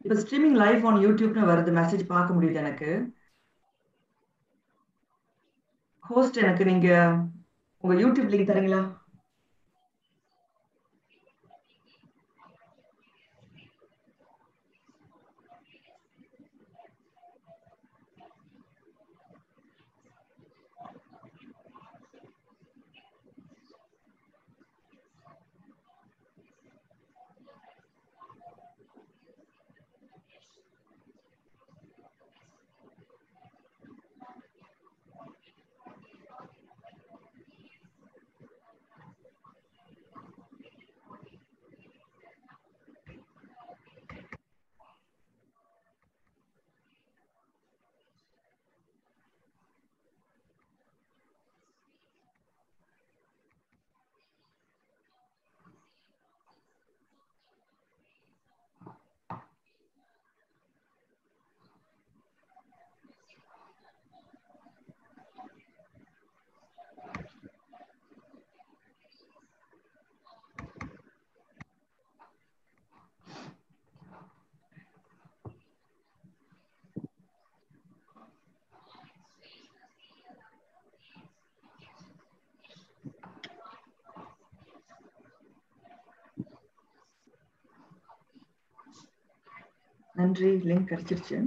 இப்ப streaming live on யூடியூப்னு வருது message பார்க்க முடியுது எனக்கு. ஹோஸ்ட் எனக்கு நீங்க உங்க யூடியூப் லிங்க் தரீங்களா? நன்றி. லிங்க் கிடைச்சிருச்சு.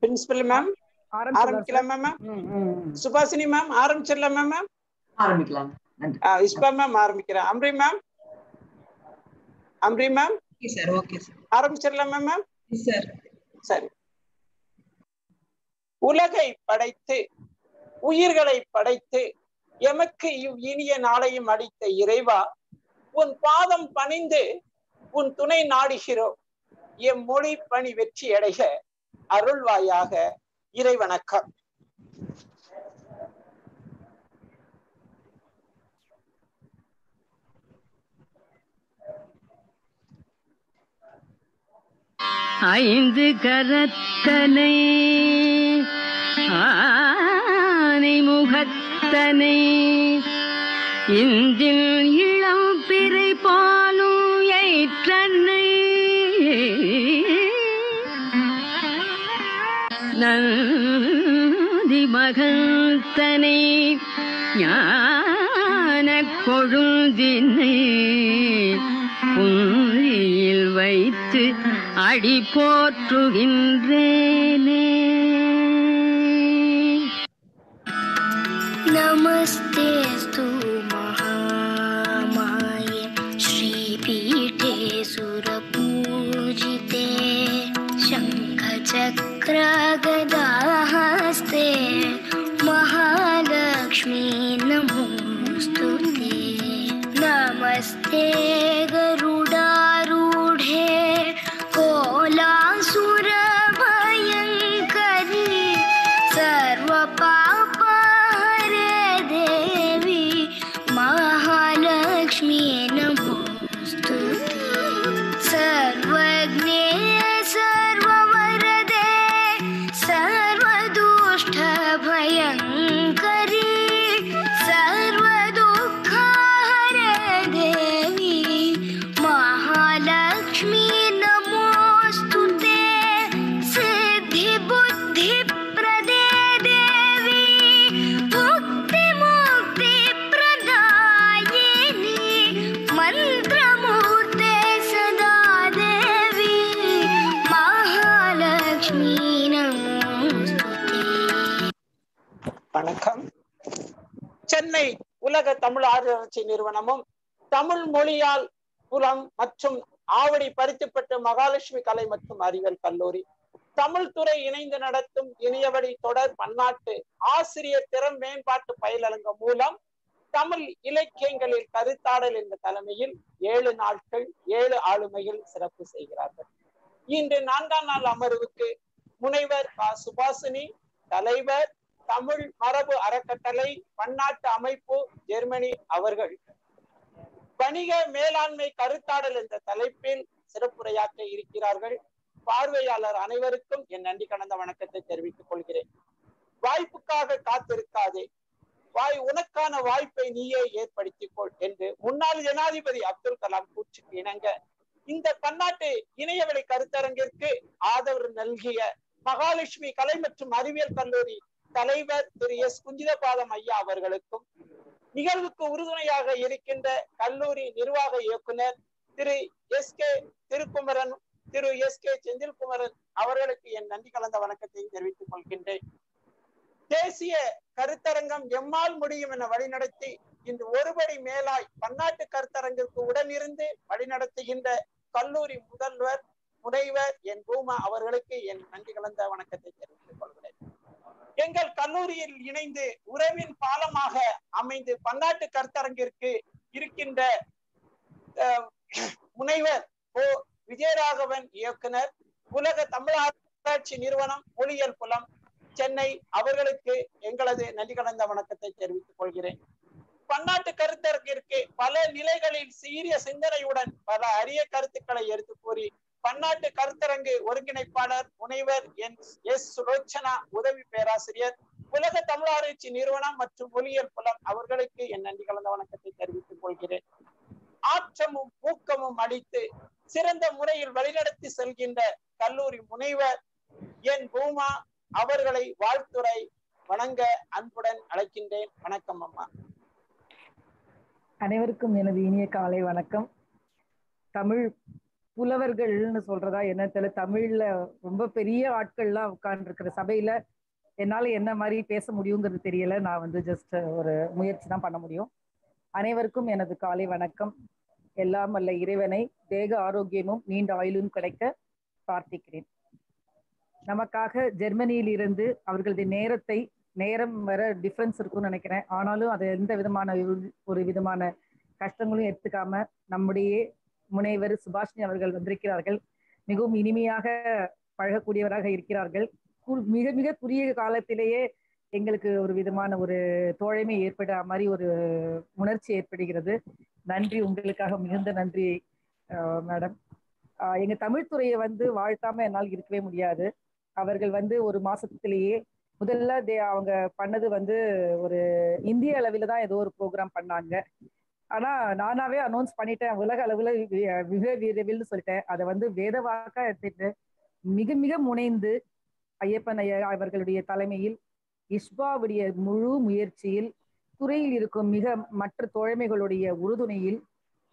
பிரின்சிபல் மேம் ஆரம்பிக்கலாமா மேம் ம், ம், ம். சுபாசினி மேம் ஆரம்பிச்சிடலாமா மேம் ஆரம்பிக்கலாம் நன்றி. விஸ்பா மேம் ஆரம்பிக்கிறேன் அம்ரி மேம் அம்ரி மேம் சார் ஓகே சார் ஆரம்பிச்சிடலாமா மேம் சார் சரி. உலகை படைத்து உயிர்களை படைத்து எமக்கு இவ் இனிய நாளையும் அளித்த இறைவா உன் பாதம் பணிந்து உன் துணை நாடுகிறோம். எம் மொழி பணி வெற்றி அடைக அருள்வாயாக இறைவணக்கம். ஐந்து கரத்தனை ஆனை முகத்தனை இந்தில் இளம் பிறை பாலும் ஏற்றனை நந்தி மகந்தனை ஞான கொழுந்தினை புந்தியில் வைத்து அடி போற்றுகின்றேனே. நமஸ்தே. தமிழ் ஆராய்ச்சி நிறுவனமும் தமிழ் மொழியால் புலம் மற்றும் ஆவடி பருத்திப்பட்டு மகாலட்சுமி கலை மற்றும் அறிவியல் கல்லூரி. தமிழ் துறை இணைந்து நடத்தும் இணையவழி தொடர் பன்னாட்டு ஆசிரியர் திறன் மேம்பாட்டு பயிலரங்கம் மூலம் தமிழ் இலக்கியங்களில் கருத்தாடல் என்ற தலைமையில் ஏழு நாட்கள் ஏழு ஆளுமையில் சிறப்பு செய்கிறார்கள். இன்று நான்காம் நாள் அமர்வுக்கு முனைவர் கா. சுபாசினி தலைவர் தமிழ் மரபு அறக்கட்டளை பன்னாட்டு அமைப்பு ஜெர்மனி அவர்கள். வணிக மேலாண்மை கருத்தாடல் என்ற தலைப்பில் சிறப்புரையாற்ற இருக்கிறார்கள். பார்வையாளர் அனைவருக்கும் என் நன்றி கடந்த வணக்கத்தை தெரிவித்துக் கொள்கிறேன். வாய்ப்புக்காக காத்திருக்காதே. வாய் உனக்கான வாய்ப்பை நீயே ஏற்படுத்திக் கொள் என்று முன்னாள் ஜனாதிபதி அப்துல் கலாம் கூற்றுக்கு இணங்க இந்த பன்னாட்டு இணையவழி கருத்தரங்கிற்கு ஆதரவு நல்கிய மகாலட்சுமி கலை மற்றும் அறிவியல் கல்லூரி தலைவர் திரு எஸ் குஞ்சிதபாதம் ஐயா அவர்களுக்கும் நிகழ்வுக்கு உறுதுணையாக இருக்கின்ற கல்லூரி நிர்வாக இயக்குனர் Thiru S K Thirukumaran Thiru S K Senthilkumaran அவர்களுக்கு என் நன்றி கலந்த வணக்கத்தை தெரிவித்துக் கொள்கின்றேன். தேசிய கருத்தரங்கம் எம்மால் முடியும் என வழிநடத்தி இன்று ஒருபடி மேலாய் பன்னாட்டு கருத்தரங்கிற்கு உடனிருந்து வழிநடத்துகின்ற கல்லூரி முதல்வர் முனைவர் என் பூமா அவர்களுக்கு என் நன்றி கலந்த வணக்கத்தை தெரிவித்துக் கொள்கிறேன். எங்கள் கல்லூரியில் இணைந்து உறவின் பாலமாக அமைந்து பன்னாட்டு கருத்தரங்கிற்கு இருக்கின்ற முனைவர் ஓ விஜயராகவன் இயக்குனர் உலக தமிழாராய்ச்சி நிறுவனம் ஒளியல் புலம் சென்னை அவர்களுக்கு எங்களது நன்றி கலந்த வணக்கத்தை தெரிவித்துக் கொள்கிறேன். பன்னாட்டு கருத்தரங்கிற்கு பல நிலைகளில் சீரிய சிந்தனையுடன் பல அரிய கருத்துக்களை எடுத்து கூறி பன்னாட்டு கருத்தரங்கு ஒருங்கிணைப்பாளர் முனைவர் என் எஸ் சுலோச்சனா உதவி பேராசிரியர் உலக தமிழாராய்ச்சி நிறுவனம் மற்றும் ஒலியல் புலம் அவர்களுக்கு என் நன்றி கலந்த வணக்கத்தை தெரிவித்துக் கொள்கிறேன். ஆற்றமும் ஊக்கமும் அளித்து சிறந்த முறையில் வழிநடத்தி செல்கின்ற கல்லூரி முனைவர் என் பூமா அவர்களை வாழ்த்துறை வணங்க அன்புடன் அழைக்கின்றேன். வணக்கம் அம்மா. அனைவருக்கும் எனது இனிய காலை வணக்கம். தமிழ் புலவர்கள்னு சொல்றதா என்ன தெரியல. தமிழ்ல ரொம்ப பெரிய ஆட்கள்லாம் உட்கார்ந்துருக்கிற சபையில என்னால என்ன மாதிரி பேச முடியுங்கிறது தெரியல. நான் வந்து ஜஸ்ட் ஒரு முயற்சி தான் பண்ண முடியும். அனைவருக்கும் எனது காலை வணக்கம். எல்லாம் அல்ல இறைவனை தேக ஆரோக்கியமும் நீண்ட ஆயுளும் கிடைக்க பிரார்த்திக்கிறேன். நமக்காக ஜெர்மனியில் இருந்து அவர்களது நேரத்தை நேரம் வர டிஃப்ரென்ஸ் இருக்கும்னு நினைக்கிறேன். ஆனாலும் அது எந்த விதமான ஒரு- ஒரு விதமான கஷ்டங்களும் எடுத்துக்காம நம்முடைய முனைவர் சுபாஷினி அவர்கள் வந்திருக்கிறார்கள். மிகவும் இனிமையாக பழகக்கூடியவராக இருக்கிறார்கள். மிக மிக குறுகிய காலத்திலேயே எங்களுக்கு ஒரு விதமான ஒரு தோழமை ஏற்பட மாதிரி ஒரு உணர்ச்சி ஏற்படுகிறது. நன்றி. உங்களுக்காக மிகுந்த நன்றி மேடம். ஆஹ் எங்க தமிழ் துறையை வந்து வாழ்த்தாம என்னால் இருக்கவே முடியாது. அவர்கள் வந்து ஒரு மாசத்திலேயே முதல்ல தே- அவங்க பண்ணது வந்து ஒரு இந்திய அளவில் தான் ஏதோ ஒரு ப்ரோக்ராம் பண்ணாங்க. ஆனா நானாவே அனௌன்ஸ் பண்ணிட்டேன். உலக அளவுல விவே மிக விரைவில் சொல்லிட்டேன். அதை வந்து வேதவாக்கா எடுத்துட்டு மிக மிக முனைந்து ஐயப்பன் ஐயா அவர்களுடைய தலைமையில் இஷ்பாவுடைய முழு முயற்சியில் துறையில் இருக்கும் மிக மற்ற தோழமைகளுடைய உறுதுணையில்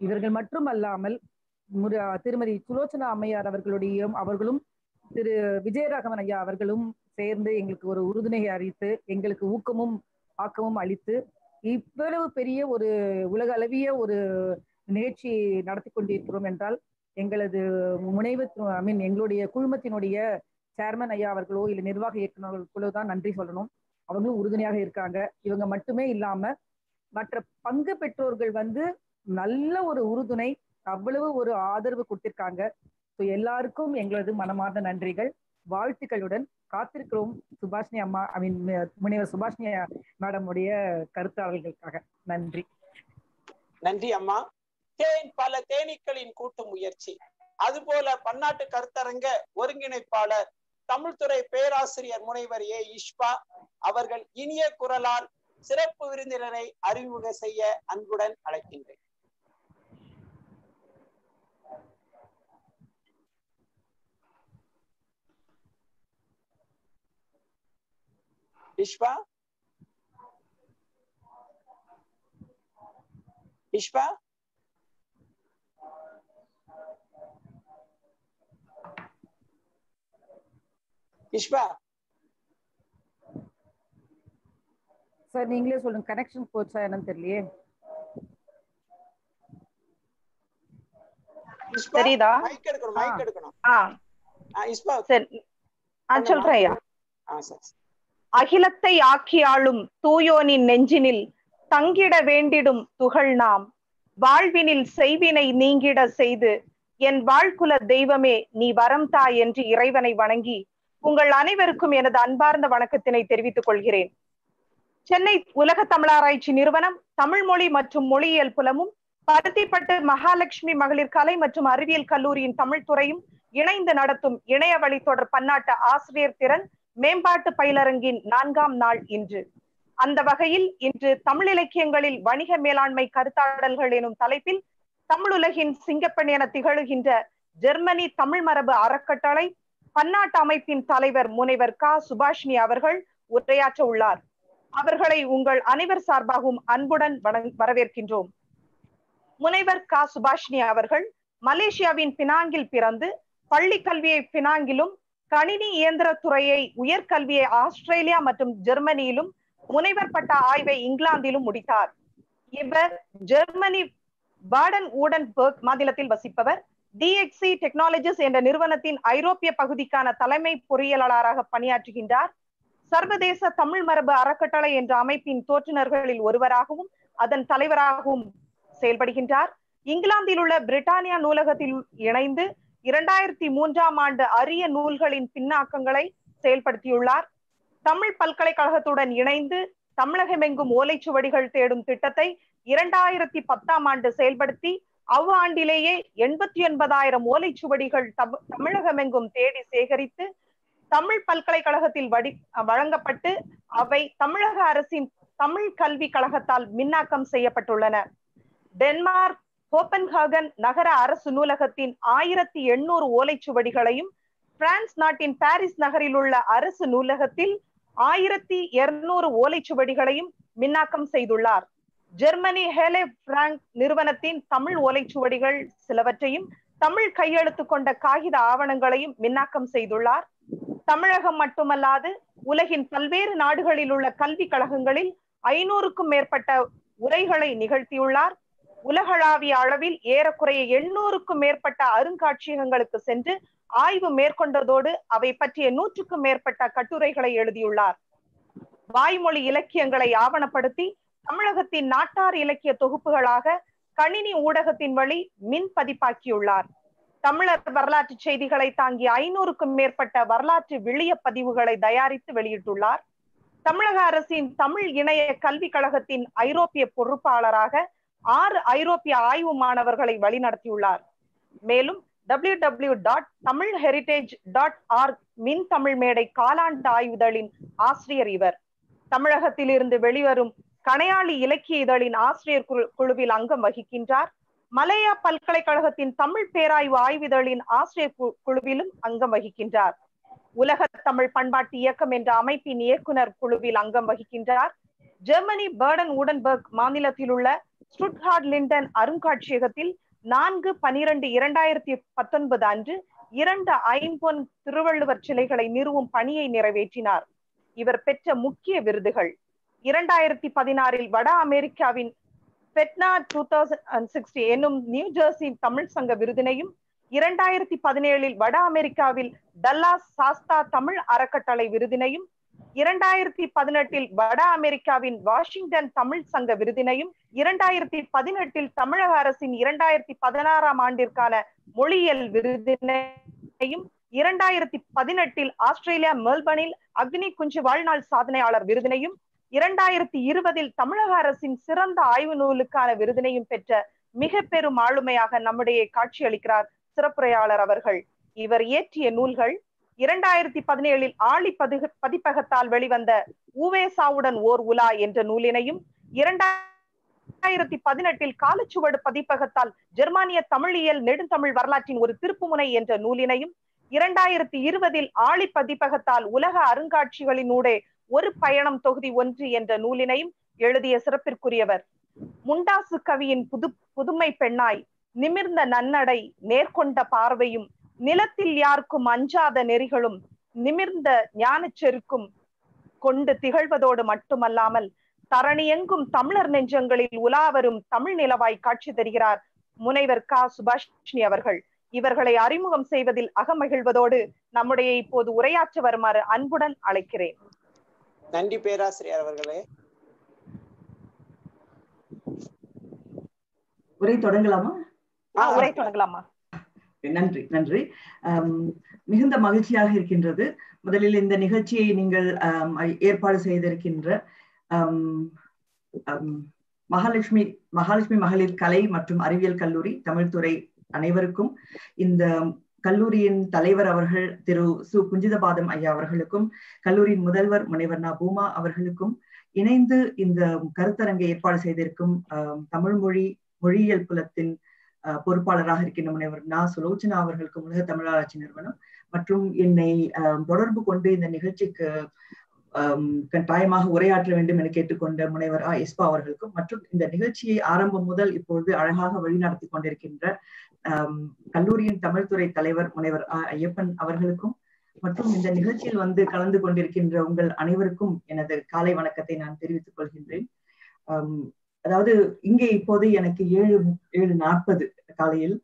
இவர்கள் மட்டுமல்லாமல் முரு- திருமதி சுலோச்சனா அம்மையார் அவர்களுடைய அவர்களும் திரு விஜயராகவன் ஐயா அவர்களும் சேர்ந்து எங்களுக்கு ஒரு உறுதுணையை அறிவித்து எங்களுக்கு ஊக்கமும் ஆக்கமும் அளித்து இவ்வளவு பெரிய ஒரு உலக அளவிய ஒரு நிகழ்ச்சி நடத்தி கொண்டிருக்கிறோம் என்றால் எங்களது முனைவு ஐ மீன் எங்களுடைய குழுமத்தினுடைய சேர்மன் ஐயா அவர்களோ இல்லை நிர்வாக இயக்குநர்களுக்கோ தான் நன்றி சொல்லணும். அவங்களும் உறுதுணையாக இருக்காங்க. இவங்க மட்டுமே இல்லாம மற்ற பங்கு பெற்றோர்கள் வந்து நல்ல ஒரு உறுதுணை அவ்வளவு ஒரு ஆதரவு கொடுத்திருக்காங்க. ஸோ எல்லாருக்கும் எங்களது மனமார்ந்த நன்றிகள். வாழ்த்துக்களுடன் காத்திருக்கிறோம் சுபாஷினி அம்மா ஐ மீன் முனைவர் சுபாஷினி மேடம் உடைய கருத்தாளர்களுக்காக. நன்றி. நன்றி அம்மா. தேன் பல தேனீக்களின் கூட்டு முயற்சி. அதுபோல பன்னாட்டு கருத்தரங்க ஒருங்கிணைப்பாளர் தமிழ்துறை பேராசிரியர் முனைவர் ஏ. இஷ்பா அவர்கள் இனிய குரலால் சிறப்பு விருந்தினரை அறிமுக செய்ய அன்புடன் அழைக்கின்றேன். இஷ்பா இஷ்பா இஷ்பா சார் நீங்களே சொல்லுங்க. கனெக்ஷன் போச்சா என்னன்னு தெரியலையே. இஷ்பா தெரியுதா? மைக் எடுக்கணும் மைக் எடுக்கணும். ஆ. ஆ, இஷ்பா சரி. சொல்றேன் ஐயா. ஆ சரி. அகிலத்தை ஆக்கியாளும் தூயோனின் நெஞ்சினில் தங்கிட வேண்டிடும் துகள் நாம். வாழ்வினில் செய்வினை நீங்கிட செய்து என் வாழ்குல தெய்வமே நீ வரம் தா என்று இறைவனை வணங்கி உங்கள் அனைவருக்கும் எனது அன்பார்ந்த வணக்கத்தினை தெரிவித்துக் கொள்கிறேன். சென்னை உலக தமிழாராய்ச்சி நிறுவனம் தமிழ் மொழி மற்றும் மொழியியல் புலமும் பருத்திப்பட்டு மகாலட்சுமி மகளிர் கலை மற்றும் அறிவியல் கல்லூரியின் தமிழ் துறையும் இணைந்து நடத்தும் இணைய வழி தொடர் பன்னாட்டு ஆசிரியர் திறன் மேம்பாட்டு பயிலரங்கின் நான்காம் நாள் இன்று. அந்த வகையில் இன்று தமிழ் இலக்கியங்களில் வணிக மேலாண்மை கருத்தாடல்கள் எனும் தலைப்பில் தமிழுலகின் சிங்கப்பெண் என திகழுகின்ற ஜெர்மனி தமிழ் மரபு அறக்கட்டளை பன்னாட்டு அமைப்பின் தலைவர் முனைவர் க. சுபாஷினி அவர்கள் உரையாற்ற உள்ளார். அவர்களை உங்கள் அனைவர் சார்பாகவும் அன்புடன் வரவேற்கின்றோம். முனைவர் க. சுபாஷினி அவர்கள் மலேசியாவின் பினாங்கில் பிறந்து பள்ளி கல்வியை பினாங்கிலும் கணினி இயந்திர துறையை உயர்கல்வியை ஆஸ்திரேலியா மற்றும் ஜெர்மனியிலும் முனைவர் பட்ட ஆய்வை இங்கிலாந்திலும் முடித்தார். இவர் ஜெர்மனி பாடன் ஊடன்பர்க் மாநிலத்தில் வசிப்பவர். டிஎக்சி டெக்னாலஜிஸ் என்ற நிறுவனத்தின் ஐரோப்பிய பகுதிக்கான தலைமை பொறியியலாளராக பணியாற்றுகின்றார். சர்வதேச தமிழ் மரபு அறக்கட்டளை என்ற அமைப்பின் தோற்றுநர்களில் ஒருவராகவும் அதன் தலைவராகவும் செயல்படுகின்றார். இங்கிலாந்தில் உள்ள பிரிட்டானியா நூலகத்தில் இணைந்து இரண்டாயிரத்தி மூன்றாம் ஆண்டு அரிய நூல்களின் பின்னாக்கங்களை செயல்படுத்தியுள்ளார். தமிழ் பல்கலைக்கழகத்துடன் இணைந்து தமிழகமெங்கும் ஓலைச்சுவடிகள் தேடும் திட்டத்தை இரண்டாயிரத்தி பத்தாம் ஆண்டு செயல்படுத்தி அவ்வாண்டிலேயே எண்பத்தி ஒன்பதாயிரம் ஓலைச்சுவடிகள் தமிழகமெங்கும் தேடி சேகரித்து தமிழ் பல்கலைக்கழகத்தில் வடி வழங்கப்பட்டு அவை தமிழக அரசின் தமிழ் கல்வி கழகத்தால் மின்னாக்கம் செய்யப்பட்டுள்ளன. டென்மார்க் கோப்பன்ஹாகன் நகர அரசு நூலகத்தின் ஆயிரத்தி எண்ணூறு ஓலைச்சுவடிகளையும் பிரான்ஸ் நாட்டின் பாரிஸ் நகரில் உள்ள அரசு நூலகத்தில் ஆயிரத்தி இருநூறு ஓலைச்சுவடிகளையும் மின்னாக்கம் செய்துள்ளார். ஜெர்மனி ஹேலே பிராங்க் நிறுவனத்தின் தமிழ் ஓலைச்சுவடிகள் சிலவற்றையும் தமிழ் கையெழுத்து கொண்ட காகித ஆவணங்களையும் மின்னாக்கம் செய்துள்ளார். தமிழகம் மட்டுமல்லாது உலகின் பல்வேறு நாடுகளில் உள்ள கல்வி கழகங்களில் ஐநூறுக்கும் மேற்பட்ட உரைகளை நிகழ்த்தியுள்ளார். உலகளாவிய அளவில் ஏறக்குறைய எண்ணூறுக்கும் மேற்பட்ட அருங்காட்சியகங்களுக்கு சென்று ஆய்வு மேற்கொண்டதோடு அவை பற்றிய நூற்றுக்கும் மேற்பட்ட கட்டுரைகளை எழுதியுள்ளார். வாய்மொழி இலக்கியங்களை ஆவணப்படுத்தி தமிழகத்தின் நாட்டார் இலக்கிய தொகுப்புகளாக கணினி ஊடகத்தின் வழி மின் பதிப்பாக்கியுள்ளார். தமிழர் வரலாற்று செய்திகளை தாங்கி ஐநூறுக்கும் மேற்பட்ட வரலாற்று விளிய பதிவுகளை தயாரித்து வெளியிட்டுள்ளார். தமிழக அரசின் தமிழ் இணைய கல்விக் கழகத்தின் ஐரோப்பிய பொறுப்பாளராக ஆறு ஐரோப்பிய ஆய்வு மாணவர்களை வழிநடத்தியுள்ளார். மேலும் W W dot Tamil heritage dot org மின் தமிழ் மேடை காலாண்டு ஆய்வுதழின் ஆசிரியர் இவர். தமிழகத்தில் இருந்து வெளிவரும் கணையாளி இலக்கிய இதழின் ஆசிரியர் குழுவில் அங்கம் வகிக்கின்றார். மலையா பல்கலைக்கழகத்தின் தமிழ் பேராய்வு ஆய்விதழின் ஆசிரியர் குழுவிலும் அங்கம் வகிக்கின்றார். உலக தமிழ் பண்பாட்டு இயக்கம் என்ற அமைப்பின் இயக்குனர் குழுவில் அங்கம் வகிக்கின்றார். ஜெர்மனி பேர்டன் உடன்பர்க் மாநிலத்தில் உள்ள ஸ்டுட்ஹார்ட் லிண்டன் அருங்காட்சியகத்தில் நான்கு பனிரெண்டு இரண்டாயிரத்தி பத்தொன்பது அன்று இரண்டு ஐம்பொன் திருவள்ளுவர் சிலைகளை நிறுவும் பணியை நிறைவேற்றினார். இவர் பெற்ற முக்கிய விருதுகள். இரண்டாயிரத்தி பதினாறில் வட அமெரிக்காவின் பெட்னா டூ தௌசண்ட் சிக்ஸ்டி என்னும் நியூ ஜெர்சி தமிழ் சங்க விருதினையும் இரண்டாயிரத்தி பதினேழில் வட அமெரிக்காவில் டல்லாஸ் சாஸ்தா தமிழ் அறக்கட்டளை விருதினையும் இரண்டாயிரத்தி பதினெட்டில் வட அமெரிக்காவின் வாஷிங்டன் தமிழ் சங்க விருதினையும் இரண்டாயிரத்தி பதினெட்டில் தமிழக அரசின் இரண்டாயிரத்தி பதினாறாம் ஆண்டிற்கான மொழியியல் விருதினையும் இரண்டாயிரத்தி பதினெட்டில் ஆஸ்திரேலியா மெல்பர்னில் அக்னி குஞ்சு வாழ்நாள் சாதனையாளர் விருதினையும் இரண்டாயிரத்தி இருபதில் தமிழக அரசின் சிறந்த ஆய்வு நூலுக்கான விருதினையும் பெற்ற மிக பெரும் ஆளுமையாக நம்முடைய காட்சியளிக்கிறார் சிறப்புரையாளர் அவர்கள். இவர் இயற்றிய நூல்கள் இரண்டாயிரத்தி பதினேழில் ஆழி பது பதிப்பகத்தால் வெளிவந்த ஊவேசாவுடன் ஓர் உலா என்ற நூலினையும் இரண்டாயிரத்தி பதினெட்டில் காலச்சுவடு பதிப்பகத்தால் ஜெர்மானிய தமிழியல் நெடுந்தமிழ் வரலாற்றின் ஒரு திருப்புமுனை என்ற நூலினையும் இரண்டாயிரத்தி இருபதில் ஆழி பதிப்பகத்தால் உலக அருங்காட்சிகளினூடே ஒரு பயணம் தொகுதி ஒன்று என்ற நூலினையும் எழுதிய சிறப்பிற்குரியவர். முண்டாசு கவியின் புது புதுமை பெண்ணாய் நிமிர்ந்த நன்னடை நேர்கொண்ட பார்வையும் நிலத்தில் யாருக்கும் அஞ்சாத நெறிகளும் நிமிர்ந்த ஞானச் செருக்கும் கொண்டு திகழ்வதோடு மட்டுமல்லாமல் தரணியெங்கும் தமிழர் நெஞ்சங்களில் உலாவரும் தமிழ் நிலவாய் காட்சி தருகிறார் முனைவர் க. சுபாஷினி அவர்கள். இவர்களை அறிமுகம் செய்வதில் அகமகிழ்வதோடு நம்முடைய இப்போது உரையாற்ற வருமாறு அன்புடன் அழைக்கிறேன். நன்றி பேராசிரியர் அவர்களே. உரை தொடங்கலாமா? ஆ, உரை தொடங்கலாமா? நன்றி நன்றி. மிகுந்த மகிழ்ச்சியாக இருக்கின்றது. முதலில் இந்த நிகழ்ச்சியை நீங்கள் ஏற்பாடு செய்திருக்கின்ற மகாலட்சுமி மகாலட்சுமி மகளிர் கலை மற்றும் அறிவியல் கல்லூரி தமிழ்துறை அனைவருக்கும் இந்த கல்லூரியின் தலைவர் அவர்கள் திரு சு. குஞ்சிதபாதம் ஐயா அவர்களுக்கும் கல்லூரியின் முதல்வர் முனைவர் நா. பூமா அவர்களுக்கும் இணைந்து இந்த கருத்தரங்கை ஏற்பாடு செய்திருக்கும் தமிழ் மொழி மொழியியல் புலத்தின் பொறுப்பாளராக இருக்கின்ற முனைவர் நா. சுலோச்சனா அவர்களுக்கு உலக தமிழராட்சி நிறுவனம். மற்றும் என்னை அஹ், தொடர்பு கொண்டு இந்த நிகழ்ச்சிக்கு கட்டாயமாக உரையாற்ற வேண்டும் என கேட்டுக்கொண்ட முனைவர் ஆ. எஸ்பா அவர்களுக்கும் மற்றும் இந்த நிகழ்ச்சியை ஆரம்பம் முதல் இப்பொழுது அழகாக வழிநடத்தி கொண்டிருக்கின்ற கல்லூரியின் தமிழ்துறை தலைவர் முனைவர் ஆ. ஐயப்பன் அவர்களுக்கும் மற்றும் இந்த நிகழ்ச்சியில் வந்து கலந்து கொண்டிருக்கின்ற உங்கள் அனைவருக்கும் எனது காலை வணக்கத்தை நான் தெரிவித்துக் கொள்கின்றேன். அதாவது இங்கே இப்போது எனக்கு ஏழு ஏழு நாற்பது காலையில்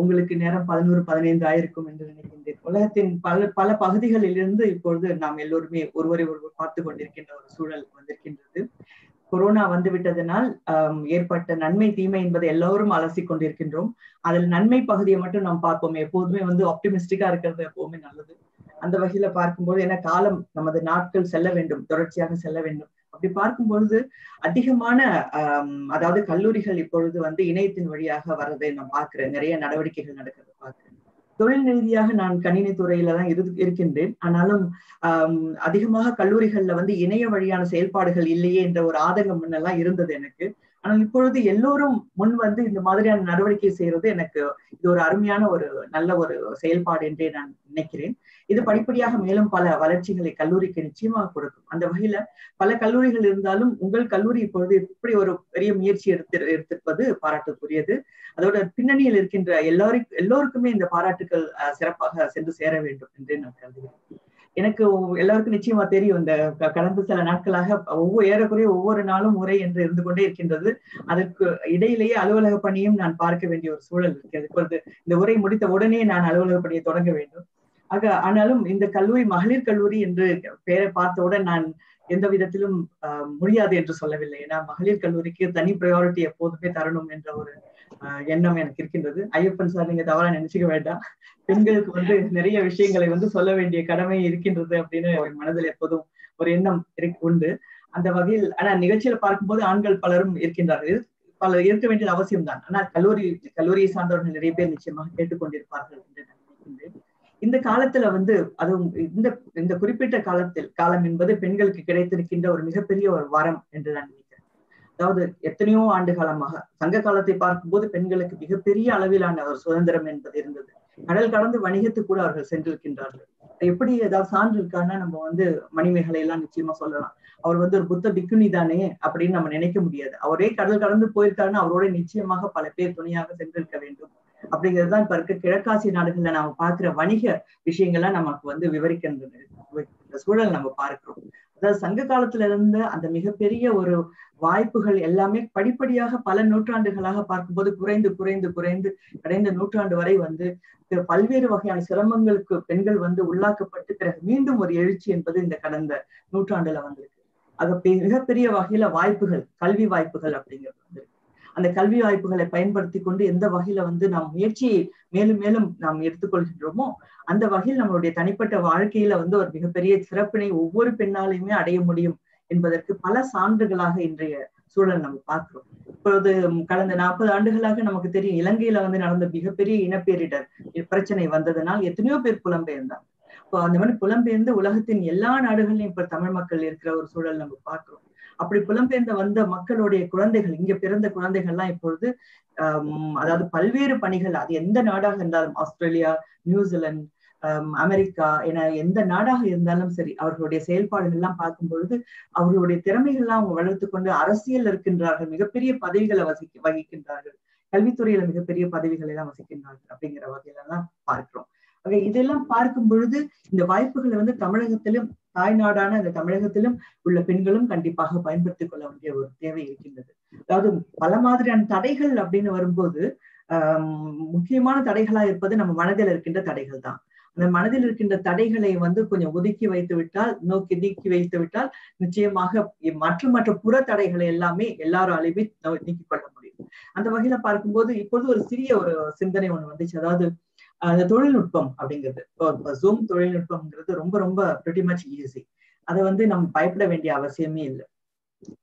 உங்களுக்கு நேரம் பதினோரு பதினைந்து ஆயிருக்கும் என்று நினைக்கின்றேன். உலகத்தின் பல பல பகுதிகளில் இருந்து இப்பொழுது நாம் எல்லோருமே ஒருவரை ஒருவர் பார்த்து கொண்டிருக்கின்ற ஒரு சூழல் வந்திருக்கின்றது. கொரோனா வந்து விட்டதனால் ஏற்பட்ட நன்மை தீமை என்பதை எல்லோரும் அலசி கொண்டிருக்கின்றோம். அதில் நன்மை பகுதியை மட்டும் நாம் பார்ப்போம். எப்போதுமே வந்து ஆப்டிமிஸ்டிக்கா இருக்கிறது எப்பவுமே நல்லது. அந்த வகையில பார்க்கும்போது ஏன்னா காலம் நமது நாட்கள் செல்ல வேண்டும். தொடர்ச்சியாக செல்ல வேண்டும். அப்படி பார்க்கும்பொழுது அதிகமான அதாவது கல்லூரிகள் இப்பொழுது வந்து இணையத்தின் வழியாக வர்றதை நான் பார்க்கிறேன். நிறைய நடவடிக்கைகள் நடக்கிறது பாக்குறேன் தொழில் ரீதியாக நான் கணினி துறையில தான் இரு இருக்கின்றேன். ஆனாலும் அதிகமாக கல்லூரிகள்ல வந்து இணைய வழியான செயல்பாடுகள் இல்லையே என்ற ஒரு ஆதங்கம் முன்னெல்லாம் இருந்தது எனக்கு. ஆனால் இப்பொழுது எல்லோரும் முன் வந்து இந்த மாதிரியான நடவடிக்கை செய்யறது எனக்கு இது ஒரு அருமையான ஒரு நல்ல ஒரு செயல்பாடு என்றே நான் நினைக்கிறேன். இது படிப்படியாக மேலும் பல வளர்ச்சிகளை கல்லூரிக்கு நிச்சயமாக கொடுக்கும். அந்த வகையில பல கல்லூரிகள் இருந்தாலும் உங்கள் கல்லூரி இப்பொழுது இப்படி ஒரு பெரிய முயற்சி எடுத்து எடுத்திருப்பது பாராட்டுக்குரியது. அதோட பின்னணியில் இருக்கின்ற எல்லாருக்கும் எல்லோருக்குமே இந்த பாராட்டுகள் அஹ், சிறப்பாக சென்று சேர வேண்டும் என்றே நான் கருதுகிறேன். எனக்கு எல்லாருக்கும் நிச்சயமா தெரியும் இந்த கடந்த சில நாட்களாக ஒவ்வொரு ஏறக்குறைய ஒவ்வொரு நாளும் உரை என்று இருந்து கொண்டே இருக்கின்றது. அதற்கு இடையிலேயே அலுவலக பணியும் நான் பார்க்க வேண்டிய ஒரு சூழல் இருக்கிறது இந்த உரை முடித்த உடனே நான் அலுவலக பணியை தொடங்க வேண்டும். ஆக ஆனாலும் இந்த கல்லூரி மகளிர் கல்லூரி என்று பெயரை பார்த்தவுடன் நான் எந்த விதத்திலும் முடியாது என்று சொல்லவில்லை. ஏன்னா மகளிர் கல்லூரிக்கு தனி ப்ரையாரிட்டி எப்போதுமே தரணும் என்ற ஒரு எண்ணம் எனக்கு இருக்கின்றது. ஐயப்பன் சார் நீங்க தவறா நினைச்சுக்க வேண்டாம். பெண்களுக்கு வந்து நிறைய விஷயங்களை வந்து சொல்ல வேண்டிய கடமை இருக்கின்றது அப்படின்னு என் மனதில் எப்போதும் ஒரு எண்ணம் இருக்கு- உண்டு. அந்த வகையில் ஆனா நிகழ்ச்சியில பார்க்கும்போது ஆண்கள் பலரும் இருக்கின்றார்கள். பலர் இருக்க வேண்டியது அவசியம் தான் ஆனால் கல்லூரி கல்லூரியை சார்ந்தவர்கள் நிறைய பேர் நிச்சயமாக கேட்டுக்கொண்டிருப்பார்கள் என்று நான் நினைக்கின்றேன். இந்த காலத்துல வந்து அதுவும் இந்த இந்த குறிப்பிட்ட காலத்தில் காலம் என்பது பெண்களுக்கு கிடைத்திருக்கின்ற ஒரு மிகப்பெரிய ஒரு வரம் என்று நான் நினைக்கிறேன். அதாவது எத்தனையோ ஆண்டு காலமாக சங்க காலத்தை பார்க்கும்போது பெண்களுக்கு மிகப்பெரிய அளவிலான ஒரு சுதந்திரம் என்பது இருந்தது. கடல் கடந்து வணிகத்துக்கு கூட அவர்கள் சென்றிருக்கின்றார்கள். எப்படி ஏதாவது சான்று இருக்கான்னா நம்ம வந்து மணிமேகலை எல்லாம் நிச்சயமா சொல்லலாம். அவர் வந்து ஒரு புத்த பிக்குனி தானே அப்படின்னு நம்ம நினைக்க முடியாது. அவரே கடல் கடந்து போயிருக்காருன்னு அவரோட நிச்சயமாக பல பேர் துணையாக சென்றிருக்க வேண்டும். அப்படிங்கிறது தான் இப்ப இருக்க கிழக்காசிய நாடுகள்ல நாம பாக்குற வணிக விஷயங்கள்லாம் நமக்கு வந்து விவரிக்கின்றது இந்த சூழல் நம்ம பார்க்கிறோம். அதாவது சங்க காலத்துல இருந்த அந்த மிகப்பெரிய ஒரு வாய்ப்புகள் எல்லாமே படிப்படியாக பல நூற்றாண்டுகளாக பார்க்கும்போது குறைந்து குறைந்து குறைந்து கடைந்த நூற்றாண்டு வரை வந்து பல்வேறு வகையான சிரமங்களுக்கு பெண்கள் வந்து உள்ளாக்கப்பட்டு பிறகு மீண்டும் ஒரு எழுச்சி என்பது இந்த கடந்த நூற்றாண்டுல வந்திருக்கு. அது மிகப்பெரிய வகையில வாய்ப்புகள் கல்வி வாய்ப்புகள் அப்படிங்கிறது வந்து அந்த கல்வி வாய்ப்புகளை பயன்படுத்தி கொண்டு எந்த வகையில வந்து நாம் முயற்சியை மேலும் மேலும் நாம் எடுத்துக்கொள்கின்றோமோ அந்த வகையில் நம்மளுடைய தனிப்பட்ட வாழ்க்கையில வந்து ஒரு மிகப்பெரிய சிறப்பினை ஒவ்வொரு பெண்ணாலையுமே அடைய முடியும் என்பதற்கு பல சான்றுகளாக இன்றைய சூழல் நம்ம பார்க்கிறோம். இப்பொழுது கடந்த நாற்பது ஆண்டுகளாக நமக்கு தெரியும் இலங்கையில வந்து நடந்த மிகப்பெரிய இனப்பேரிடர் பிரச்சனை வந்ததுனால் எத்தனையோ பேர் புலம்பெயர்ந்தாங்க. இப்போ அந்த மாதிரி புலம்பெயர்ந்து உலகத்தின் எல்லா நாடுகளிலும் இப்ப தமிழ் மக்கள் இருக்கிற ஒரு சூழல் நம்ம பார்க்கிறோம். அப்படி புலம்பெயர்ந்த வந்த மக்களுடைய குழந்தைகள் இங்க பிறந்த குழந்தைகள்லாம் இப்பொழுது அதாவது பல்வேறு பணிகள் அது எந்த நாடாக இருந்தாலும் ஆஸ்திரேலியா நியூசிலாந்து அமெரிக்கா என எந்த நாடாக இருந்தாலும் சரி அவர்களுடைய செயல்பாடுகள் எல்லாம் பார்க்கும் பொழுது அவர்களுடைய திறமைகள்லாம் அவங்க வளர்த்து கொண்டு அரசியல் இருக்கின்றார்கள். மிகப்பெரிய பதவிகளை வசிக்க வகிக்கின்றார்கள். கல்வித்துறையில மிகப்பெரிய பதவிகளை எல்லாம் வசிக்கின்றார்கள் அப்படிங்கிற வகையில எல்லாம் பார்க்கிறோம். ஆக இதெல்லாம் பார்க்கும் பொழுது இந்த வாய்ப்புகளை வந்து தமிழகத்திலும் தாய்நாடான இந்த தமிழகத்திலும் உள்ள பெண்களும் கண்டிப்பாக பயன்படுத்திக் கொள்ள வேண்டிய ஒரு தேவை இருக்கின்றது. அதாவது பல மாதிரியான தடைகள் அப்படின்னு வரும்போது ஆஹ் முக்கியமான தடைகளா இருப்பது நம்ம மனதில் இருக்கின்ற தடைகள் தான் அந்த மனதில் இருக்கின்ற தடைகளை வந்து கொஞ்சம் ஒதுக்கி வைத்து விட்டால் நோக்கி நீக்கி வைத்து விட்டால் நிச்சயமாக மற்ற மற்ற புற தடைகளை எல்லாமே எல்லாராலையுமே நீக்கிக் கொள்ள முடியும். அந்த வகையில பார்க்கும்போது இப்பொழுது ஒரு சிறிய ஒரு சிந்தனை ஒண்ணு வந்துச்சு. அதாவது அந்த தொழில்நுட்பம் அப்படிங்கிறது இப்போ ஜூம் தொழில்நுட்பம்ங்கிறது ரொம்ப ரொம்ப பிரிட்டி மச் ஈஸி அதை வந்து நம்ம பயப்பட வேண்டிய அவசியமே இல்லை.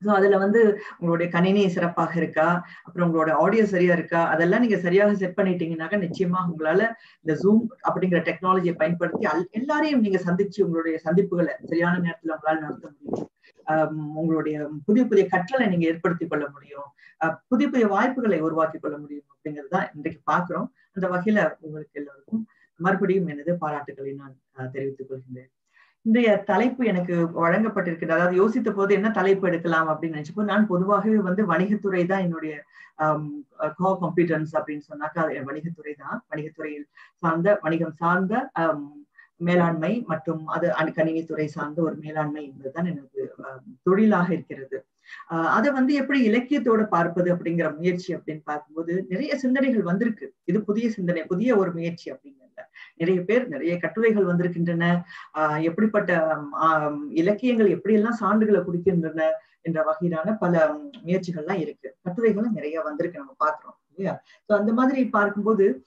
ஸோ அதுல வந்து உங்களுடைய கணினி சிறப்பாக இருக்கா? அப்புறம் உங்களோட ஆடியோ சரியா இருக்கா? அதெல்லாம் நீங்க சரியாக செட் பண்ணிட்டீங்கன்னாக்க நிச்சயமா உங்களால இந்த ஜூம் அப்படிங்கிற டெக்னாலஜியை பயன்படுத்தி எல்லாரையும் நீங்க சந்திச்சு உங்களுடைய சந்திப்புகளை சரியான நேரத்துல உங்களால நடத்த முடியும். ஆஹ் உங்களுடைய புதிய புதிய கற்றலை நீங்க ஏற்படுத்தி கொள்ள முடியும். புதிய புதிய வாய்ப்புகளை உருவாக்கி கொள்ள முடியும் அப்படிங்கிறது தான் இன்றைக்கு பாக்குறோம் அந்த வகையில உங்களுக்கு எல்லாருக்கும் மறுபடியும் எனது பாராட்டுகளை நான் தெரிவித்துக் கொள்கின்றேன். இன்றைய தலைப்பு எனக்கு வழங்கப்பட்டிருக்கிறது அதாவது யோசித்த போது என்ன தலைப்பு எடுக்கலாம் அப்படின்னு நினைச்சப்போ நான் பொதுவாகவே வந்து வணிகத்துறை தான் என்னுடைய கோ கம்பீட்டன்ஸ் அப்படின்னு சொன்னாக்கா அது வணிகத்துறை தான். வணிகத்துறையில் சார்ந்த வணிகம் சார்ந்த மேலாண்மை மற்றும் அது கணினித்துறை சார்ந்த ஒரு மேலாண்மை என்பதுதான் எனக்கு தொழிலாக இருக்கிறது. அதை வந்து எப்படி இலக்கியத்தோட பார்ப்பது அப்படிங்கிற முயற்சி அப்படின்னு பார்க்கும்போது நிறைய சிந்தனைகள் வந்திருக்கு. இது புதிய சிந்தனை புதிய ஒரு முயற்சி அப்படிங்கிறத. நிறைய பேர் நிறைய கட்டுரைகள் வந்திருக்கின்றன. ஆஹ் எப்படிப்பட்ட ஆஹ் இலக்கியங்கள் எப்படியெல்லாம் சான்றுகளை குடிக்கின்றன என்ற வகையிலான பல முயற்சிகள்லாம் இருக்கு. கட்டுரைகளும் நிறைய வந்திருக்கு நம்ம பாக்குறோம் இல்லையா? சோ அந்த மாதிரி பார்க்கும்போது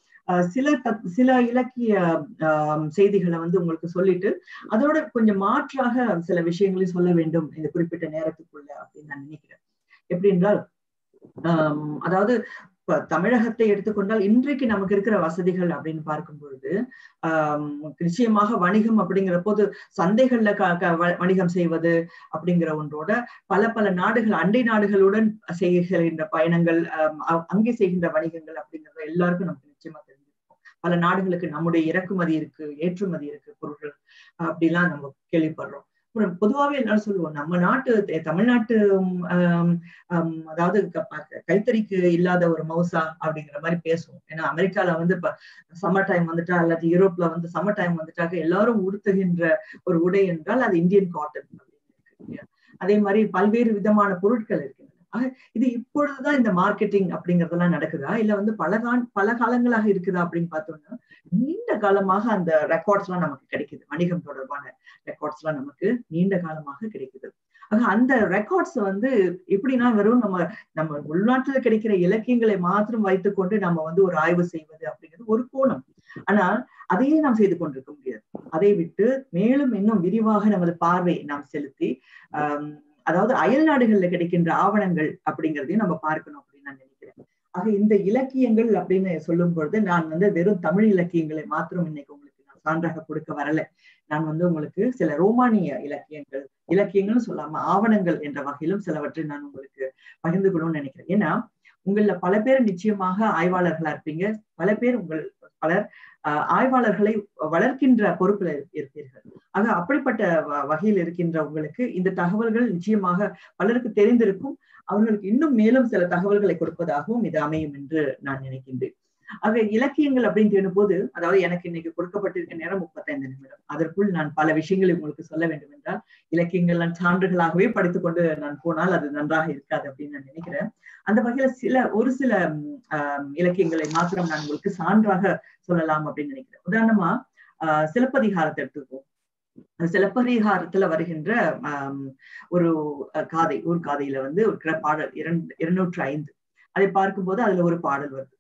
சில தத்- சில இலக்கிய ஆஹ் செய்திகளை வந்து உங்களுக்கு சொல்லிட்டு அதோட கொஞ்சம் மாற்றாக சில விஷயங்களையும் சொல்ல வேண்டும் இந்த குறிப்பிட்ட நேரத்துக்குள்ள அப்படின்னு நான் நினைக்கிறேன். எப்படி என்றால் ஆஹ் அதாவது இப்ப தமிழகத்தை எடுத்துக்கொண்டால் இன்றைக்கு நமக்கு இருக்கிற வசதிகள் அப்படின்னு பார்க்கும் பொழுது ஆஹ் நிச்சயமாக வணிகம் அப்படிங்கிற போது சந்தைகள்ல க வ- வணிகம் செய்வது அப்படிங்கிற ஒன்றோட பல பல நாடுகள் அண்டை நாடுகளுடன் செய்கின்ற பயணங்கள் அங்கே செய்கின்ற வணிகங்கள் அப்படிங்கிறது எல்லாருக்கும் நமக்கு பல நாடுகளுக்கு நம்முடைய இறக்குமதி இருக்கு ஏற்றுமதி இருக்கு பொருட்கள். அப்படிலாம் நம்ம கேள்விப்படுறோம். அப்புறம் பொதுவாகவே எல்லாரும் சொல்லுவோம்? நம்ம நாட்டு தமிழ்நாட்டு அதாவது கைத்தறிக்கு இல்லாத ஒரு மவுசா அப்படிங்கிற மாதிரி பேசுவோம். ஏன்னா அமெரிக்கால வந்து இப்ப சம்மர் டைம் வந்துட்டா அல்லது யூரோப்ல வந்து சம்மர் டைம் வந்துட்டாக்க எல்லாரும் உடுத்துகின்ற ஒரு உடை என்றால் அது இந்தியன் காட்டன் அப்படின்னு இருக்கு அதே மாதிரி பல்வேறு விதமான பொருட்கள் இருக்கு. இது இப்பொழுதுதான் இந்த மார்க்கெட்டிங் அப்படிங்கறதெல்லாம் நடக்குதா? இல்ல வந்து பல பல காலங்களாக இருக்குதா அப்படின்னு பார்த்தோம்னா நீண்ட காலமாக அந்த ரெக்கார்ட்ஸ் எல்லாம் நமக்கு கிடைக்குது. வணிகம் தொடர்பான ரெக்கார்ட்ஸ் எல்லாம் நமக்கு நீண்ட காலமாக கிடைக்குது. ஆக அந்த ரெக்கார்ட்ஸ் வந்து எப்படின்னா வெறும் நம்ம நம்ம உள்நாட்டுல கிடைக்கிற இலக்கியங்களை மாத்திரம் வைத்துக்கொண்டு நம்ம வந்து ஒரு ஆய்வு செய்வது அப்படிங்கிறது ஒரு கோணம். ஆனால் அதையே நாம் செய்து கொண்டிருக்க முடியாது. அதை விட்டு மேலும் இன்னும் விரிவாக நமது பார்வை நாம் செலுத்தி ஆஹ் அதாவது அயல் நாடுகள்ல கிடைக்கின்ற ஆவணங்கள் அப்படிங்கிறதையும் நம்ம பார்க்கணும் அப்படின்னு நான் நினைக்கிறேன். ஆக இந்த இலக்கியங்கள் அப்படின்னு சொல்லும் பொழுது நான் வந்து வெறும் தமிழ் இலக்கியங்களை மாத்திரம் இன்னைக்கு உங்களுக்கு நான் சான்றாக கொடுக்க வரல. நான் வந்து உங்களுக்கு சில ரோமானிய இலக்கியங்கள் இலக்கியங்கள்னு சொல்லாம ஆவணங்கள் என்ற வகையிலும் சிலவற்றை நான் உங்களுக்கு பகிர்ந்து கொள்ளணும்னு நினைக்கிறேன். ஏன்னா உங்கள பல பேர் நிச்சயமாக ஆய்வாளர்களா இருப்பீங்க. பல பேர் உங்கள் பலர் ஆஹ் ஆய்வாளர்களை வளர்க்கின்ற பொறுப்பில் இருப்பீர்கள். ஆக அப்படிப்பட்ட வ- வகையில் இருக்கின்ற உங்களுக்கு இந்த தகவல்கள் நிச்சயமாக பலருக்கு தெரிந்திருக்கும். அவர்களுக்கு இன்னும் மேலும் சில தகவல்களை கொடுப்பதாகவும் இது அமையும் என்று நான் நினைக்கின்றேன். ஆக இலக்கியங்கள் அப்படின்னு தேடும் போது அதாவது எனக்கு இன்னைக்கு கொடுக்கப்பட்டிருக்க நேரம் முப்பத்தைந்து நிமிடம். அதற்குள் நான் பல விஷயங்களை உங்களுக்கு சொல்ல வேண்டும் என்றால் இலக்கியங்கள் நான் சான்றுகளாகவே படித்துக் கொண்டு நான் போனால் அது நன்றாக இருக்காது அப்படின்னு நான் நினைக்கிறேன். அந்த வகையில சில ஒரு சில ஆஹ், இலக்கியங்களை மாத்திரம் நான் உங்களுக்கு சான்றாக சொல்லலாம் அப்படின்னு நினைக்கிறேன். உதாரணமா ஆஹ், சிலப்பதிகாரத்தை எடுத்துக்குவோம் சிலப்பதிகாரத்துல வருகின்ற ஒரு அஹ், காதை ஒரு காதையில வந்து ஒரு பாடல் இரண்டு இருநூற்று ஐந்து. அதை பார்க்கும்போது அதுல ஒரு பாடல் வருது.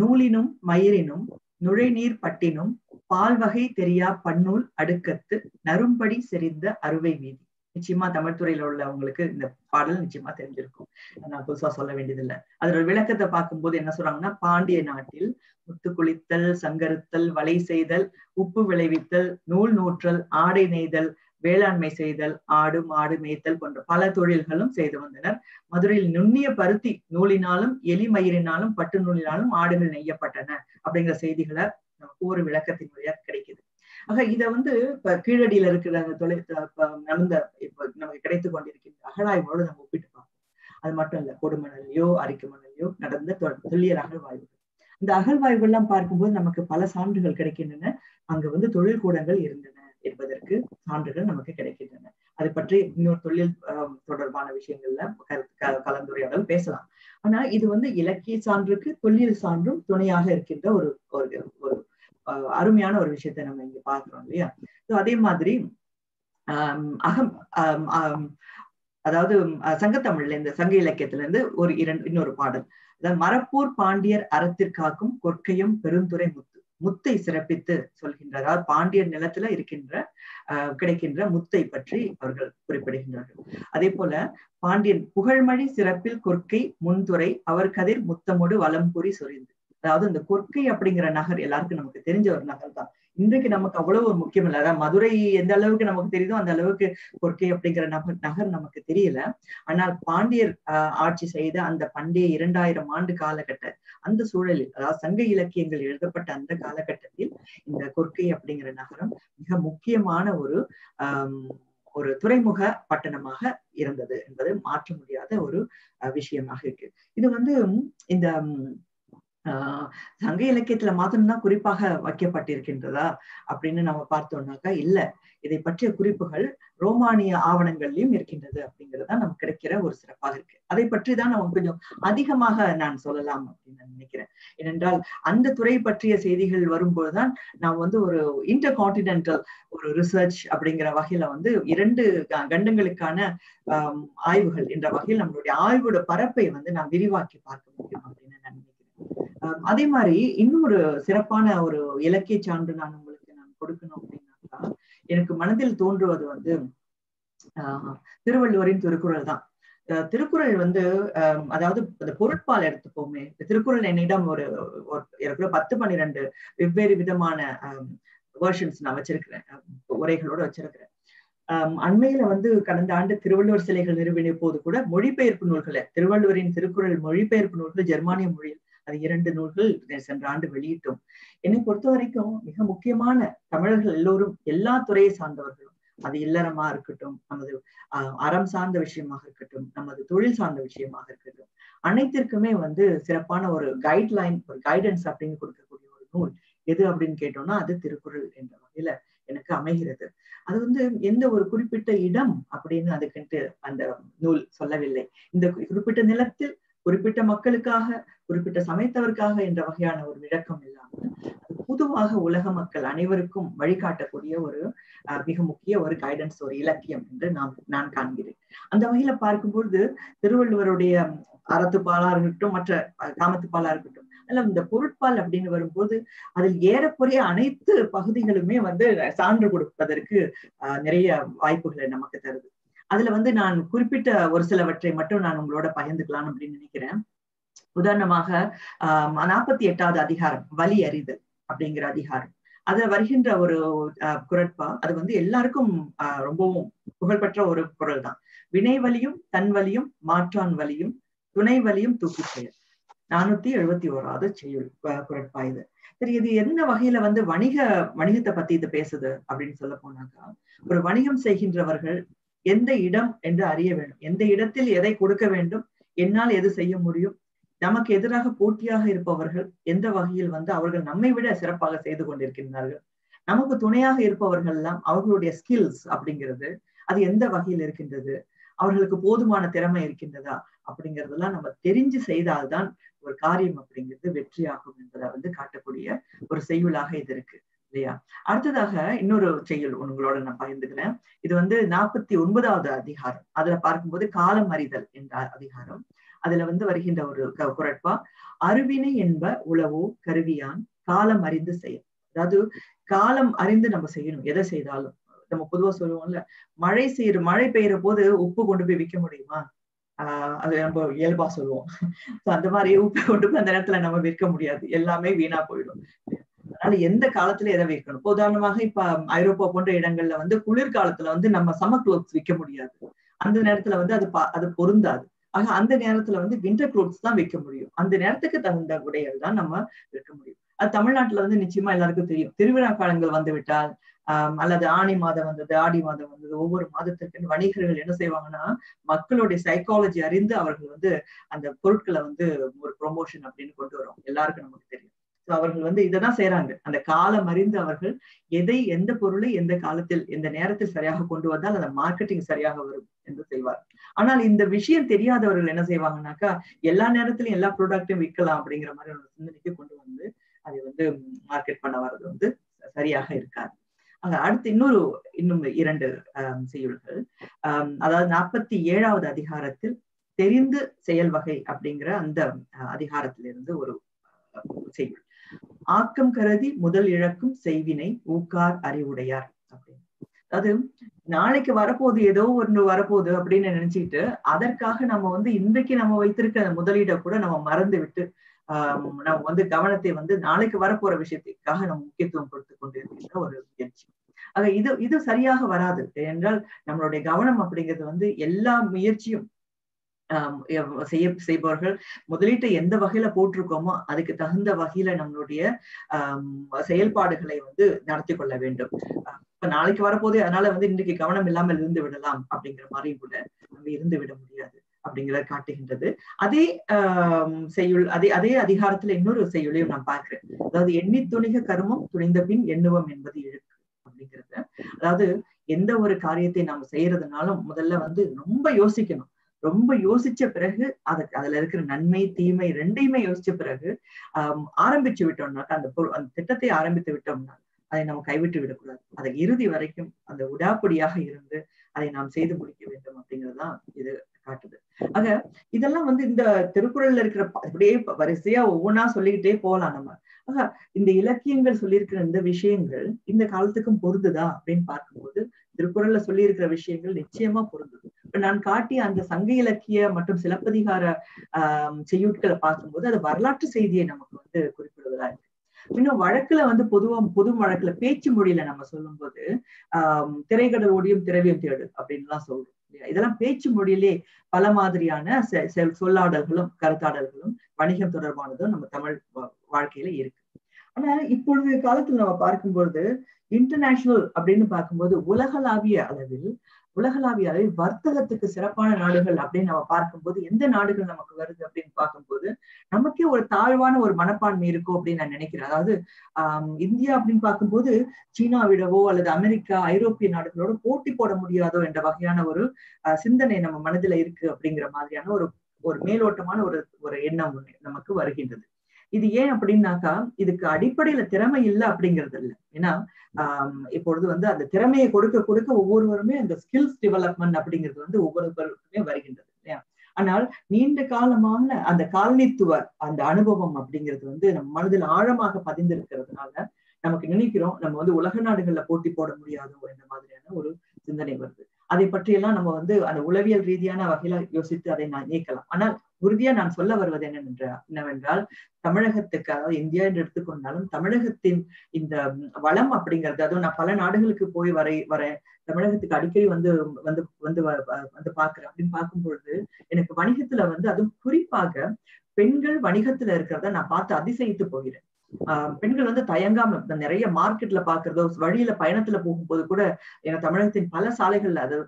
நூலினும் மயிரினும் நுழைநீர் பட்டினும் பால் வகை தெரியா பன்னூல் அடுக்கத்து நரும்படி செறிந்த அறுவை வீதி. நிச்சயமா தமிழ் துறையில உள்ளவங்களுக்கு இந்த பாடல் நிச்சயமா தெரிஞ்சிருக்கும். நான் புதுசா சொல்ல வேண்டியதில்லை. அதோட விளக்கத்தை பார்க்கும்போது என்ன சொல்றாங்கன்னா பாண்டிய நாட்டில் முத்து குளித்தல் சங்கருத்தல் வலை செய்தல் உப்பு விளைவித்தல் நூல் நூற்றல் ஆடை நெய்தல் வேளாண்மை செய்தல் ஆடு மாடு மேய்த்தல் போன்ற பல தொழில்களும் செய்து வந்தனர். மதுரையில் நுண்ணிய பருத்தி நூலினாலும் எலி மயிரினாலும் பட்டு நூலினாலும் ஆடுகள் நெய்யப்பட்டன அப்படிங்கிற செய்திகளை நமக்கு ஒரு விளக்கத்தின் வழியாக கிடைக்குது. ஆக இத வந்து இப்ப கீழடியில இருக்கிற அந்த தொழில் நடந்த இப்ப நமக்கு கிடைத்து கொண்டிருக்கின்ற அகழாய்வோடு நம்ம ஒப்பிட்டு பார்ப்போம். அது மட்டும் இல்ல கொடுமணலையோ அரிக்கு மணலையோ நடந்த தொ- தொல்லியல் அகழ்வாய்வுகள். இந்த அகழ்வாய்வுகள் எல்லாம் பார்க்கும்போது நமக்கு பல சான்றுகள் கிடைக்கின்றன. அங்க வந்து தொழில் கூடங்கள் இருந்தன. என்பதற்கு சான்றுகள் நமக்கு கிடைக்கின்றன. அதை பற்றி இன்னொரு தொழில் தொடர்பான விஷயங்கள்ல கலந்துரையாடல் பேசலாம். ஆனா இது வந்து இலக்கிய சான்றுக்கு தொல்லியல் சான்றும் துணையாக இருக்கின்ற ஒரு ஒரு ஒரு அருமையான ஒரு விஷயத்தை நம்ம இங்க பாக்குறோம் இல்லையா? அதே மாதிரி ஆஹ் அகம் அதாவது சங்கத்தமிழ்ல இந்த சங்க இலக்கியத்துல இருந்து ஒரு இரண்டு இன்னொரு பாடல். அதாவது மரப்பூர் பாண்டியர் அறத்திற்காக்கும் கொற்கையும் பெருந்துரை முத்து. முத்தை சிறப்பித்து சொல்கின்றார் அதாவது பாண்டியர் நிலத்துல இருக்கின்ற அஹ் கிடைக்கின்ற முத்தை பற்றி அவர்கள் குறிப்பிடுகின்றார்கள். அதே போல பாண்டியன் புகழ்மழி சிறப்பில் கொற்கை முன்துறை அவர் கதிர் முத்தமோடு வலம்புரி சொரிந்து. அதாவது இந்த கொற்கை அப்படிங்கிற நகர் எல்லாருக்கும் நமக்கு தெரிஞ்ச ஒரு நகர் தான் இன்றைக்கு நமக்கு அவ்வளவு ஒரு முக்கியம் இல்லை அதாவது மதுரை எந்த அளவுக்கு நமக்கு தெரியுதோ அந்த அளவுக்கு கொர்க்கை அப்படிங்கிற நகர் நகர் நமக்கு தெரியல. ஆனால் பாண்டியர் ஆஹ், ஆட்சி செய்த அந்த பண்டைய இரண்டாயிரம் ஆண்டு காலகட்ட அந்த சூழலில் அதாவது சங்க இலக்கியங்கள் எழுதப்பட்ட அந்த காலகட்டத்தில் இந்த கொர்க்கை அப்படிங்கிற நகரம் மிக முக்கியமான ஒரு ஆஹ் ஒரு துறைமுக பட்டணமாக இருந்தது என்பது மாற்ற முடியாத ஒரு அஹ், விஷயமாக இருக்கு. இது வந்து இந்த சங்க இலக்கியத்துல மாத்திரம்தான் குறிப்பாக வைக்கப்பட்டிருக்கின்றதா அப்படின்னு நம்ம பார்த்தோம்னாக்கா இல்ல. இதை பற்றிய குறிப்புகள் ரோமானிய ஆவணங்கள்லயும் இருக்கின்றது அப்படிங்கிறதுதான் நமக்கு கிடைக்கிற ஒரு சிறப்பாக இருக்கு. அதை பற்றி தான் நம்ம கொஞ்சம் அதிகமாக நான் சொல்லலாம் அப்படின்னு நான் நினைக்கிறேன். ஏனென்றால் அந்த துறை பற்றிய செய்திகள் வரும்போதுதான் நான் வந்து ஒரு இன்டர் கான்டினென்டல் ஒரு ரிசர்ச் அப்படிங்கிற வகையில வந்து இரண்டு க- கண்டங்களுக்கான ஆய்வுகள் என்ற வகையில் நம்மளுடைய ஆய்வோட பரப்பை வந்து நான் விரிவாக்கி பார்க்க முடியும் அப்படின்னு நான் நினைக்கிறேன். அதே மாதிரி இன்னொரு சிறப்பான ஒரு இலக்கிய சான்று நான் உங்களுக்கு நான் கொடுக்கணும் அப்படின்னாக்கா எனக்கு மனதில் தோன்றுவது வந்து திருவள்ளுவரின் திருக்குறள் தான். திருக்குறள் வந்து அதாவது அந்த பொருட்பால் எடுத்துப்போமே திருக்குறள் என்னிடம் ஒரு ஒரு பத்து பன்னிரெண்டு வெவ்வேறு விதமான வேர்ஷன்ஸ் நான் வச்சிருக்கிறேன் உரைகளோட வச்சிருக்கிறேன். ஆஹ் அண்மையில வந்து கடந்த ஆண்டு திருவள்ளுவர் சிலைகள் நிறுவின போது கூட மொழிபெயர்ப்பு நூல்களை திருவள்ளுவரின் திருக்குறள் மொழிபெயர்ப்பு நூல்கள் ஜெர்மானிய மொழியில் அது இரண்டு நூல்கள் சென்ற ஆண்டு வெளியிட்டோம். என்னை பொறுத்த வரைக்கும் மிக முக்கியமான தமிழர்கள் எல்லோரும் எல்லா துறையை சார்ந்தவர்களும் அது இல்லறமா இருக்கட்டும் நமது அறம் சார்ந்த விஷயமாக இருக்கட்டும் நமது தொழில் சார்ந்த விஷயமாக இருக்கட்டும் அனைத்திற்குமே வந்து சிறப்பான ஒரு கைட்லைன் ஒரு கைடன்ஸ் அப்படின்னு கொடுக்கக்கூடிய ஒரு நூல் எது அப்படின்னு கேட்டோம்னா அது திருக்குறள் என்ற வகையில எனக்கு அமைகிறது. அது வந்து எந்த ஒரு குறிப்பிட்ட இடம் அப்படின்னு அதுக்குன்ட்டு அந்த நூல் சொல்லவில்லை. இந்த குறிப்பிட்ட நிலத்தில் குறிப்பிட்ட மக்களுக்காக குறிப்பிட்ட சமயத்தவருக்காக என்ற வகையான ஒரு விளக்கம் இல்லாமல் அது பொதுவாக உலக மக்கள் அனைவருக்கும் வழிகாட்டக்கூடிய ஒரு அஹ், மிக முக்கிய ஒரு கைடன்ஸ் ஒரு இலக்கியம் என்று நாம் நான் காண்கிறேன். அந்த வகையில பார்க்கும்பொழுது திருவள்ளுவருடைய அறத்துப்பாலா இருக்கட்டும் மற்ற காமத்துப்பாலா இருக்கட்டும் அல்ல இந்த பொருட்பால் அப்படின்னு வரும்போது அதில் ஏறக்குறைய அனைத்து பகுதிகளுமே வந்து சான்று கொடுப்பதற்கு நிறைய வாய்ப்புகளை நமக்கு தருது. அதுல வந்து நான் குறிப்பிட்ட ஒரு சிலவற்றை மட்டும் நான் உங்களோட பகிர்ந்துக்கலாம் அப்படின்னு நினைக்கிறேன். உதாரணமாக ஆஹ் நாற்பத்தி எட்டாவது அதிகாரம் வலி அறிதல் அப்படிங்கிற அதிகாரம். அதுல வருகின்ற ஒரு குரட்பா அது வந்து எல்லாருக்கும் ரொம்பவும் புகழ்பெற்ற ஒரு குரல் தான். வினை வலியும் தன் வலியும் மாற்றான் வலியும் துணை வலியும் தூக்கி செயல் நானூத்தி எழுபத்தி ஓராவது செய்யுள் குரட்பா இது. சரி இது என்ன வகையில வந்து வணிக வணிகத்தை பத்தி இது பேசுது அப்படின்னு சொல்ல போனாக்கா ஒரு வணிகம் செய்கின்றவர்கள் எந்த இடம் என்று அறிய வேண்டும். எந்த இடத்தில் எதை கொடுக்க வேண்டும்? என்னால் எது செய்ய முடியும்? நமக்கு எதிராக போட்டியாக இருப்பவர்கள் எந்த வகையில் வந்து அவர்கள் நம்மை விட சிறப்பாக செய்து கொண்டிருக்கின்றார்கள்? நமக்கு துணையாக இருப்பவர்கள் எல்லாம் அவர்களுடைய ஸ்கில்ஸ் அப்படிங்கிறது. அது எந்த வகையில் இருக்கின்றது? அவர்களுக்கு போதுமான திறமை இருக்கின்றதா? அப்படிங்கறதெல்லாம் நம்ம தெரிஞ்சு செய்தால்தான் ஒரு காரியம் அப்படிங்கிறது வெற்றியாகும் என்பதை வந்து காட்டக்கூடிய ஒரு செய்யுளாக இது இருக்கு. இல்லையா? அடுத்ததாக இன்னொரு செயல் உங்களோட நான் பகிர்ந்துக்கிறேன். இது வந்து நாற்பத்தி ஒன்பதாவது அதிகாரம். அதுல பார்க்கும்போது காலம் அறிதல் என்ற அதிகாரம். அதுல வந்து வருகின்ற ஒரு குரட்பா அருவினை என்ப உளவோ கருவியான் காலம் அறிந்து செயல். அதாவது காலம் அறிந்து நம்ம செய்யணும். எதை செய்தாலும். நம்ம பொதுவா சொல்லுவோம்ல மழை செய்யற மழை பெய்யற போது உப்பு கொண்டு போய் விற்க முடியுமா? ஆஹ் அது நம்ம இயல்பா சொல்லுவோம். அந்த மாதிரி உப்பு கொண்டு போய் அந்த நேரத்துல நம்ம விற்க முடியாது. எல்லாமே வீணா போயிடும். அதனால எந்த காலத்துல எதை வைக்கணும்? உதாரணமாக இப்ப ஐரோப்பா போன்ற இடங்கள்ல வந்து குளிர்காலத்துல வந்து நம்ம சம்மர் குளோத்ஸ் விற்க முடியாது. அந்த நேரத்துல வந்து அது பா- அது பொருந்தாது. ஆக அந்த நேரத்துல வந்து விண்டர் க்ளோத்ஸ் தான் விற்க முடியும். அந்த நேரத்துக்கு தகுந்த உடைகள் தான் நம்ம விற்க முடியும். அது தமிழ்நாட்டுல வந்து நிச்சயமா எல்லாருக்கும் தெரியும். திருவிழா காலங்கள் வந்து விட்டால் அல்லது ஆணி மாதம் வந்தது ஆடி மாதம் வந்தது ஒவ்வொரு மாதத்திற்கு வணிகர்கள் என்ன செய்வாங்கன்னா மக்களுடைய சைக்காலஜி அறிந்து அவர்கள் வந்து அந்த பொருட்களை வந்து ஒரு ப்ரொமோஷன் அப்படின்னு கொண்டு வரும். எல்லாருக்கும் நமக்கு தெரியும். அவர்கள் வந்து இதைதான் செய்யறாங்க அந்த காலம் அறிந்து அவர்கள் எதை எந்த பொருளை எந்த காலத்தில் எந்த நேரத்தில் சரியாக கொண்டு வந்தால் அந்த மார்க்கெட்டிங் சரியாக வரும் என்று செய்வார். ஆனால் இந்த விஷயம் தெரியாதவர்கள் என்ன செய்வாங்கன்னாக்கா எல்லா நேரத்திலும் எல்லா ப்ராடக்ட்டையும் விற்கலாம் அப்படிங்கிற மாதிரி ஒரு சிந்தனைக்கு கொண்டு வந்து அதை வந்து மார்க்கெட் பண்ண வர்றது வந்து சரியாக இருக்காது. அங்க அடுத்து இன்னொரு இன்னும் இரண்டு செய்யுள்கள். அதாவது நாற்பத்தி ஏழாவது அதிகாரத்தில் தெரிந்து செயல் வகை அப்படிங்கிற அந்த அஹ், அதிகாரத்திலிருந்து ஒரு செய்யுள். ஆக்கம் கருதி முதல் இழக்கும் செய்வினை ஊக்கார் அறிவுடையார் அப்படின்னு. அதாவது நாளைக்கு வரப்போகுது ஏதோ ஒன்று வரப்போகுது அப்படின்னு நினைச்சிட்டு அதற்காக நம்ம வந்து இன்றைக்கு நம்ம வைத்திருக்க முதலீடை கூட நம்ம மறந்து விட்டு ஆஹ் நம்ம வந்து கவனத்தை வந்து நாளைக்கு வரப்போற விஷயத்துக்காக நம்ம முக்கியத்துவம் கொடுத்து கொண்டிருக்கின்ற ஒரு முயற்சி. ஆக இது இது சரியாக வராது. என்றால் நம்மளுடைய கவனம் அப்படிங்கிறது வந்து எல்லா முயற்சியும் செய்ய செய்பவர்கள் முதலீட்டை எந்த வகையில போட்டிருக்கோமோ அதுக்கு தகுந்த வகையில நம்மளுடைய ஆஹ் செயல்பாடுகளை வந்து நடத்தி கொள்ள வேண்டும். இப்ப நாளைக்கு வரப்போதே அதனால வந்து இன்றைக்கு கவனம் இல்லாமல் இருந்து விடலாம் அப்படிங்கிற மாதிரி கூட நம்ம இருந்து விட முடியாது அப்படிங்கிறத காட்டுகின்றது. அதே ஆஹ் செய்யுள் அதே அதே அதிகாரத்துல இன்னொரு செய்யுளையும் நான் பார்க்கிறேன். அதாவது எண்ணி துணிக கருமம் துணிந்த பின் எண்ணுவம் என்பது இழுக்கு அப்படிங்கிறது. அதாவது எந்த ஒரு காரியத்தை நாம செய்யறதுனாலும் முதல்ல வந்து ரொம்ப யோசிக்கணும். ரொம்ப யோசிச்ச பிறகு அதுக்கு அதுல இருக்கிற நன்மை தீமை ரெண்டையுமே யோசிச்ச பிறகு ஆஹ் ஆரம்பிச்சு விட்டோம்னாக்க அந்த அந்த திட்டத்தை ஆரம்பித்து விட்டோம்னா அதை நம்ம கைவிட்டு விடக்கூடாது. அதை இறுதி வரைக்கும் அந்த உடாப்படியாக இருந்து அதை நாம் செய்து முடிக்க வேண்டும் அப்படிங்கறதுதான் இது காட்டுது. ஆக இதெல்லாம் வந்து இந்த திருக்குறள்ல இருக்கிற அப்படியே வரிசையா ஒவ்வொன்னா சொல்லிக்கிட்டே போகலாம் நம்ம. ஆக இந்த இலக்கியங்கள் சொல்லியிருக்கிற இந்த விஷயங்கள் இந்த காலத்துக்கும் பொருந்துதா அப்படின்னு பார்க்கும்போது திருக்குறள்ல சொல்லியிருக்கிற விஷயங்கள் நிச்சயமா பொருந்தது இப்ப நான் காட்டிய அந்த சங்க இலக்கிய மற்றும் சிலப்பதிகார ஆஹ் செய்யுட்களை பார்க்கும்போது அது வரலாற்று செய்தியை நமக்கு வந்து குறிப்பிடுவதா இருக்கு. இன்னும் வழக்குல வந்து பொதுவா பொது வழக்குல பேச்சு மொழியில நம்ம சொல்லும்போது ஆஹ் திரைக்கடல் ஓடியும் திரவியம் தேடு அப்படின்லாம் சொல்றோம் இதெல்லாம் பேச்சு மொழியிலே பல மாதிரியான செ- சொல்லாடல்களும் கருத்தாடல்களும் வணிகம் தொடர்பானதும் நம்ம தமிழ் வா- வாழ்க்கையில இருக்கு. ஆனா இப்பொழுது காலத்துல நம்ம பார்க்கும்பொழுது இன்டர்நேஷனல் அப்படின்னு பார்க்கும்போது உலகளாவிய அளவில் உலகளாவிய அளவில் வர்த்தகத்துக்கு சிறப்பான நாடுகள் அப்படின்னு நம்ம பார்க்கும்போது எந்த நாடுகள் நமக்கு வருது அப்படின்னு பார்க்கும்போது நமக்கே ஒரு தாழ்வான ஒரு மனப்பான்மை இருக்கும் அப்படின்னு நான் நினைக்கிறேன். அதாவது ஆஹ் இந்தியா அப்படின்னு பார்க்கும்போது சீனாவிடவோ அல்லது அமெரிக்கா ஐரோப்பிய நாடுகளோட போட்டி போட முடியாதோ என்ற வகையான ஒரு சிந்தனை நம்ம மனதுல இருக்கு அப்படிங்கிற மாதிரியான ஒரு ஒரு மேலோட்டமான ஒரு ஒரு எண்ணம் ஒண்ணு நமக்கு வருகின்றது. இது ஏன் அப்படின்னாக்கா இதுக்கு அடிப்படையில திறமை இல்லை அப்படிங்கிறது இல்லை ஏன்னா ஆஹ் இப்பொழுது வந்து அந்த திறமையை கொடுக்க கொடுக்க ஒவ்வொருவருமே அந்த ஸ்கில்ஸ் டெவலப்மெண்ட் அப்படிங்கிறது வந்து ஒவ்வொருவருக்குமே வருகின்றது இல்லையா? ஆனால் நீண்ட காலமான அந்த காலனித்துவ அந்த அனுபவம் அப்படிங்கிறது வந்து நம்ம மனதில் ஆழமாக பதிந்திருக்கிறதுனால நமக்கு நினைக்கிறோம் நம்ம வந்து உலக நாடுகள்ல போட்டி போட முடியாதோ இந்த மாதிரியான ஒரு சிந்தனை வருது. அதை பற்றியெல்லாம் நம்ம வந்து அந்த உளவியல் ரீதியான வகையில யோசித்து அதை நான் நீக்கலாம். ஆனால் உறுதியா நான் சொல்ல வருவது என்னென்ற என்னவென்றால் தமிழகத்துக்கு அதாவது இந்தியா என்று எடுத்துக்கொண்டாலும் தமிழகத்தின் இந்த வளம் அப்படிங்கிறது அதுவும் நான் பல நாடுகளுக்கு போய் வரை வரேன் தமிழகத்துக்கு அடிக்கடி வந்து வந்து வந்து வந்து பாக்குறேன் அப்படின்னு பார்க்கும் பொழுது எனக்கு வணிகத்துல வந்து அதுவும் குறிப்பாக பெண்கள் வணிகத்துல இருக்கிறத நான் பார்த்து அதிசயித்து போகிறேன். ஆஹ் பெண்கள் வந்து தயங்காம நிறைய மார்க்கெட்ல பாக்குறதோ வழியில பயணத்துல போகும்போது கூட எங்க தமிழகத்தின் பல சாலைகள்ல அது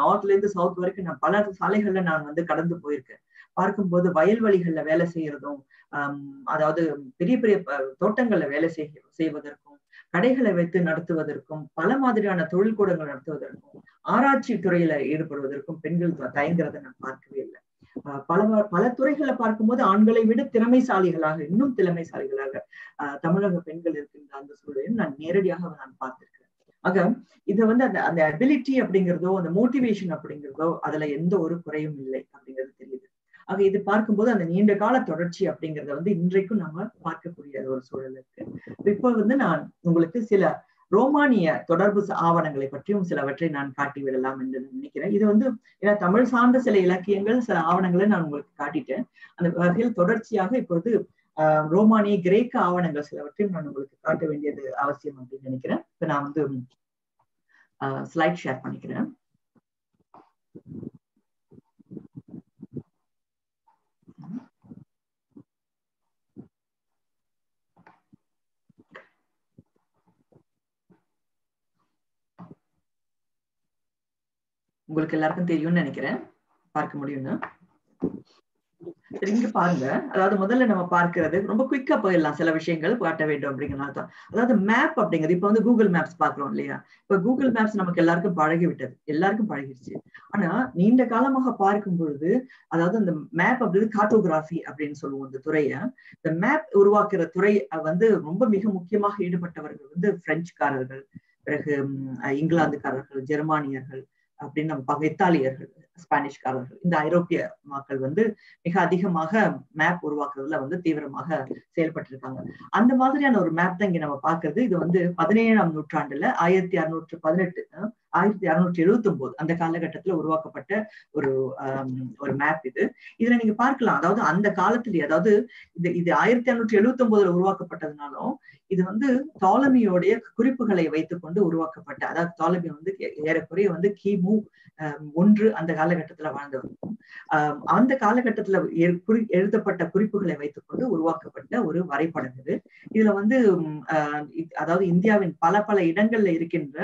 நார்த்ல இருந்து சவுத் வரைக்கும் நான் பல சாலைகள்ல நான் வந்து கடந்து போயிருக்கேன். பார்க்கும்போது வயல்வெளிகள்ல வேலை செய்யறதும் அதாவது பெரிய பெரிய தோட்டங்கள்ல வேலை செய் செய்வதற்கும் கடைகளை வைத்து நடத்துவதற்கும் பல மாதிரியான தொழில் கூடங்கள் நடத்துவதற்கும் ஆராய்ச்சி துறையில ஈடுபடுவதற்கும் பெண்கள் தயங்குறதை நான் பார்க்கவே இல்லை. பல பல துறைகளை பார்க்கும்போது ஆண்களை விட திறமைசாலிகளாக இன்னும் திறமைசாலிகளாக ஆஹ் தமிழக பெண்கள் இருக்கின்ற அந்த சூழலையும் நான் நேரடியாக நான் பார்த்திருக்கிறேன். ஆக இதை வந்து அந்த அந்த அபிலிட்டி அப்படிங்கிறதோ அந்த மோட்டிவேஷன் அப்படிங்கிறதோ அதுல எந்த ஒரு குறையும் இல்லை அப்படிங்கிறது தெரியுது. ஆக இது பார்க்கும்போது அந்த நீண்ட கால தொடர்ச்சி அப்படிங்கறத வந்து இன்றைக்கும் நம்ம பார்க்கக்கூடிய ஒரு சூழல் இருக்கு. இப்போ வந்து நான் உங்களுக்கு சில ரோமானிய தொடர்பு ஆவணங்களை பற்றியும் சிலவற்றை நான் காட்டி விடலாம் என்று நினைக்கிறேன். இது வந்து ஏன்னா தமிழ் சார்ந்த சில இலக்கியங்கள் சில ஆவணங்களை நான் உங்களுக்கு காட்டிட்டேன். அந்த வகையில் தொடர்ச்சியாக இப்பொழுது ஆஹ் ரோமானிய கிரேக்க ஆவணங்கள் சிலவற்றையும் நான் உங்களுக்கு காட்ட வேண்டியது அவசியம் அப்படின்னு நினைக்கிறேன். இப்ப நான் வந்து ஸ்லைட் ஷேர் பண்ணிக்கிறேன். உங்களுக்கு எல்லாருக்கும் தெரியும்னு நினைக்கிறேன். பார்க்க முடியும்னு சரி இங்க பாருங்க. அதாவது முதல்ல நம்ம பார்க்கிறது ரொம்ப குயிக்கா போயிடலாம். சில விஷயங்கள் காட்ட வேண்டும் அப்படிங்கிறனால தான் அதாவது மேப் அப்படிங்கிறது இப்ப வந்து கூகுள் மேப்ஸ் பாக்குறோம் இல்லையா? இப்ப கூகுள் மேப்ஸ் நமக்கு எல்லாருக்கும் பழகி விட்டது எல்லாருக்கும் பழகிடுச்சு ஆனா நீண்ட காலமாக பார்க்கும் பொழுது அதாவது அந்த மேப் அப்படிங்கிறது கார்டோகிராஃபி அப்படின்னு சொல்லுவோம் இந்த துறையை. இந்த மேப் உருவாக்குற துறை வந்து ரொம்ப மிக முக்கியமாக ஈடுபட்டவர்கள் வந்து பிரெஞ்சுக்காரர்கள் பிறகு இங்கிலாந்துக்காரர்கள் ஜெர்மானியர்கள். அப்படின்னு நம்ம பார்க்க இத்தாலியர்கள் ஸ்பானிஷ்காரர்கள் இந்த ஐரோப்பிய மக்கள் வந்து மிக அதிகமாக மேப் உருவாக்குறதுல வந்து தீவிரமாக செயல்பட்டிருக்காங்க. அந்த மாதிரியான ஒரு மேப் தான் இங்க நம்ம பாக்குறது இது வந்து பதினேழாம் நூற்றாண்டுல ஆயிரத்தி அறுநூற்று பதினெட்டு ஆயிரத்தி அறுநூற்றி எழுபத்தி ஒன்பது அந்த காலகட்டத்துல உருவாக்கப்பட்ட ஒரு ஒரு மேப் இது. இதுல நீங்க பார்க்கலாம். அதாவது அந்த காலத்திலேயே அதாவது இது இது ஆயிரத்தி அறுநூற்றி எழுபத்தி ஒன்பதுல உருவாக்கப்பட்டதுனாலும் இது வந்து தாலமியோடைய குறிப்புகளை வைத்துக்கொண்டு உருவாக்கப்பட்ட அதாவது தோலமி வந்து ஏறக்குறைய வந்து கிமு ஒன்று அந்த காலகட்டத்துல வாழ்ந்தவர். அந்த காலகட்டத்துல எழுதப்பட்ட குறிப்புகளை வைத்துக்கொண்டு உருவாக்கப்பட்ட ஒரு வரைபடம் இது. இதுல வந்து அதாவது இந்தியாவின் பல பல இடங்கள்ல இருக்கின்ற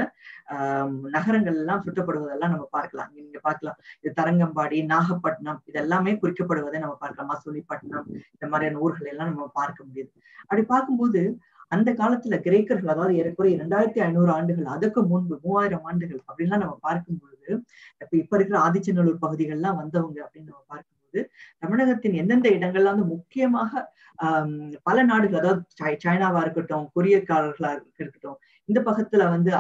நகரங்கள் எல்லாம் சுட்டப்படுவதெல்லாம் நம்ம பார்க்கலாம். நீங்க பார்க்கலாம். இது தரங்கம்பாடி நாகப்பட்டினம் இதெல்லாமே குறிக்கப்படுவதை நம்ம பார்க்கலாம். மசூலிப்பட்டினம் இந்த மாதிரியான ஊர்கள் எல்லாம் நம்ம பார்க்க முடியுது. அப்படி பார்க்கும்போது அந்த காலத்துல கிரேக்கர்கள் அதாவது ஏறக்குறைய இரண்டாயிரத்தி ஐநூறு ஆண்டுகள் அதுக்கு முன்பு மூவாயிரம் ஆண்டுகள் அப்படின்லாம் நம்ம பார்க்கும் பொழுது இப்ப இப்ப இருக்கிற ஆதிச்சநல்லூர் பகுதிகள்லாம் வந்தவங்க அப்படின்னு நம்ம பார்க்கும்போது தமிழகத்தின் எந்தெந்த இடங்கள்ல வந்து முக்கியமாக ஆஹ் பல நாடுகள் அதாவது சைனாவா இருக்கட்டும் கொரியக்காரர்களா இருக்கட்டும் இந்த பக்கத்துல வந்து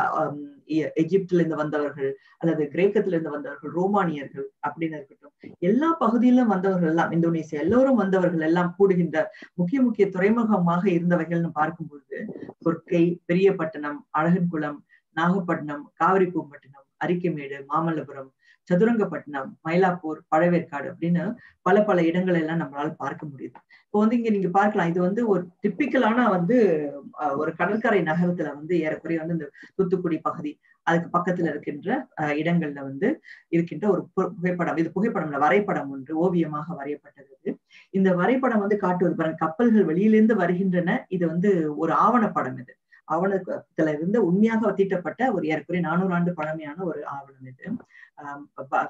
எகிப்துல இருந்து வந்தவர்கள் அல்லது கிரேக்கத்துல இருந்து வந்தவர்கள் ரோமானியர்கள் அப்படின்னு இருக்கட்டும் எல்லா பகுதியிலும் வந்தவர்கள் எல்லாம் இந்தோனேசியா எல்லோரும் வந்தவர்கள் எல்லாம் கூடுகின்ற முக்கிய முக்கிய துறைமுகமாக இருந்தவைகள்னு பார்க்கும்பொழுது கொர்க்கை பெரியப்பட்டினம் அழகன்குளம் நாகப்பட்டினம் காவிரிப்பூம்பட்டினம் அரிக்கமேடு மாமல்லபுரம் சதுரங்கப்பட்டினம் மயிலாப்பூர் பழவேற்காடு அப்படின்னு பல பல இடங்கள் எல்லாம் நம்மளால பார்க்க முடியுது. இப்போ வந்து இங்க நீங்க பார்க்கலாம். இது வந்து ஒரு டிப்பிக்கலான வந்து ஒரு கடற்கரை நகரத்துல வந்து ஏறக்குறைய வந்து இந்த தூத்துக்குடி பகுதி அதுக்கு பக்கத்துல இருக்கின்ற அஹ், இடங்கள்ல வந்து இருக்கின்ற ஒரு பு- புகைப்படம். இது புகைப்படம்ல வரைபடம் ஒன்று ஓவியமாக வரையப்பட்டது இந்த வரைபடம் வந்து காட்டுவது பாருங்க கப்பல்கள் வெளியிலிருந்து வருகின்றன. இது வந்து ஒரு ஆவணப்படம் இது. ஆவணத்துல இருந்து உண்மையாக தீட்டப்பட்ட ஒரு ஏற்குறைய நானூறு ஆண்டு பழமையான ஒரு ஆவணம் இது.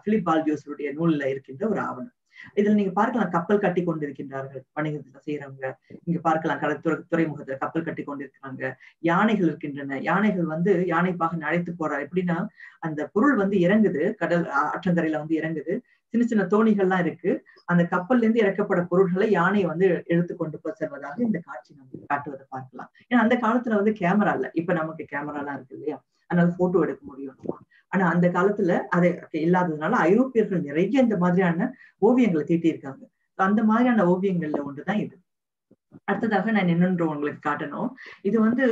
பிலிப் பால்டியோஸருடைய நூல்ல இருக்கின்ற ஒரு ஆவணம். இதுல நீங்க பார்க்கலாம் கப்பல் கட்டி கொண்டிருக்கின்றார்கள். வணிகத்துல செய்யறவங்க இங்க பார்க்கலாம் கடற்துறை துறைமுகத்துல கப்பல் கட்டி கொண்டிருக்கிறாங்க. யானைகள் இருக்கின்றன. யானைகள் வந்து யானைப்பாக நழைத்து அழைத்து போறார் எப்படின்னா அந்த பொருள் வந்து இறங்குது. கடல் ஆற்றங்கரையில வந்து இறங்குது. சின்ன சின்ன தோணிகள்லாம் இருக்கு. அந்த கப்பல்ல இருந்து இறக்கப்பட பொருட்களை யானை வந்து எடுத்து கொண்டு போய் செல்வதாக இந்த காட்சி நம்ம காட்டுவதை பார்க்கலாம். ஏன்னா அந்த காலத்துல வந்து கேமரா இல்ல. இப்ப நமக்கு கேமரா எல்லாம் இருக்கு இல்லையா? அதனால போட்டோ எடுக்க முடியும் ஆனா அந்த காலத்துல அது இல்லாததுனால ஐரோப்பியர்கள் நிறைய இந்த மாதிரியான ஓவியங்களை தீட்டியிருக்காங்க. அந்த மாதிரியான ஓவியங்கள்ல ஒன்றுதான் இது. அடுத்ததாக நான் இன்னொன்று உங்களுக்கு காட்டணும். இது வந்து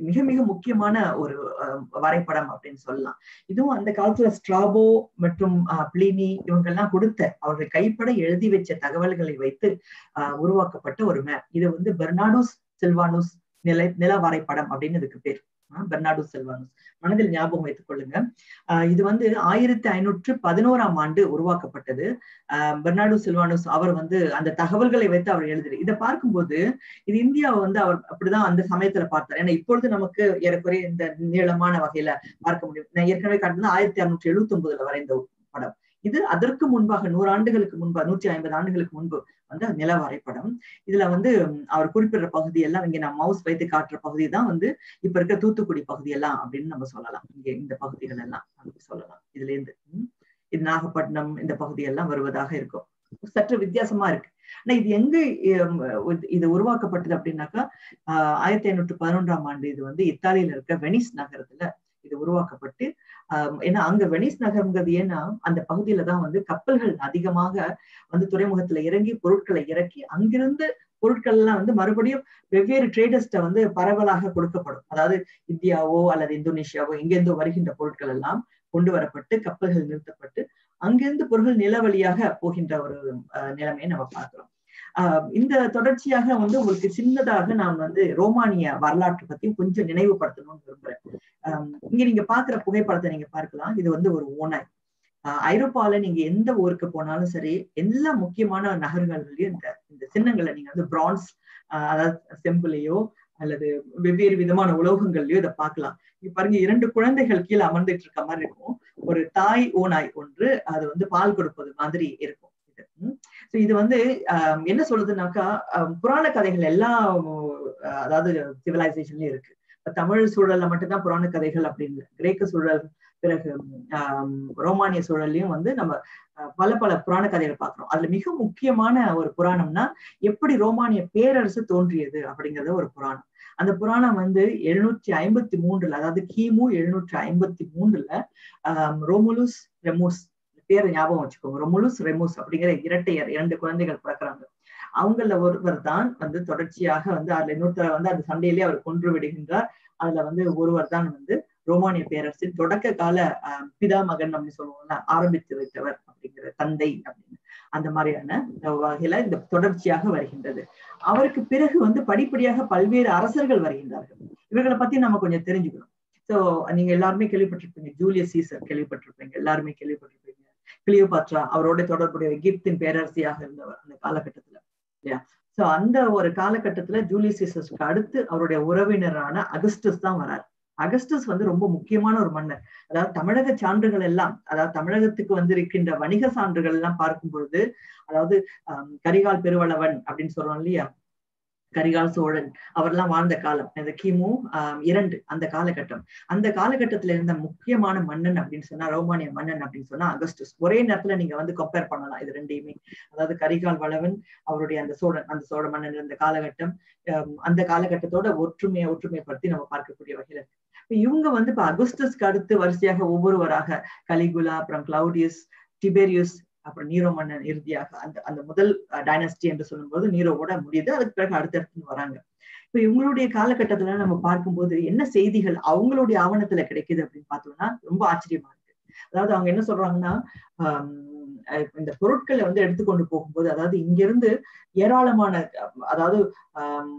மிக மிக முக்கியமான ஒரு அஹ், வரைபடம் அப்படின்னு சொல்லலாம். இதுவும் அந்த காலத்துல ஸ்ட்ராபோ மற்றும் அஹ், பிளினி இவங்கெல்லாம் கொடுத்த அவர்கள் கைப்பட எழுதி வச்ச தகவல்களை வைத்து அஹ், உருவாக்கப்பட்ட ஒரு மேப் இது வந்து பெர்னாடோஸ் சில்வானோஸ் நில நில வரைபடம் அப்படின்னு இதுக்கு பேர். Bernardo Silvanus. மனதில் ஞாபகம் வைத்துக் கொள்ளுங்க. இது வந்து ஆயிரத்தி ஐநூற்று பதினோராம் ஆண்டு உருவாக்கப்பட்டது. பெர்னாடோ செல்வானோஸ் அவர் வந்து அந்த தகவல்களை வைத்து அவர் எழுதுறாரு இதை பார்க்கும்போது இது இந்தியாவை வந்து அவர் அப்படிதான் அந்த சமயத்துல பார்த்தார். ஏன்னா இப்பொழுது நமக்கு ஏறக்குறைய இந்த நீளமான வகையில பார்க்க முடியும். நான் ஏற்கனவே காட்டினது ஆயிரத்தி அறுநூற்றி எழுபத்தி ஒன்பதுல வரைந்த படம். இது அதற்கு முன்பாக நூறு ஆண்டுகளுக்கு முன்பு நூற்றி ஐம்பது ஆண்டுகளுக்கு முன்பு வந்து நில வரைபடம். இதுல வந்து அவர் குறிப்பிடுற பகுதி எல்லாம் இங்க நான் மவுஸ் வைத்து காட்டுற பகுதி தான் வந்து இப்ப இருக்க தூத்துக்குடி பகுதி எல்லாம் அப்படின்னு நம்ம சொல்லலாம். இங்க இந்த பகுதிகள் எல்லாம் சொல்லலாம். இதுல இருந்து இது நாகப்பட்டினம் இந்த பகுதி எல்லாம் வருவதாக இருக்கும். சற்று வித்தியாசமா இருக்கு. ஆனா இது எங்க இது- இது உருவாக்கப்பட்டது அப்படின்னாக்கா ஆஹ் ஆயிரத்தி ஐநூற்று பதினொன்றாம் ஆண்டு இது வந்து இத்தாலியில இருக்க வெனிஸ் நகரத்துல இது உருவாக்கப்பட்டு ஏன்னா அங்க வெனிஸ் நகரம்ங்கிறது ஏன்னா அந்த பகுதியில தான் வந்து கப்பல்கள் அதிகமாக வந்து துறைமுகத்துல இறங்கி பொருட்களை இறக்கி அங்கிருந்து பொருட்கள் எல்லாம் வந்து மறுபடியும் வெவ்வேறு ட்ரேடர்ஸ்ட வந்து பரவலாக கொடுக்கப்படும். அதாவது இந்தியாவோ அல்லது இந்தோனேஷியாவோ எங்கெந்தோ வருகின்ற பொருட்கள் எல்லாம் கொண்டு வரப்பட்டு கப்பல்கள் நிறுத்தப்பட்டு அங்கிருந்து பொருட்கள் நில வழியாக போகின்ற ஒரு நிலைமையை நம்ம பார்க்கிறோம். இந்த தொடர்ச்சியாக வந்து உங்களுக்கு சின்னதாக நான் வந்து ரோமானிய வரலாற்று பத்தி கொஞ்சம் நினைவுபடுத்தணும்னு விரும்புறேன். ஆஹ் இங்க நீங்க பாக்குற புகைப்படத்தை நீங்க பார்க்கலாம். இது வந்து ஒரு ஓனாய் ஆஹ் ஐரோப்பால நீங்க எந்த ஊருக்கு போனாலும் சரி எல்லா முக்கியமான நகர்கள்லயும் இந்த இந்த சின்னங்களை நீங்க வந்து பிரான்ஸ் அதாவது செம்பிளையோ அல்லது வெவ்வேறு விதமான உலோகங்கள்லயோ இதை பார்க்கலாம். இங்க பாருங்க இரண்டு குழந்தைகள் கீழே அமர்ந்துட்டு இருக்க மாதிரி இருக்கும். ஒரு தாய் ஓநாய் ஒன்று அது வந்து பால் கொடுப்பது மாதிரி இருக்கும். இது இது வந்து ஆஹ் என்ன சொல்லுதுனாக்கா புராண கதைகள் எல்லா அதாவது சிவிலைசேஷன்லயும் இருக்கு. இப்ப தமிழ் சூழல்ல மட்டும்தான் புராண கதைகள் அப்படின்னு இல்ல. கிரேக்க சூழல் பிறகு ஆஹ் ரோமானிய சூழல்லையும் வந்து நம்ம பல பல புராண கதைகள் பார்க்கிறோம். அதுல மிக முக்கியமான ஒரு புராணம்னா எப்படி ரோமானிய பேரரசு தோன்றியது அப்படிங்கறது ஒரு புராணம். அந்த புராணம் வந்து எழுநூற்றி ஐம்பத்தி மூன்றுல அதாவது கிமு எழுநூற்றி ஐம்பத்தி மூன்றுல ஆஹ் ரோமுலுஸ் ரெமூஸ் பேரை ஞாபகம் வச்சுக்கோங்க. ரொமுலுஸ் ரெமுஸ் அப்படிங்கிற இரட்டையர் இரண்டு குழந்தைகள் பிறக்கிறாங்க. அவங்கள ஒருவர் தான் வந்து தொடர்ச்சியாக வந்து அதுல இன்னொருத்தர் வந்து அந்த சண்டையிலேயே அவர் கொன்று விடுகின்றார். அதுல வந்து ஒருவர் தான் வந்து ரோமானிய பேரரசின் தொடக்க கால ஆஹ் பிதாமகன் அப்படின்னு சொல்லுவோம்ல ஆரம்பித்து வைத்தவர் அப்படிங்கிற தந்தை அப்படின்னு. அந்த மாதிரியான வகையில இந்த தொடர்ச்சியாக வருகின்றது. அவருக்கு பிறகு வந்து படிப்படியாக பல்வேறு அரசர்கள் வருகின்றார்கள். இவர்களை பத்தி நம்ம கொஞ்சம் தெரிஞ்சுக்கணும். சோ நீங்க எல்லாருமே கேள்விப்பட்டிருப்பீங்க. ஜூலியஸ் சீசர் கேள்விப்பட்டிருப்பீங்க. எல்லாருமே கேள்விப்பட்டிருப்பீங்க. கிளியோபாட்ரா அவரோட தொடர்புடைய எகிப்தின் பேரரசியாக இருந்தவர் அந்த காலகட்டத்துல இல்லையா? சோ அந்த ஒரு காலகட்டத்துல ஜூலியஸ் அடுத்து அவருடைய உறவினரான அகஸ்டஸ் தான் வரார். அகஸ்டஸ் வந்து ரொம்ப முக்கியமான ஒரு மன்னர். அதாவது தமிழக சான்றுகள் எல்லாம் அதாவது தமிழகத்துக்கு வந்திருக்கின்ற வணிக சான்றுகள் எல்லாம் பார்க்கும் பொழுது அதாவது ஆஹ் கரிகால் பெருவளவன் அப்படின்னு சொல்றோம் இல்லையா? கரிகால் சோழன் அவர்லாம் வாழ்ந்த காலம். இந்த கிமு ஆஹ் இரண்டு அந்த காலகட்டம். அந்த காலகட்டத்துல இருந்த முக்கியமான மன்னன் அப்படின்னு சொன்னா ரோமானிய மன்னன் அப்படின்னு சொன்னா அகஸ்டஸ். ஒரே நேரத்துல நீங்க வந்து கம்பேர் பண்ணலாம் இது ரெண்டையுமே. அதாவது கரிகால் வளவன் அவருடைய அந்த சோழன் அந்த சோழ மன்னன் இருந்த காலகட்டம் அந்த காலகட்டத்தோட ஒற்றுமையை ஒற்றுமைப்படுத்தி நம்ம பார்க்கக்கூடிய வகையில இருக்கு. இவங்க வந்து இப்ப அகஸ்டஸ்க்கு அடுத்து வரிசையாக ஒவ்வொருவராக கலிகுலா அப்புறம் கிளவுடியஸ் டிபேரியஸ் அப்புறம் நீரோ மன்னன் இறுதியாக அந்த அந்த முதல் டைனஸ்டி என்று சொல்லும்போது நீரோவோட முடியுது. அதுக்கு பிறகு அடுத்தடுத்து வராங்க. இப்ப இவங்களுடைய காலகட்டத்துல நம்ம பார்க்கும்போது என்ன செய்திகள் அவங்களுடைய ஆவணத்துல கிடைக்குது அப்படின்னு பார்த்தோம்னா ரொம்ப ஆச்சரியமா இருக்கு. அதாவது அவங்க என்ன சொல்றாங்கன்னா ஆஹ் இந்த பொருட்களை வந்து எடுத்துக்கொண்டு போகும்போது அதாவது இங்கிருந்து ஏராளமான அதாவது ஆஹ்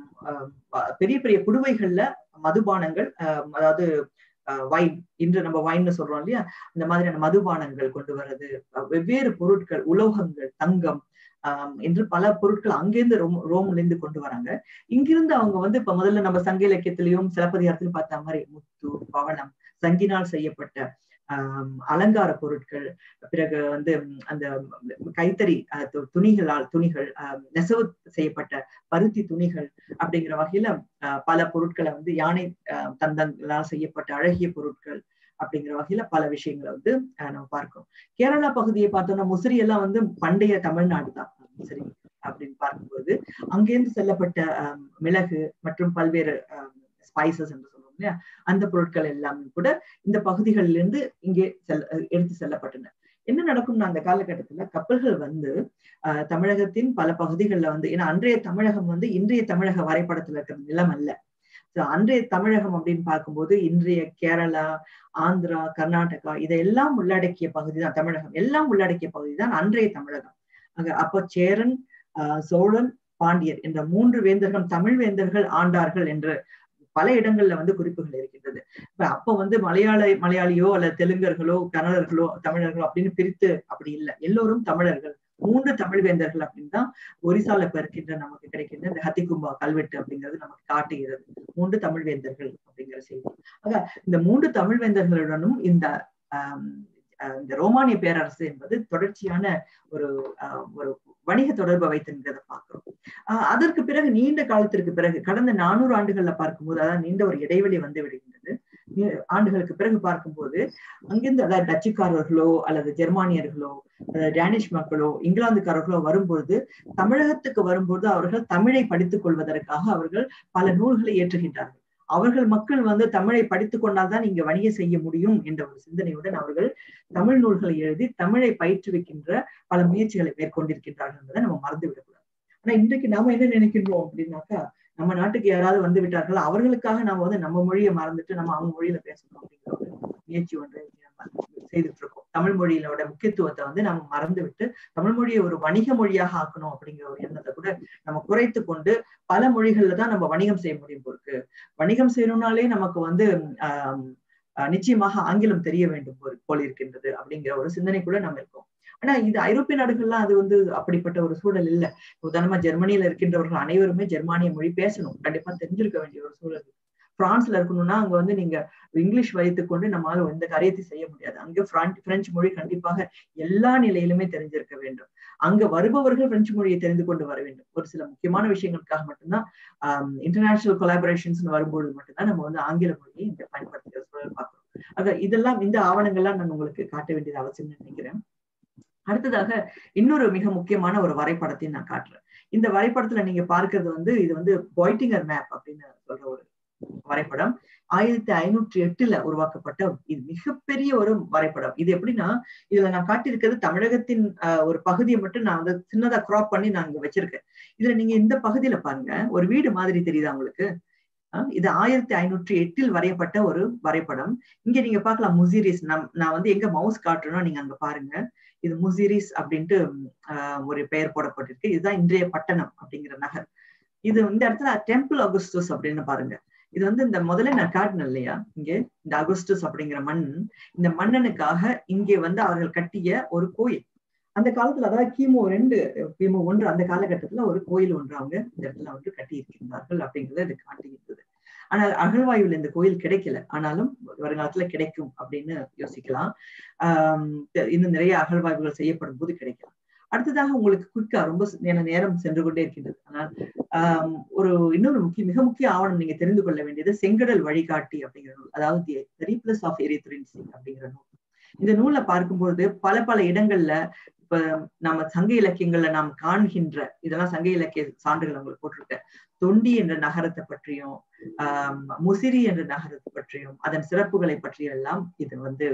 பெரிய பெரிய புடுவைகள்ல மதுபானங்கள் அதாவது வைன் இன்று நம்ம வைன்னு சொல்றோம் இல்லையா? இந்த மாதிரியான மதுபானங்கள் கொண்டு வர்றது அஹ் வெவ்வேறு பொருட்கள் உலோகங்கள் தங்கம் ஆஹ் என்று பல பொருட்கள் அங்கிருந்து ரோம் ரோம்ல இருந்து கொண்டு வராங்க. இங்கிருந்து அவங்க வந்து இப்ப முதல்ல நம்ம சங்க இலக்கியத்திலையும் சிலப்பதிகாரத்திலும் பார்த்த மாதிரி முத்து பவளம் சங்கினால் செய்யப்பட்ட அலங்கார பொருட்கள் பிறகு வந்து அந்த கைத்தறி அஹ், துணிகளால் துணிகள் நெசவு செய்யப்பட்ட பருத்தி துணிகள் அப்படிங்கிற வகையில ஆஹ், பல பொருட்களை வந்து யானை தந்தங்களால் செய்யப்பட்ட அழகிய பொருட்கள் அப்படிங்கிற வகையில பல விஷயங்களை வந்து ஆஹ், நம்ம பார்க்கிறோம். கேரளா பகுதியை பார்த்தோம்னா முசிறி எல்லாம் வந்து பண்டைய தமிழ்நாடு தான். முசிறி அப்படின்னு பார்க்கும்போது அங்கேருந்து செல்லப்பட்ட மிளகு மற்றும் பல்வேறு ஸ்பைசஸ் என்று இல்லையா? அந்த பொருட்கள் எல்லாமே கூட இந்த பகுதிகளிலிருந்து இங்கே செல் எடுத்து செல்லப்பட்டன. என்ன நடக்கும்னா அந்த காலகட்டத்துல கப்பல்கள் வந்து அஹ் தமிழகத்தின் பல பகுதிகளில் வந்து ஏன்னா அன்றைய தமிழகம் வந்து இன்றைய தமிழக வரைபடத்துல இருக்கிற நிலம் அல்ல. அன்றைய தமிழகம் அப்படின்னு பார்க்கும்போது இன்றைய கேரளா ஆந்திரா கர்நாடகா இதெல்லாம் உள்ளடக்கிய பகுதி தான் தமிழகம். எல்லாம் உள்ளடக்கிய பகுதி தான் அன்றைய தமிழகம். அங்க அப்போ சேரன் சோழன் பாண்டியர் என்ற மூன்று வேந்தர்கள் தமிழ் வேந்தர்கள் ஆண்டார்கள் என்று பல இடங்கள்ல வந்து குறிப்புகள் இருக்கின்றது. இப்ப அப்ப வந்து மலையாள மலையாளியோ அல்லது தெலுங்கர்களோ கன்னடர்களோ தமிழர்களோ அப்படின்னு பிரித்து அப்படி இல்லை. எல்லோரும் தமிழர்கள். மூன்று தமிழ் வேந்தர்கள் அப்படின்னு தான் ஒரிசால இப்ப இருக்கின்ற நமக்கு கிடைக்கின்ற இந்த ஹத்திகும்பா கல்வெட்டு அப்படிங்கிறது நமக்கு காட்டுகிறது. மூன்று தமிழ் வேந்தர்கள் அப்படிங்கிற செய்தி. ஆக இந்த மூன்று தமிழ் வேந்தர்களுடனும் இந்த ஆஹ் இந்த ரோமானிய பேரரசு என்பது தொடர்ச்சியான ஒரு ஒரு வணிக தொடர்பை வைத்திருக்கிறத பார்க்கிறோம். ஆஹ் அதற்கு பிறகு நீண்ட காலத்திற்கு பிறகு கடந்த நானூறு ஆண்டுகள்ல பார்க்கும்போது அதான் நீண்ட ஒரு இடைவெளி வந்து விடுகின்றது. ஆண்டுகளுக்கு பிறகு பார்க்கும்போது அங்கிருந்து அதாவது டச்சுக்காரர்களோ அல்லது ஜெர்மானியர்களோ டேனிஷ் மக்களோ இங்கிலாந்துக்காரர்களோ வரும்பொழுது தமிழகத்துக்கு வரும்போது அவர்கள் தமிழை படித்துக் கொள்வதற்காக அவர்கள் பல நூல்களை ஏற்றுகின்றார்கள் அவர்கள் மக்கள் வந்து தமிழை படித்துக் கொண்டால்தான் இங்க வணிகம் செய்ய முடியும் என்ற ஒரு சிந்தனையுடன் அவர்கள் தமிழ் நூல்களை எழுதி தமிழை பயிற்றுவிக்கின்ற பல முயற்சிகளை மேற்கொண்டிருக்கின்றார்கள் என்பதை நம்ம மறந்து விடக்கூடாது ஆனா இன்றைக்கு நாம என்ன நினைக்கின்றோம் அப்படின்னாக்கா நம்ம நாட்டுக்கு யாராவது வந்து விட்டார்கள் அவர்களுக்காக நாம வந்து நம்ம மொழியை மறந்துட்டு நம்ம அவங்க மொழியில பேசணும் அப்படிங்கிற ஒரு முயற்சி ஒன்றை நம்ம செய்துட்டு இருக்கோம். தமிழ் மொழியிலோட முக்கியத்துவத்தை வந்து நம்ம மறந்து விட்டு தமிழ் மொழியை ஒரு வணிக மொழியாக ஆக்கணும் அப்படிங்கிற ஒரு எண்ணத்தை கூட நம்ம குறைத்து கொண்டு பல மொழிகள்ல தான் நம்ம வணிகம் செய்ய முடியும் போருக்கு. வணிகம் செய்யணும்னாலே நமக்கு வந்து ஆஹ் நிச்சயமாக ஆங்கிலம் தெரிய வேண்டும் போல் இருக்கின்றது அப்படிங்கிற ஒரு சிந்தனை கூட நம்ம இருக்கோம். ஆனா இது ஐரோப்பிய நாடுகள்லாம் அது வந்து அப்படிப்பட்ட ஒரு சூழல் இல்லை. உதாரணமா ஜெர்மனியில இருக்கின்றவர்கள் அனைவருமே ஜெர்மானிய மொழி பேசணும். கண்டிப்பா தெரிஞ்சிருக்க வேண்டிய ஒரு சூழல் பிரான்ஸ்ல இருக்கணும்னா அங்க வந்து நீங்க இங்கிலீஷ் வைத்துக்கொண்டு நம்மால எந்த காரியத்தை செய்ய முடியாது. அங்க பிரெஞ்சு மொழி கண்டிப்பாக எல்லா நிலையிலுமே தெரிஞ்சிருக்க வேண்டும். அங்க வருபவர்கள் பிரெஞ்சு மொழியை தெரிந்து கொண்டு வர வேண்டும். ஒரு சில முக்கியமான விஷயங்களுக்காக மட்டும்தான் இன்டர்நேஷனல் கொலாபரேஷன்ஸ் வரும்போது மட்டும்தான் நம்ம வந்து ஆங்கில மொழியை இங்க பயன்படுத்துகிற சூழல் பார்க்கிறோம். ஆக இதெல்லாம் இந்த ஆவணங்கள்லாம் நான் உங்களுக்கு காட்ட வேண்டியது அவசியம்னு நினைக்கிறேன். அடுத்ததாக இன்னொரு மிக முக்கியமான ஒரு வரைபடத்தை நான் காட்டுறேன். இந்த வரைபடத்துல நீங்க பார்க்கறது வந்து இது வந்து பாய்டிங்கர் மேப் அப்படின்னு சொல்ற ஒரு வரைபடம். ஆயிரத்தி ஐநூற்றி எட்டுல உருவாக்கப்பட்ட இது மிகப்பெரிய ஒரு வரைபடம். இது எப்படின்னா இதுல நான் காட்டியிருக்கிறது தமிழகத்தின் ஆஹ், ஒரு பகுதியை மட்டும் நான் வந்து சின்னதா கிராப் பண்ணி நான் இங்க வச்சிருக்கேன். இதுல நீங்க இந்த பகுதியில பாருங்க. ஒரு வீடு மாதிரி தெரியுதா உங்களுக்கு? ஆஹ், இது ஆயிரத்தி ஐநூற்றி எட்டில் வரையப்பட்ட ஒரு வரைபடம். இங்க நீங்க பாக்கலாம் முசிரிஸ் நம் நான் வந்து எங்க மவுஸ் காட்டுறேனோ நீங்க அங்க பாருங்க. இது முசிரிஸ் அப்படின்ட்டு ஆஹ், ஒரு பெயர் போடப்பட்டிருக்கு. இதுதான் இன்றைய பட்டணம் அப்படிங்கிற நகர். இது இந்த இடத்துல டெம்பிள் அகுஸ்டஸ் அப்படின்னு பாருங்க. இது வந்து இந்த முதல்ல நான் காட்டினேன் இல்லையா? இங்கே இந்த அகுஸ்டஸ் அப்படிங்கிற மண் இந்த மன்னனுக்காக இங்கே வந்து அவர்கள் கட்டிய ஒரு கோயில். அந்த காலத்துல அதாவது கிமு ரெண்டு கிமு ஒன்று அந்த காலகட்டத்துல ஒரு கோயில் ஒன்று அவங்க இந்த இடத்துல வந்து கட்டி இருக்கின்றார்கள் அப்படிங்கறத இது காட்டுகின்றது. ஆனால் அகழ்வாய்வில் இந்த கோயில் கிடைக்கல ஆனாலும் வருங்காலத்துல கிடைக்கும் அப்படின்னு யோசிக்கலாம் ஆஹ் இன்னும் நிறைய அகழ்வாய்வுகள் செய்யப்படும் போது கிடைக்கலாம் அடுத்ததாக உங்களுக்கு குயிக்கா ரொம்ப நேரம் சென்று கொண்டே இருக்கின்றது ஆனால் ஆஹ் ஒரு இன்னொரு முக்கிய மிக முக்கிய ஆவணம் நீங்க தெரிந்து கொள்ள வேண்டியது செங்கடல் வழிகாட்டி அப்படிங்கிற நூல் அதாவது ரீப்ளஸ் ஆஃப் எரித்ரின்சி அப்படிங்கிற நூல் இந்த நூலை பார்க்கும்போது பல பல இடங்கள்ல இப்ப நம்ம சங்க இலக்கியங்கள்ல நாம் காண்கின்ற இதெல்லாம் சங்க இலக்கிய சான்றுகள் உங்களுக்கு போட்டிருக்கேன். தொண்டி என்ற நகரத்தை பற்றியும் ஆஹ் முசிறி என்ற நகரத்தை பற்றியும் அதன் சிறப்புகளை பற்றியும் எல்லாம் இது வந்து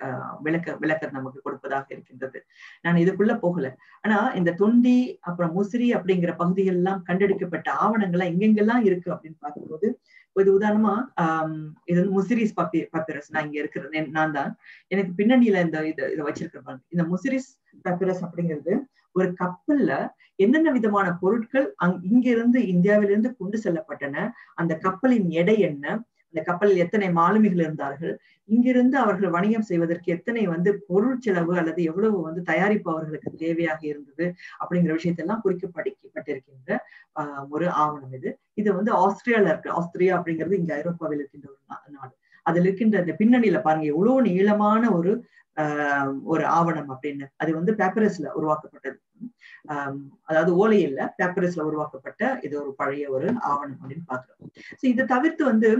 ஆஹ் விளக்க விளக்க நமக்கு கொடுப்பதாக இருக்கின்றது. நான் இதுக்குள்ள போகல. ஆனா இந்த தொண்டி அப்புறம் முசிறி அப்படிங்கிற பகுதிகள் எல்லாம் கண்டெடுக்கப்பட்ட ஆவணங்கள்லாம் எங்கெங்கெல்லாம் இருக்கு அப்படின்னு பார்க்கும்போது இது உதாரணமா ஆஹ் இது வந்து முசிரிஸ் பப்பி பப்பிரஸ். நான் இங்க இருக்கிறது. நான் தான். எனக்கு பின்னணியில இந்த இது இதை வச்சிருக்கிறேன் இந்த முசிரிஸ் பப்பிரஸ் அப்படிங்கிறது ஒரு கப்பல்ல என்னென்ன விதமான பொருட்கள் அங் இங்கிருந்து இந்தியாவிலிருந்து கொண்டு செல்லப்பட்டன அந்த கப்பலின் எடை என்ன அந்த கப்பலில் எத்தனை மாலுமிகள் இருந்தார்கள்? இங்கிருந்து அவர்கள் வணிகம் செய்வதற்கு எத்தனை வந்து பொருள் செலவு அல்லது எவ்வளவு வந்து தயாரிப்பு அவர்களுக்கு தேவையாக இருந்தது அப்படிங்கிற விஷயத்தெல்லாம் குறிக்கப்பட்டிருக்கின்ற ஆஹ் ஒரு ஆவணம் இது. இது வந்து ஆஸ்திரியால இருக்கு. ஆஸ்திரியா அப்படிங்கிறது இங்க ஐரோப்பாவில் இருக்கின்ற ஒரு நாடு. அதுல இருக்கின்ற அந்த பின்னணியில பாருங்க எவ்வளவு நீளமான ஒரு ஆஹ் ஒரு ஆவணம் அப்படின்னு. அது வந்து பேப்பரஸ்ல உருவாக்கப்பட்டது. ஆஹ் அதாவது ஓலை இல்ல பேப்பரஸ்ல உருவாக்கப்பட்ட இது ஒரு பழைய ஒரு ஆவணம் அப்படின்னு பாக்குறோம் சோ இதை தவிர்த்து வந்து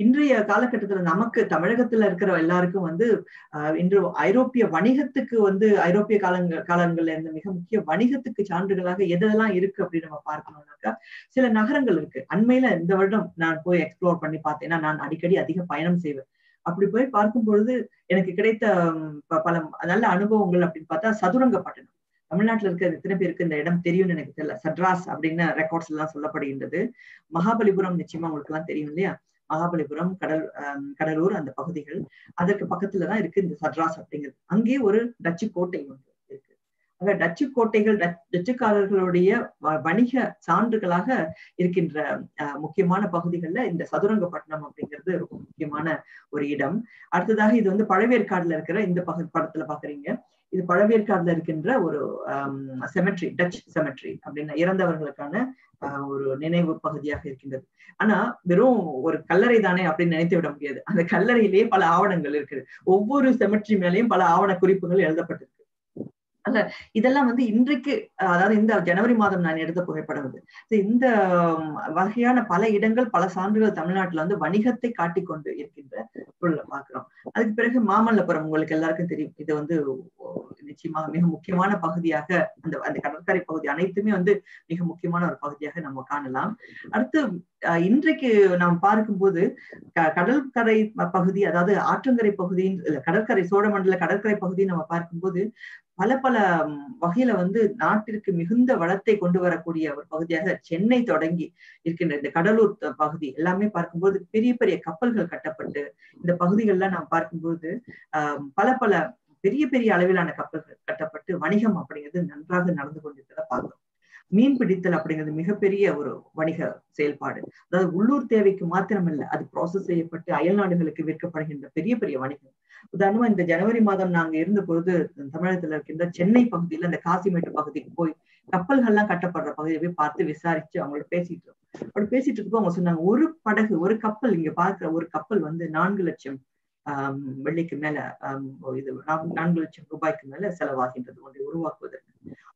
இன்றைய காலகட்டத்துல நமக்கு தமிழகத்துல இருக்கிற எல்லாருக்கும் வந்து இன்று ஐரோப்பிய வணிகத்துக்கு வந்து ஐரோப்பிய காலங்கள் காலங்கள்ல இருந்த மிக முக்கிய வணிகத்துக்கு சான்றுகளாக எதெல்லாம் இருக்கு அப்படின்னு நம்ம பார்க்கணும்னாக்கா சில நகரங்கள் இருக்கு. அண்மையில இந்த வருடம் நான் போய் எக்ஸ்ப்ளோர் பண்ணி பார்த்தேன்னா நான் அடிக்கடி அதிக பயணம் செய்வேன். அப்படி போய் பார்க்கும் பொழுது எனக்கு கிடைத்த ப- பல நல்ல அனுபவங்கள் அப்படின்னு பார்த்தா சதுரங்கப்பட்டினம். தமிழ்நாட்டுல இருக்க எத்தனை பேருக்கு இந்த இடம் தெரியும்னு எனக்கு தெரியல. சட்ராஸ் அப்படின்னு ரெக்கார்ட்ஸ் எல்லாம் சொல்லப்படுகின்றது. மகாபலிபுரம் நிச்சயமா உங்களுக்கு எல்லாம் தெரியும் இல்லையா? மகாபலிபுரம் கடல் கடலூர் அந்த பகுதிகள். அதற்கு பக்கத்துலதான் இருக்கு இந்த சட்ராஸ் அப்படிங்கிறது. அங்கே ஒரு டச்சு கோட்டை ஒன்று இருக்கு. ஆக டச்சு கோட்டைகள் டச்- டச்சுக்காரர்களுடைய வ- வணிக சான்றுகளாக இருக்கின்ற முக்கியமான பகுதிகள்ல இந்த சதுரங்கப்பட்டினம் அப்படிங்கிறது ரொம்ப முக்கியமான ஒரு இடம். அடுத்ததாக இது வந்து பழவேற்காடுல இருக்கிற இந்த பகு படத்துல பாக்குறீங்க. இது பழவேற்காடுல இருக்கின்ற ஒரு செமெட்ரி டச் செமெட்ரி அப்படின்னு இறந்தவர்களுக்கான ஒரு நினைவு பகுதியாக இருக்கின்றது. ஆனா வெறும் ஒரு கல்லறை தானே அப்படின்னு நினைத்து விட முடியாது. அந்த கல்லறையிலேயே பல ஆவணங்கள் இருக்குது. ஒவ்வொரு செமெட்ரி மேலேயும் பல ஆவண குறிப்புகள் எழுதப்பட்டிருக்கு. அல்ல இதெல்லாம் வந்து இன்றைக்கு அதாவது இந்த ஜனவரி மாதம் நான் எடுத்த புகைப்படம் இது. இந்த வகையான பல இடங்கள் பல சான்றுகள் தமிழ்நாட்டுல வந்து வணிகத்தை காட்டிக்கொண்டு இருக்கின்ற பார்க்கிறோம். அதுக்கு பிறகு மாமல்லபுரம் உங்களுக்கு எல்லாருக்கும் தெரியும். இது வந்து நிச்சயமாக மிக முக்கியமான பகுதியாக அந்த அந்த கடற்கரை பகுதி அனைத்துமே வந்து மிக முக்கியமான ஒரு பகுதியாக நம்ம காணலாம். அடுத்து அஹ், இன்றைக்கு நாம் பார்க்கும்போது க- கடற்கரை பகுதி அதாவது ஆற்றங்கரை பகுதியின் கடற்கரை சோழமண்டல கடற்கரை பகுதியை நம்ம பார்க்கும்போது பல பல வகையில வந்து நாட்டிற்கு மிகுந்த வளத்தை கொண்டு வரக்கூடிய ஒரு பகுதியாக சென்னை தொடங்கி இருக்கின்ற இந்த கடலூர் பகுதி எல்லாமே பார்க்கும்போது பெரிய பெரிய கப்பல்கள் கட்டப்பட்டு இந்த பகுதிகள்ல நாம் பார்க்கும்போது ஆஹ் பல பல பெரிய பெரிய அளவிலான கப்பல்கள் கட்டப்பட்டு வணிகம் அப்படிங்கிறது நன்றாக நடந்து கொண்டிருக்கிறத பார்க்கிறோம். மீன் பிடித்தல் அப்படிங்கிறது மிகப்பெரிய ஒரு வணிக செயல்பாடு. அதாவது உள்ளூர் தேவைக்கு மாத்திரமல்ல அது ப்ராசஸ் செய்யப்பட்டு அயல் நாடுகளுக்கு விற்கப்படுகின்ற பெரிய பெரிய வணிகம். உதாரணமா இந்த ஜனவரி மாதம் நாங்க இருந்த பொழுது தமிழகத்துல இருக்கின்ற சென்னை பகுதியில அந்த காசிமேட்டு பகுதிக்கு போய் கப்பல்கள்லாம் கட்டப்படுற பகுதியை போய் பார்த்து விசாரிச்சு அவங்களோட பேசிட்டு இருக்கோம். அப்படி பேசிட்டு இருக்கப்போ அவங்க சொன்னாங்க ஒரு படகு ஒரு கப்பல் இங்க பார்க்கிற ஒரு கப்பல் வந்து நான்கு லட்சம் வெள்ளிக்கு மேல ஆஹ் இது நான்கு லட்சம் ரூபாய்க்கு மேல செலவாகின்றது ஒன்றை உருவாக்குவதற்கு.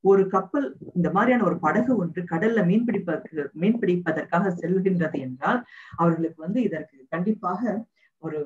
ஒரு கப்பல் இந்த மாதிரியான ஒரு படகு ஒன்று கடல்ல மீன் பிடிப்பதற்கு மீன் பிடிப்பதற்காக செல்கின்றது என்றால் அவர்களுக்கு வந்து இதற்கு கண்டிப்பாக ஒரு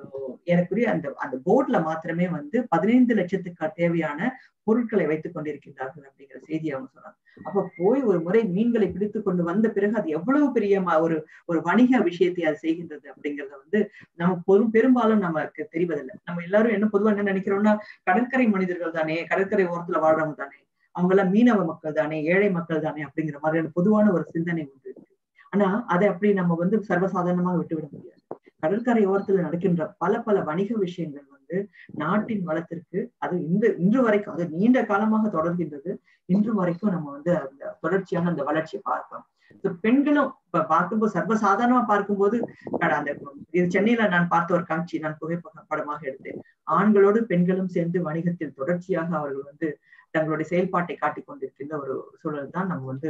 எனக்குரிய அந்த அந்த போர்ட்ல மாத்திரமே வந்து பதினைந்து லட்சத்துக்கு தேவையான பொருட்களை வைத்துக் கொண்டிருக்கின்றார்கள் அப்படிங்கிற செய்தி அவங்க சொன்னாங்க. அப்ப போய் ஒரு முறை மீன்களை பிடித்து கொண்டு வந்த பிறகு அது எவ்வளவு பெரிய ம- ஒரு ஒரு வணிக விஷயத்தை அது செய்கின்றது அப்படிங்கறத வந்து நம்ம பெரும் பெரும்பாலும் நமக்கு தெரிவதில்லை. நம்ம எல்லாரும் என்ன பொதுவா என்ன நினைக்கிறோம்னா கடற்கரை மனிதர்கள் தானே கடற்கரை ஓரத்துல வாழ்றவங்க தானே அவங்க எல்லாம் மீனவ மக்கள் தானே ஏழை மக்கள் தானே அப்படிங்கிற மாதிரியான பொதுவான ஒரு சிந்தனை ஒன்று இருக்கு. ஆனா அதை அப்படி நம்ம வந்து சர்வசாதாரணமாக விட்டுவிட முடியாது. கடற்கரை ஓரத்துல நடக்கின்ற பல பல வணிக விஷயங்கள் வந்து நாட்டின் வளத்திற்கு அது இந்த இன்று வரைக்கும் அது நீண்ட காலமாக தொடர்கின்றது. இன்று வரைக்கும் நம்ம வந்து அந்த தொடர்ச்சியான அந்த வளர்ச்சியை பார்க்கிறோம். பெண்களும் இப்ப பார்க்கும்போது சர்வசாதாரணமா பார்க்கும்போது அந்த இது சென்னையில நான் பார்த்த ஒரு காட்சி நான் புகைப்பட படமாக எடுத்தேன். ஆண்களோடு பெண்களும் சேர்ந்து வணிகத்தில் தொடர்ச்சியாக அவர்கள் வந்து தங்களுடைய செயல்பாட்டை காட்டிக் கொண்டிருக்கின்ற ஒரு சூழல் தான் நம்ம வந்து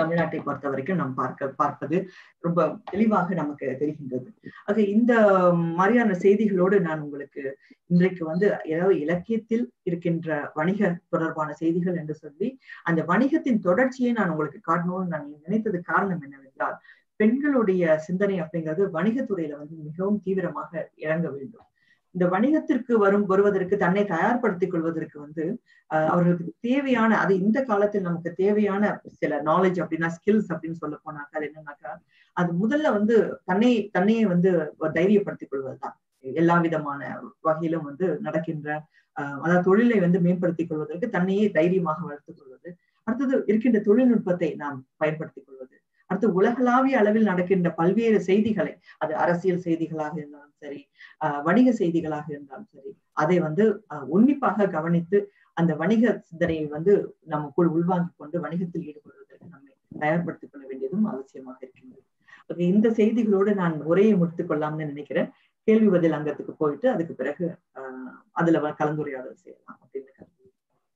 தமிழ்நாட்டை பொறுத்த வரைக்கும் நாம் பார்க்க பார்ப்பது ரொம்ப தெளிவாக நமக்கு தெரிகின்றது. ஆக இந்த மாதிரியான செய்திகளோடு நான் உங்களுக்கு இன்றைக்கு வந்து ஏதாவது இலக்கியத்தில் இருக்கின்ற வணிக தொடர்பான செய்திகள் என்று சொல்லி அந்த வணிகத்தின் தொடர்ச்சியை நான் உங்களுக்கு காட்டணும்னு நான் நினைத்தது காரணம் என்னவென்றால் பெண்களுடைய சிந்தனை அப்படிங்கிறது வணிகத்துறையில வந்து மிகவும் தீவிரமாக இறங்க வேண்டும். இந்த வணிகத்திற்கு வரும் வருவதற்கு தன்னை தயார்படுத்திக் கொள்வதற்கு வந்து அவர்களுக்கு தேவையான அது இந்த காலத்தில் நமக்கு தேவையான சில நாலேஜ் அப்படின்னா ஸ்கில்ஸ் அப்படின்னு சொல்ல போனாக்கா அது என்னன்னாக்கா அது முதல்ல வந்து தன்னை தன்னையே வந்து தைரியப்படுத்திக் கொள்வதுதான். எல்லா விதமான வகையிலும் வந்து நடக்கின்ற அதாவது தொழிலை வந்து மேம்படுத்திக் கொள்வதற்கு தன்னையே தைரியமாக வளர்த்துக் கொள்வது. அடுத்தது இருக்கின்ற தொழில்நுட்பத்தை நாம் பயன்படுத்திக் கொள்வது. அடுத்து உலகளாவிய அளவில் நடக்கின்ற பல்வேறு செய்திகளை அது அரசியல் செய்திகளாக இருந்தாலும் சரி வணிக செய்திகளாக இருந்தாலும் சரி அதை வந்து உன்னிப்பாக கவனித்து அந்த வணிக சிந்தனையை வந்து நமக்குள் உள்வாங்கிக் கொண்டு வணிகத்தில் ஈடுபடுவதற்கு நம்மை தயார்படுத்திக் கொள்ள வேண்டியதும் அவசியமாக இருக்கின்றது. இந்த செய்திகளோடு நான் உரையை முடித்துக் கொள்ளலாம்னு நினைக்கிறேன். கேள்வி பதில் அங்கத்துக்கு போயிட்டு அதுக்கு பிறகு ஆஹ் அதுல கலந்துரையாடல் செய்யலாம் அப்படின்னு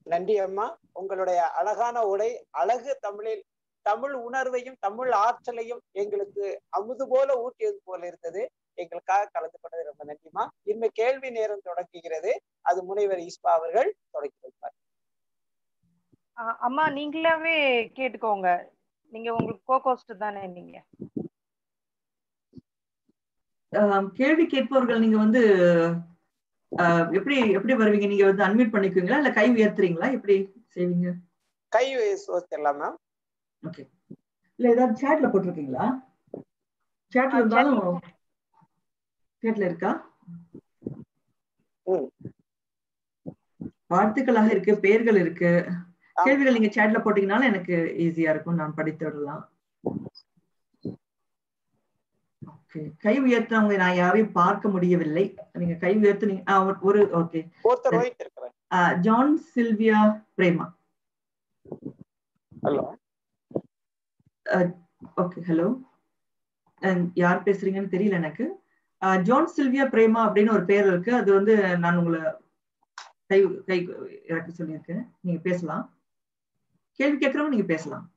நன்றி அம்மா. உங்களுடைய அழகான உடை அழகு தமிழில் தமிழ் உணர்வையும் தமிழ் ஆற்றலையும் எங்களுக்கு அமுது போல ஊட்டியது போல இருந்தது. எங்களுக்காக கலந்து கொண்டது ரொம்ப நன்றிமா இனிமே கேள்வி நேரம் தொடங்குகிறது. அது முனைவர் ஈஸ்பா அவர்கள் தொடங்கி வைப்பார் அம்மா நீங்களாவே கேட்டுக்கோங்க. நீங்க உங்களுக்கு கோகோஸ்ட் தானே நீங்க. ஆஹ் கேள்வி கேட்பவர்கள் நீங்க வந்து ஆஹ் எப்படி எப்படி வருவீங்க? நீங்க வந்து அன்மியூட் பண்ணிக்குவீங்களா? இல்ல கை உயர்த்துறீங்களா? எப்படி செய்வீங்க? கை சோத்தரலாம் மேம் ஓகே இல்ல ஏதாவது சேட்ல போட்டிருக்கீங்களா? சேட்ல இருந்தாலும் சேட்ல இருக்கா? ம். வாழ்த்துக்களாக இருக்கு பெயர்கள் இருக்கு. கேள்விகள் நீங்க சேட்ல போட்டீங்கனாலும் எனக்கு ஈஸியா இருக்கும் நான் படித்து விடலாம். ஓகே கை உயர்த்தவங்க நான் யாரையும் பார்க்க முடியவில்லை. நீங்க கை உயர்த்து நீங்க ஒரு- okay John Sylvia Prema hello okay hello யார் பேசுறீங்கன்னு தெரியல எனக்கு. ஜான் சில்வியா பிரேமா அப்படின்னு ஒரு பேர் இருக்கு. அது வந்து நான் உங்களை கை கை இறக்க சொல்லியிருக்கேன் நீங்க பேசலாம். கேள்வி கேட்கறவங்க நீங்க பேசலாம்.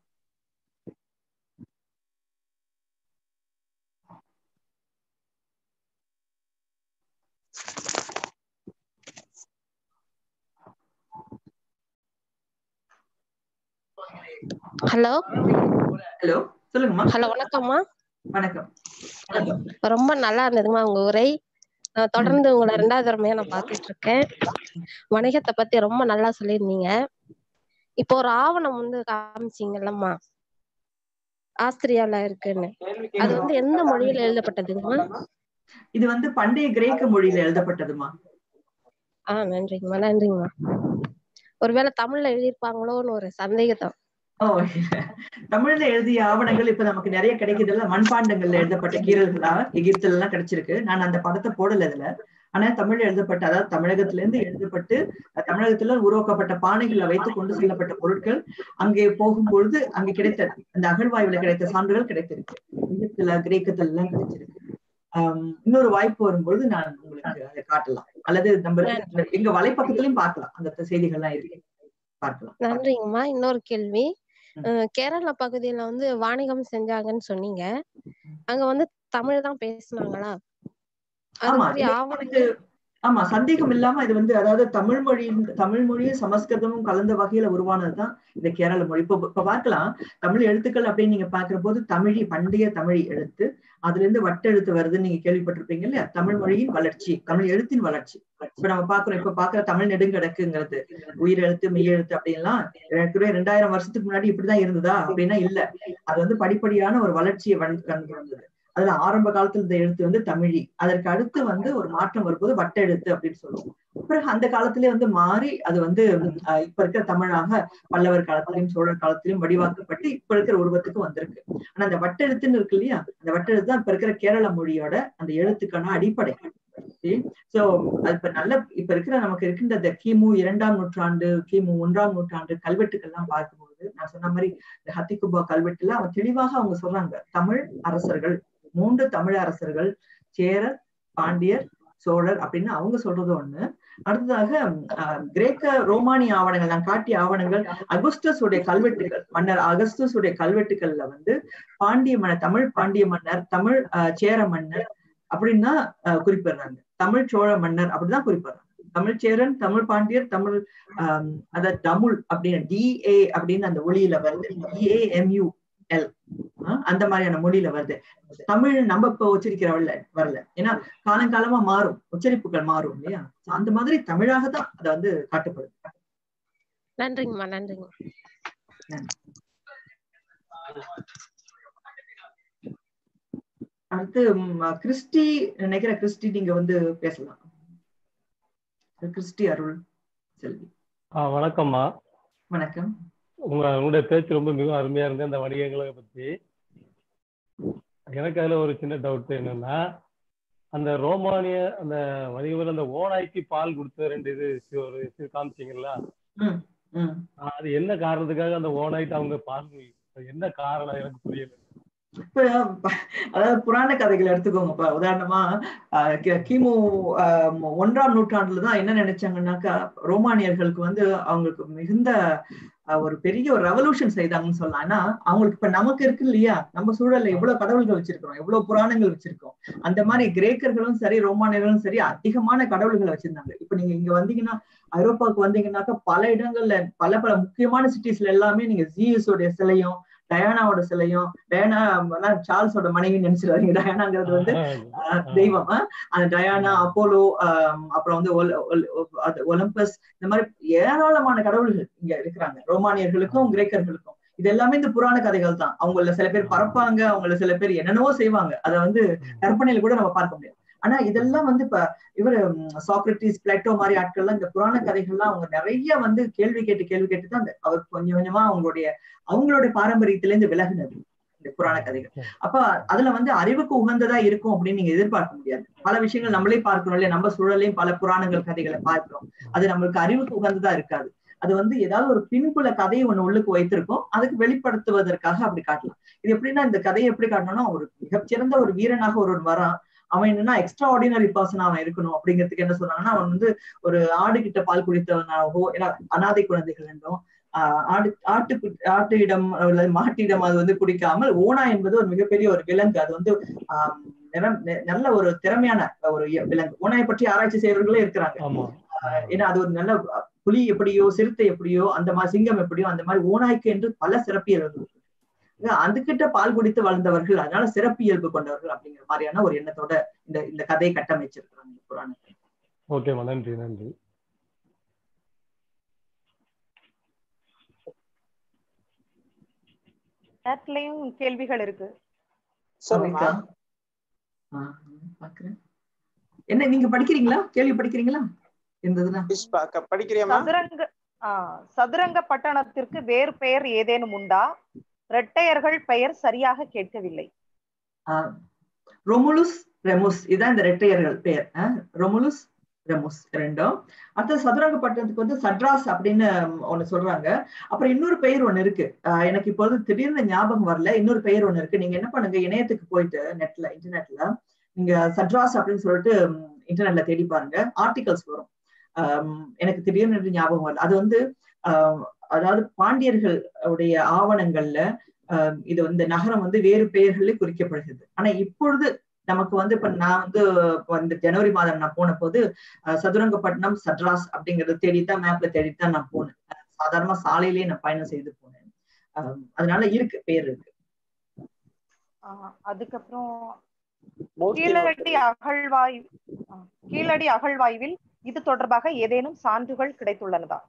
ஹலோ. ஹலோ சொல்லுங்கம்மா. ஹலோ வணக்கம்மா. வணக்கம். ரொம்ப நல்லா இருந்ததுமா உங்க உரை. நான் தொடர்ந்து உங்களை ரெண்டாவது தடவையா நான் பார்த்துட்டு இருக்கேன். வணிகத்தை பத்தி ரொம்ப நல்லா சொல்லியிருந்தீங்க. இப்போ ஒரு ஆவணம் வந்து காமிச்சீங்கல்லம்மா. ஆஸ்திரியால இருக்குன்னு. அது வந்து எந்த மொழியில எழுதப்பட்டதுங்கம்மா? இது வந்து பண்டைய கிரேக்க மொழியில எழுதப்பட்டதுமா? ஆ நன்றிங்கம்மா நன்றிங்கம்மா. ஒருவேளை தமிழ்ல எழுதியிருப்பாங்களோன்னு ஒரு சந்தேகத்தான் தமிழ்ல எழுதிய ஆவணங்கள் இப்ப நமக்கு நிறைய கிடைக்குதுல்ல? மண்பாண்டங்கள்ல எழுதப்பட்ட கீரல்களா எகிப்துல எல்லாம் கிடைச்சிருக்கு. நான் அந்த படத்தை போடல இதுல. ஆனா தமிழ்ல எழுதப்பட்ட அதாவது தமிழகத்துல இருந்து எழுதப்பட்டு தமிழகத்துல உருவாக்கப்பட்ட பானைகளை வைத்து கொண்டு செல்லப்பட்ட பொருட்கள் அங்கே போகும்பொழுது அங்கே கிடைத்த அந்த அகழ்வாய்வுல கிடைத்த சான்றுகள் கிடைத்திருக்கு. எகிப்துல கிரேக்கத்துல எல்லாம் கிடைச்சிருக்கு. ஆம், இன்னொரு வாய்ப்பு வரும்பொழுது நான் உங்களுக்கு அதை காட்டலாம். அல்லது நம்ம எங்க வலைப்பக்கத்துலயும் பார்க்கலாம். அந்த செய்திகள்லாம் இருக்கு. பார்க்கலாம். நன்றிங்கம்மா. இன்னொரு கேள்வி. கேரளா பகுதியில வந்து வாணிகம் செஞ்சாங்கன்னு சொன்னீங்க. அங்க வந்து தமிழ் தான் பேசுனாங்களா? அது மாதிரி ஆவணங்கள் ஆமா சந்தேகம் இல்லாம இது வந்து அதாவது தமிழ் மொழியும் தமிழ் மொழியும் சமஸ்கிருதமும் கலந்த வகையில உருவானதுதான் இந்த கேரள மொழி. இப்ப இப்ப பார்க்கலாம். தமிழ் எழுத்துக்கள் அப்படின்னு நீங்க பாக்குற போது தமிழி பண்டைய தமிழ் எழுத்து. அதுல இருந்து வட்டெழுத்து வருதுன்னு நீங்க கேள்விப்பட்டிருப்பீங்க இல்லையா? தமிழ் மொழியின் வளர்ச்சி தமிழ் எழுத்தின் வளர்ச்சி. இப்ப நம்ம பாக்குறோம் இப்ப பாக்குற தமிழ் நெடுங்கடக்குங்கிறது. உயிரெழுத்து மெய்யெழுத்து அப்படின்லாம் எனக்கு ரெண்டாயிரம் வருஷத்துக்கு முன்னாடி இப்படிதான் இருந்ததா? அப்படின்னா இல்ல. அது வந்து படிப்படியான ஒரு வளர்ச்சியை வந்து வந்தது. அதுல ஆரம்ப காலத்துல இந்த எழுத்து வந்து தமிழி. அதற்கு அடுத்து வந்து ஒரு மாற்றம் வரும்போது வட்டெழுத்து அப்படின்னு சொல்லுவோம். பிறகு அந்த காலத்திலே வந்து மாறி அது வந்து இப்ப இருக்கிற தமிழாக பல்லவர் காலத்திலையும் சோழர் காலத்திலையும் வடிவாக்கப்பட்டு இப்ப இருக்கிற உருவத்துக்கு வந்திருக்கு. ஆனா அந்த வட்டெழுத்துன்னு இருக்கு இல்லையா? அந்த வட்டெழுத்து தான் இப்ப இருக்கிற கேரள மொழியோட அந்த எழுத்துக்கான அடிப்படை. சோ இப்ப நல்ல இப்ப இருக்கிற நமக்கு இருக்கின்ற இந்த கிமு இரண்டாம் நூற்றாண்டு கிமு ஒன்றாம் நூற்றாண்டு கல்வெட்டுக்கள்லாம் பார்க்கும்போது நான் சொன்ன மாதிரி இந்த ஹத்திகுபா கல்வெட்டுல அவங்க தெளிவாக அவங்க சொல்றாங்க தமிழ் அரசர்கள் மூன்று தமிழ் அரசர்கள் சேரர் பாண்டியர் சோழர் அப்படின்னு அவங்க சொல்றது ஒண்ணு. அடுத்ததாக கிரேக்க ரோமானிய ஆவணங்கள் நான் காட்டிய ஆவணங்கள் அகஸ்டஸ் உடைய கல்வெட்டுகள் மன்னர் அகஸ்டஸ் உடைய கல்வெட்டுகள்ல வந்து பாண்டிய மன்னர் தமிழ் பாண்டிய மன்னர் தமிழ் அஹ், சேர மன்னர் அப்படின்னு தான் அஹ், குறிப்பிடுறாங்க. தமிழ் சோழ மன்னர் அப்படிதான் குறிப்பிடுறாங்க. தமிழ் சேரன் தமிழ் பாண்டியர் தமிழ் ஆஹ் அத தமிழ் அப்படின்னு டிஏ அப்படின்னு அந்த ஒளியில வருது டிஏஎம்யூ எல். அந்த மாதிரியான மொழியில வருது. தமிழ் நம்ம இப்ப உச்சரிக்கிறவல்ல வரல ஏன்னா காலங்காலமா மாறும். உச்சரிப்புகள் மாறும் இல்லையா? அந்த மாதிரி தமிழாக தான் அதை வந்து காட்டப்படுது. நன்றிங்கம்மா நன்றிங்க. அடுத்து கிறிஸ்டி நினைக்கிற கிறிஸ்டி நீங்க வந்து பேசலாம். கிறிஸ்டி அருள் செல்வி. ஆ வணக்கம்மா. வணக்கம். உங்க உங்களுடைய பேச்சு ரொம்ப மிகவும் அருமையா இருந்தது. அந்த வணிகங்களை பத்தி. எனக்கு அதுல ஒரு சின்ன டவுட் என்னன்னா அந்த ரோமானிய அந்த வணிகர்கள் அந்த ஓநாய்க்கு பால் கொடுத்த ரெண்டு இது ஒரு ம் அது என்ன காரணத்துக்காக அந்த ஓநாய்க்கு அவங்க பால் என்ன காரணம் எனக்கு புரியல. இப்ப அதாவது புராண கதைகள் எடுத்துக்கோங்க இப்ப உதாரணமா கிமு ஒன்றாம் நூற்றாண்டுல தான் என்ன நினைச்சாங்கன்னாக்கா ரோமானியர்களுக்கு வந்து அவங்களுக்கு மிகுந்த ஒரு பெரிய ஒரு ரெவல்யூஷன் செய்தாங்கன்னு சொல்லலாம். ஆனா அவங்களுக்கு இப்ப நமக்கு இருக்கு இல்லையா? நம்ம சூழல்ல எவ்வளவு கடவுள்கள் வச்சிருக்கிறோம் எவ்வளவு புராணங்கள் வச்சிருக்கோம். அந்த மாதிரி கிரேக்கர்களும் சரி ரோமானியர்களும் சரி அதிகமான கடவுள்களை வச்சிருந்தாங்க. இப்ப நீங்க இங்க வந்தீங்கன்னா ஐரோப்பாவுக்கு வந்தீங்கன்னாக்கா பல இடங்கள்ல பல பல முக்கியமான சிட்டிஸ்ல எல்லாமே நீங்க ஜிஎஸோட சிலையும் டயானாவோட சிலையும் டயானா சார்ல்ஸோட மனைவி நினைச்சிடாதீங்க டயானாங்கிறது வந்து தெய்வம். அந்த டயானா அப்போலோ அப்புறம் வந்து ஒலிம்பஸ் இந்த மாதிரி ஏராளமான கடவுள்கள் இங்க இருக்கிறாங்க. ரோமானியர்களுக்கும் கிரேக்கர்களுக்கும். இது எல்லாமே இந்த புராண கதைகள் தான் அவங்கள சில பேர் பறப்பாங்க அவங்கள சில பேர் என்னென்னவோ செய்வாங்க. அதை வந்து கற்பனையில கூட நம்ம பார்க்க முடியாது. ஆனா இதெல்லாம் வந்து இப்ப இவர் சாக்ரட்டிஸ் பிளாட்டோ மாதிரி ஆட்கள்லாம் இந்த புராண கதைகள்லாம் அவங்க நிறைய வந்து கேள்வி கேட்டு கேள்வி கேட்டு தான் அவர் கொஞ்சம் கொஞ்சமா அவங்களுடைய அவங்களுடைய பாரம்பரியத்துல இருந்து விலகுனது இந்த புராண கதைகள். அப்ப அதுல வந்து அறிவுக்கு உகந்ததா இருக்கும் அப்படின்னு நீங்க எதிர்பார்க்க முடியாது. பல விஷயங்கள் நம்மளே பார்க்கிறோம் இல்லையா? நம்ம சூழலையும் பல புராணங்கள் கதைகளை பார்க்கிறோம். அது நம்மளுக்கு அறிவுக்கு உகந்ததா இருக்காது. அது வந்து ஏதாவது ஒரு பின்புல கதையை ஒண்ணு உள்ளுக்கு வைத்திருக்கும். அதுக்கு வெளிப்படுத்துவதற்காக அப்படி காட்டலாம். இது எப்படின்னா இந்த கதையை எப்படி காட்டணும்னா ஒரு மிகச்சிறந்த ஒரு வீரனாக ஒருவன் வரான். அவன் என்னன்னா எக்ஸ்ட்ரா ஆர்டினரி பர்சன் அவன் இருக்கணும் அப்படிங்கிறதுக்கு என்ன சொல்றாங்கன்னா அவன் வந்து ஒரு ஆடு கிட்ட பால் குடித்தவனாகவோ ஏன்னா அனாதை குழந்தைகள் என்றும் ஆஹ் ஆடு ஆட்டு குட்- ஆட்டிடம் அல்லது மாட்டிடம் அது வந்து குடிக்காமல் ஓனா என்பது ஒரு மிகப்பெரிய ஒரு விலங்கு. அது வந்து நல்ல ஒரு திறமையான ஒரு விலங்கு. ஓனாயை பற்றி ஆராய்ச்சி செய்யறவர்களே இருக்கிறாங்க. ஏன்னா அது ஒரு நல்ல புலி எப்படியோ சிறுத்தை எப்படியோ அந்த மாதிரி சிங்கம் எப்படியோ அந்த மாதிரி ஓநாய்க்கு என்று பல சிறப்பியல்பு இருக்கு. அதுகிட்ட பால் குடித்து வளர்ந்தவர்கள் அதனால சிறப்பியல்பு கொண்டவர்கள் அப்படிங்கிற மாதிரியான ஒரு எண்ணத்தோட இந்த இந்த கதையை கட்டமைச்சிருக்கிறாங்க புராணத்தை. ஓகேம்மா நன்றி நன்றி. நேரத்துலயும் கேள்விகள் இருக்கு. என்ன நீங்க படிக்கிறீங்களா? கேள்வி படிக்கிறீங்களா? இருந்ததுன்னா சதுரங்க ஆஹ் சதுரங்க பட்டணத்திற்கு வேறு பெயர் ஏதேனும் உண்டா? இரட்டையர்கள் பெயர் சரியாக கேட்கவில்லை. ஆஹ், ரொமுலுஸ் ரெமுஸ் இதான் இந்த ரெட்டையர்கள் பெயர். ரொமுலுஸ் ரெமுஸ் ரெண்டும் அடுத்த சதுரங்க பட்டணத்துக்கு வந்து சட்ராஸ் அப்படின்னு ஒண்ணு சொல்றாங்க. அப்புறம் இன்னொரு பெயர் ஒண்ணு இருக்கு. ஆஹ், எனக்கு இப்போது திடீர்னு ஞாபகம் வரல. இன்னொரு பெயர் ஒண்ணு இருக்கு. நீங்க என்ன பண்ணுங்க? இணையத்துக்கு போயிட்டு நெட்ல இன்டர்நெட்ல நீங்க சட்ராஸ் அப்படின்னு சொல்லிட்டு இன்டர்நெட்ல தேடி பாருங்க. ஆர்டிகல்ஸ் வரும். எனக்கு திடீர்னு ஞாபகம் வரல. அது வந்து அதாவது பாண்டியர்கள் உடைய ஆவணங்கள்ல ஆஹ், இது இந்த நகரம் வந்து வேறு பெயர்களில் குறிக்கப்படுகிறது. ஆனா இப்பொழுது நமக்கு வந்து இப்ப நான் வந்து இந்த ஜனவரி மாதம் நான் போன போது சதுரங்கப்பட்டினம் சட்ராஸ் அப்படிங்கறத தேடித்தான் மேப்ல தேடித்தான் நான் போனேன். சாதாரணமா சாலையிலேயே நான் பயணம் செய்து போனேன். அதனால இருக்கு பேர் இருக்கு. அதுக்கப்புறம் கீழடி அகழ்வாய் கீழடி அகழ்வாய்வில் இது தொடர்பாக ஏதேனும் சான்றுகள் கிடைத்துள்ளனதா?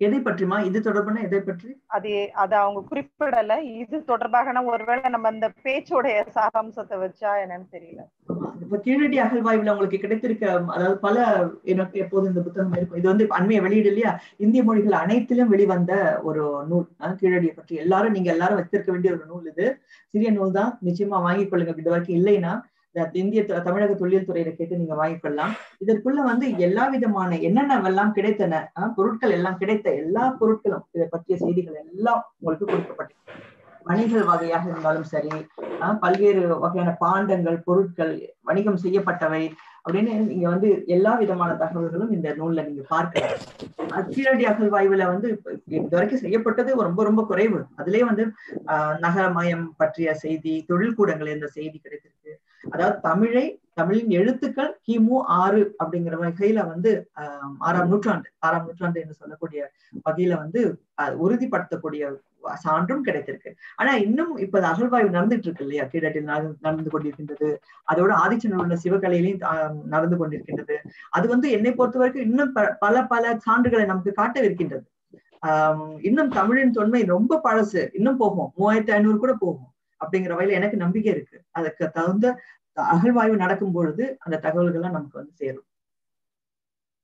எதை பற்றிமா இது தொடர்பான எதை பற்றி? அது அது அவங்க குறிப்பிடல. இது தொடர்பாக ஒருவேளை நம்ம இந்த பேச்சோடைய சாராம்சத்தை வச்சா என்னன்னு தெரியல. இப்ப கீழடி அகழ்வாய்வுல உங்களுக்கு கிடைத்திருக்க அதாவது பல எனக்கு எப்போது இந்த புத்தகம் இருக்கும். இது வந்து அண்மைய வெளியீடு இல்லையா? இந்திய மொழிகள் அனைத்திலும் வெளிவந்த ஒரு நூல். கீழடியை பற்றி. எல்லாரும் நீங்க எல்லாரும் வச்சிருக்க வேண்டிய ஒரு நூல் இது. சிறிய நூல் தான் நிச்சயமா வாங்கிக் கொள்ளுங்க. இது வரைக்கும் இல்லைன்னா இந்திய தமிழக தொழில் துறையில கேட்டு நீங்க வாங்கிக்கொள்ளலாம். இதற்குள்ள வந்து எல்லா விதமான என்னென்னவெல்லாம் கிடைத்தன அஹ், பொருட்கள் எல்லாம் கிடைத்த எல்லா பொருட்களும் இதை பற்றிய செய்திகள் எல்லாம் உங்களுக்கு கொடுக்கப்பட்டிருக்கு. வணிகள் வகையாக இருந்தாலும் சரி பல்வேறு வகையான பாண்டங்கள் பொருட்கள் வணிகம் செய்யப்பட்டவை அப்படின்னு நீங்க வந்து எல்லா விதமான தகவல்களும் இந்த நூல்ல நீங்க பார்க்கலாம். அஹ், கீழடி அகழ்வாய்வுல வந்து இப்ப இது வரைக்கும் செய்யப்பட்டது ரொம்ப ரொம்ப குறைவு. அதுலயே வந்து ஆஹ் நகரமயம் பற்றிய செய்தி தொழில்கூடங்கள் இந்த செய்தி கிடைத்திருக்கு. அதாவது தமிழை தமிழின் எழுத்துக்கள் கிமு ஆறு அப்படிங்கிற வகையில வந்து ஆஹ் ஆறாம் நூற்றாண்டு ஆறாம் நூற்றாண்டு என்று சொல்லக்கூடிய வகையில வந்து அஹ், உறுதிப்படுத்தக்கூடிய சான்றும் கிடைத்திருக்கு. ஆனா இன்னும் இப்ப அது அகழ்வாய்வு நடந்துட்டு இருக்கு இல்லையா? கீழடியில் நடந்து நடந்து கொண்டிருக்கின்றது. அதோட ஆதிச்சநல்லூர்ல உள்ள சிவகலையிலையும் நடந்து கொண்டிருக்கின்றது. அது வந்து என்னை பொறுத்த வரைக்கும் இன்னும் ப- பல பல சான்றுகளை நமக்கு காட்டவிருக்கின்றது. ஆஹ் இன்னும் தமிழின் தொன்மை ரொம்ப பழசு. இன்னும் போகும். மூவாயிரத்தி ஐநூறு கூட போகும். அப்படிங்கிற வகையில எனக்கு நம்பிக்கை இருக்கு. அதுக்கு தகுந்த அகழ்வாய்வு நடக்கும் பொழுது அந்த தகவல்கள்லாம் நமக்கு வந்து சேரும்.